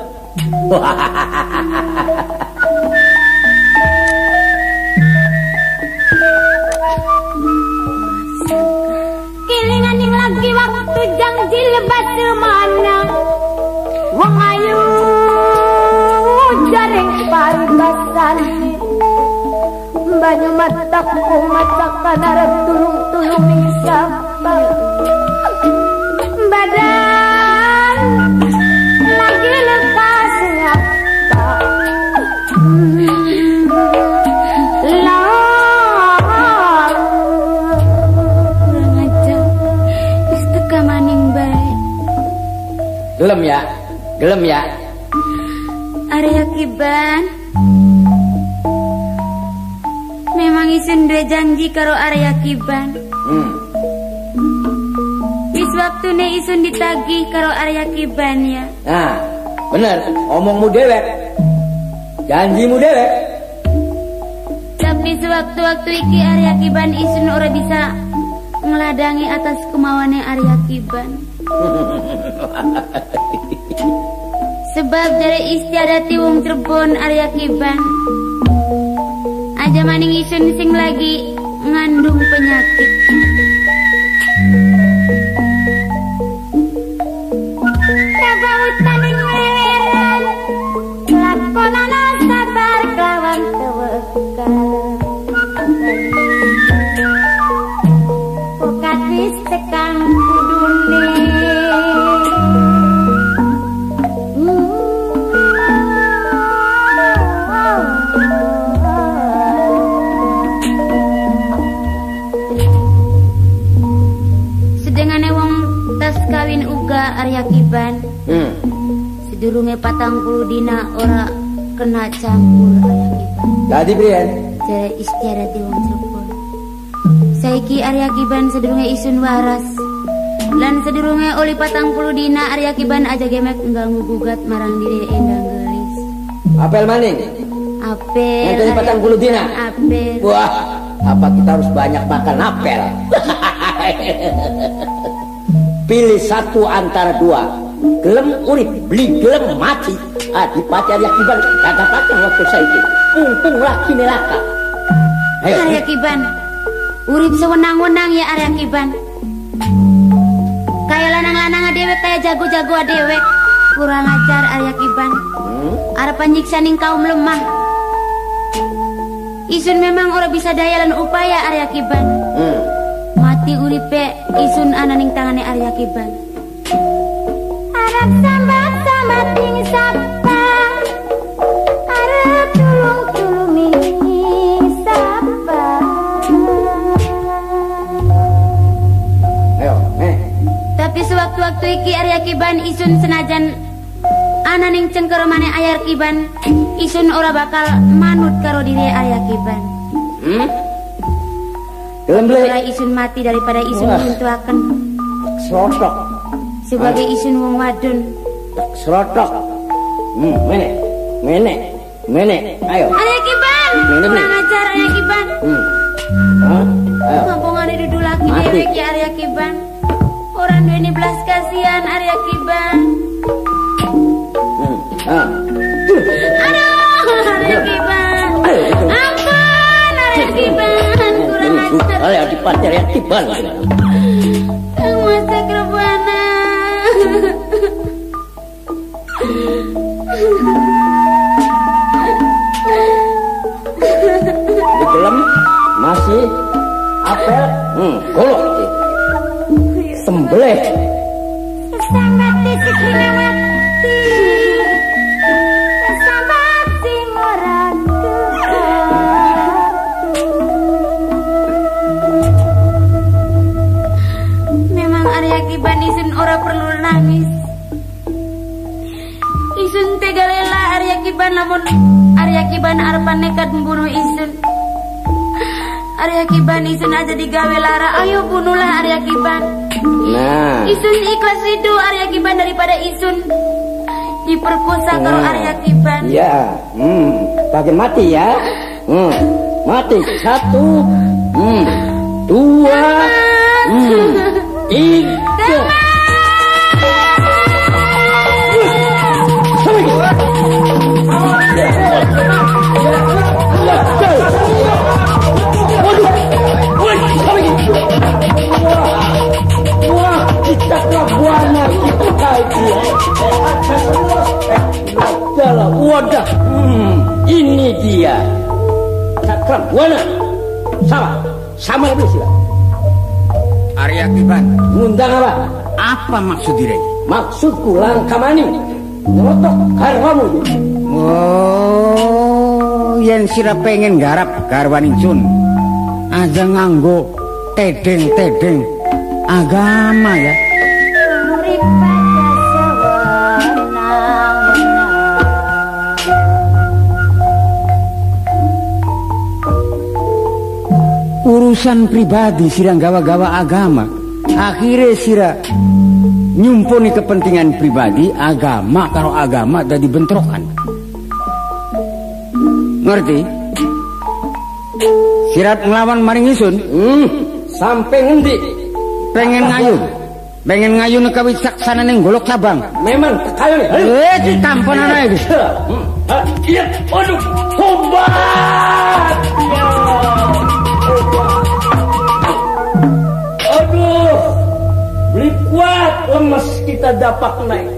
Speaker 1: Kilingan yang lagi waktu janji lebat mana Wong ayu jaring paribasan Banyu mataku macakan arep tulung-tulung
Speaker 3: Gelem ya. Gelem ya.
Speaker 8: Arya Kiban. Memang isun duwe janji karo Arya Kiban.
Speaker 3: Hmm.
Speaker 8: Wis waktune isun ditagih karo Arya Kiban ya.
Speaker 3: Nah, bener. Omongmu dewek. Janjimu dewek.
Speaker 8: Tapi sewaktu-waktu iki Arya Kiban isun ora bisa ngeladangi atas kemauannya Arya Kiban. Sebab dari istiadati wong Cirebon Arya Kiban. Aja maning isun sing lagi ngandung penyakit. Patang puluh dina ora kena campur Arya Kiban.
Speaker 3: Tadi Brian.
Speaker 8: Jare istiadat wong Cirebon. Saiki Arya Kiban sedurunge isun waras. Lan sedurunge oli patang puluh dina Arya Kiban aja gemek ngganggu gugat marang diri endang gelis.
Speaker 3: Apel maning.
Speaker 8: Apel.
Speaker 3: Yang dari patang puluh dina.
Speaker 8: Apel.
Speaker 3: Wah, apa kita harus banyak makan apel? Pilih satu antara dua. Gelem urip, beli gelem mati. Adipati Arya Kiban kagak patang waktu saya itu. Untung laki neraka. Ayo.
Speaker 8: Arya Kiban. Urip sewenang-wenang ya Arya Kiban. Kayak lanang-lanang dewek kayak jago-jago dewek. Kurang ajar Arya Kiban.
Speaker 3: Hmm?
Speaker 8: Arep nyiksa ning kaum lemah. Isun memang ora bisa daya lan upaya Arya Kiban.
Speaker 3: Hmm.
Speaker 8: Mati uripe isun ana ning tangane Arya Kiban. Sewaktu-waktu iki Arya Kiban isun senajan ana ning cengkeromane Arya Kiban, isun ora bakal manut karo diri Arya Kiban.
Speaker 3: Hmm?
Speaker 8: Ora isun mati daripada isun
Speaker 3: Wah.
Speaker 8: buntuaken
Speaker 3: Serotok.
Speaker 8: sebagai isun wong wadon.
Speaker 3: Serotok. Hmm, mene. Mene. Mene. Ayo.
Speaker 8: Arya Kiban, kurang ajar Arya Kiban.
Speaker 3: Hmm. Hah? Ayo.
Speaker 8: Ngampungane dudu
Speaker 3: Mati.
Speaker 8: dewek ya Arya Kiban. Orang duweni belas kasihan Arya Kiban.
Speaker 3: Hmm. Ah.
Speaker 8: Aduh, Arya Kiban.
Speaker 3: Gitu.
Speaker 8: Ampun, Arya Kiban. Kurang ajar.
Speaker 3: Ayo Adipati Arya Kiban.
Speaker 8: Nangis. Isun tegalela Arya Kiban namun Arya Kiban arepan nekat membunuh Isun. Arya Kiban Isun aja digawe lara, ayo bunuhlah Arya Kiban.
Speaker 3: Nah,
Speaker 8: Isun ikhlas itu Arya Kiban daripada Isun diperkosa kalau
Speaker 3: Nah.
Speaker 8: Arya Kiban.
Speaker 3: ya, hmm, bagi mati ya. Hmm, mati satu, hmm, dua, hmm, tiga. Adalah wadah. Hmm, ini dia. Cakram buana. Sama, sama lebih sila.
Speaker 7: Arya Kiban,
Speaker 3: Ngundang apa?
Speaker 7: apa maksud diri?
Speaker 3: Maksudku langkah mani. Nyotok karwamu.
Speaker 7: Oh, yang sira pengen garap garwaning sun. Aja nganggo tedeng-tedeng agama ya.
Speaker 1: Murid
Speaker 7: Urusan pribadi sira gawa-gawa agama. Akhirnya sira nyumpuni kepentingan pribadi agama kalau agama jadi bentrokan. Ngerti? Sirat ngelawan maring isun
Speaker 3: Hmm, sampai ngendi?
Speaker 7: pengen ngayun. Pengen ngayun ke wicaksana ning golok cabang.
Speaker 3: Memang kayo nih.
Speaker 7: Eh, ditampan anak.
Speaker 3: Hmm. Ah, Iya, waduh, tobat! Lemes kita dapat naik.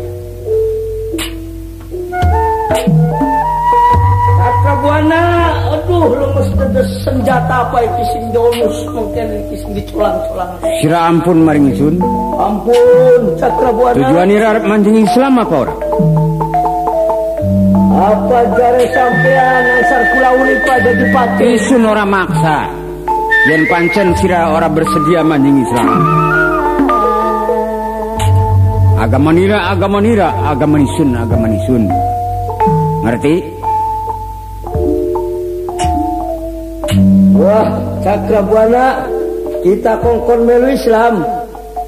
Speaker 3: Kakak buana, aduh lemes ada senjata apa itu sing dolus mungkin itu sing diculang-culang.
Speaker 7: Sira ampun maring isun.
Speaker 3: Ampun, Cakra buana.
Speaker 7: Tujuan ira arep mancing Islam apa ora?
Speaker 3: Apa jare sampean asal kula urip aja dipati.
Speaker 7: Isun ora maksa. Yen pancen sira ora bersedia mancing Islam. Agama nira, agama nira, agama nisun, agama nisun. Ngerti?
Speaker 3: Wah, Cakra Buana, kita kongkon melu Islam.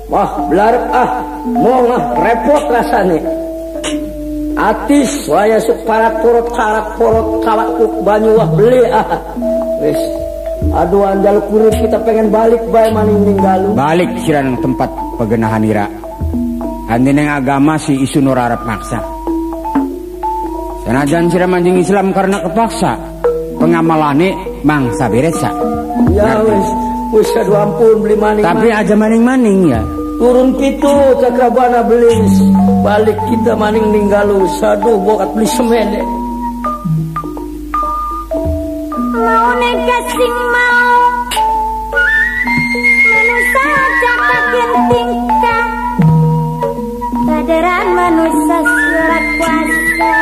Speaker 3: Wah, belarep ah, mau ngah repot rasanya. Atis, waya suk parat porot karak porot kawat kuk banyu wah beli ah. Wis, aduh anjal kurip kita pengen balik bae maning ninggalu.
Speaker 7: Balik sira nang tempat pegenahan ira. Andi neng agama si isun ora arep maksa. Senajan sira mancing Islam karena kepaksa, pengamalane mangsa beresa.
Speaker 3: Ya wis, wis ampun beli maning.
Speaker 7: Tapi aja maning-maning ya.
Speaker 3: turun pitu Cakra Buana beli balik kita maning ninggalu. Saduh bokat beli semen
Speaker 1: mau negas sing mau manusia surat kuasa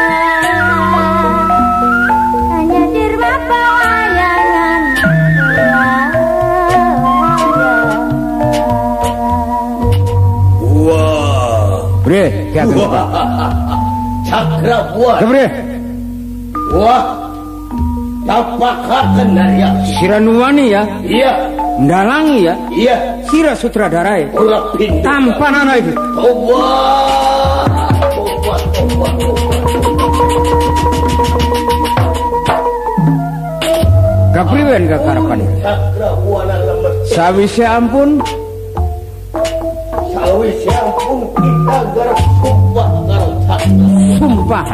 Speaker 1: hanya dirma pawayangan
Speaker 16: Wah,
Speaker 7: Bre, apa?
Speaker 16: Cakra Buana.
Speaker 7: Bre,
Speaker 16: Wah, tapakaken Arya.
Speaker 7: sira nuwani ya,
Speaker 16: Iya,
Speaker 7: ndalangi ya,
Speaker 16: iya,
Speaker 7: sira sutradarae.
Speaker 16: ora pindah.
Speaker 7: Tampan anak itu.
Speaker 16: Tobat.
Speaker 7: Kapriwen
Speaker 16: kakarapan
Speaker 7: Sawise ampun.
Speaker 16: Sawise ampun kita garap sumpah garap
Speaker 7: Sumpah.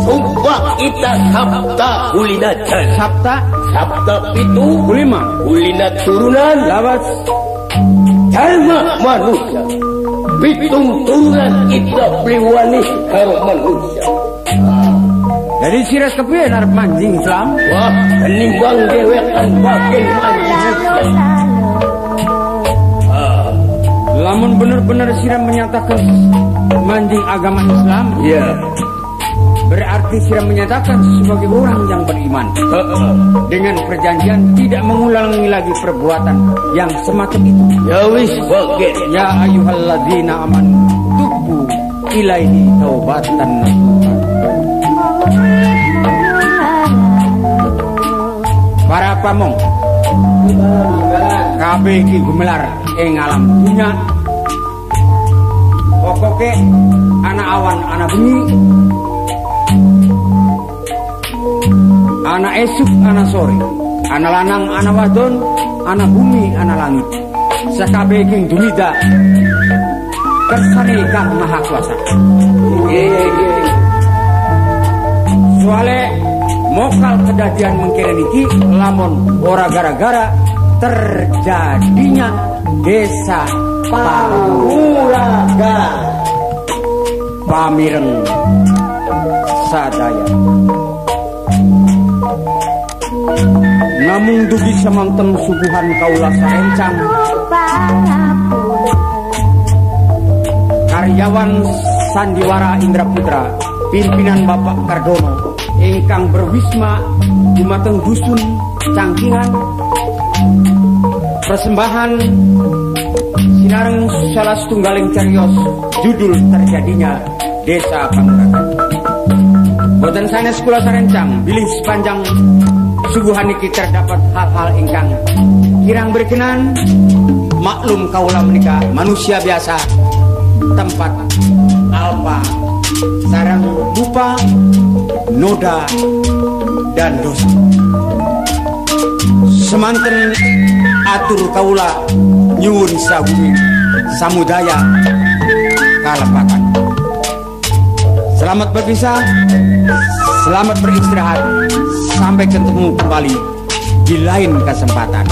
Speaker 16: Sumpah kita sabta kulinacan
Speaker 7: Sabta
Speaker 16: Sabta pitu.
Speaker 7: Kulima.
Speaker 16: Kulina turunan.
Speaker 7: Lawas.
Speaker 16: Jalma manusia. Pitung turunan kita beliwani karo manusia.
Speaker 7: Jadi sira kepiye arep manjing Islam?
Speaker 16: Wah, menimbang dewekan bagian manusia.
Speaker 7: Lamun bener-bener sira menyatakan manjing agama Islam,
Speaker 16: Ya,
Speaker 7: berarti sudah menyatakan sebagai orang yang beriman. Dengan perjanjian tidak mengulangi lagi perbuatan yang semacam itu.
Speaker 3: Ya wis, bokeh.
Speaker 7: ya ayyuhalladzina amanu tubu ilaihi taubatan para pamong kabeh iki gumelar ing alam dunya pokoke anak awan anak bengi anak esuk anak sore. Anak lanang anak wadon anak bumi anak langit. Sakabeh iki dumida kersane kang maha kuasa. Soale mokal kedadian mengkira niki lamun ora gara-gara terjadinya desa Panguraga Pamireng Sadaya Namun dugi semanten suguhan kaula sarencang karyawan Sandiwara Indra Putra pimpinan Bapak Kardono ingkang berwisma dumateng dusun cangkingan. Persembahan sinareng salah setunggaling carios judul terjadinya desa Panguragan. Boten sanes kula sarencang bilih sepanjang suguhan iki terdapat hal-hal ingkang kirang berkenan. Maklum kaula menika manusia biasa tempat alpa sarang lupa noda dan dosa. Semanten atur kaula nyuwun sabumi samudaya kalepakan selamat berpisah selamat beristirahat sampai ketemu kembali di lain kesempatan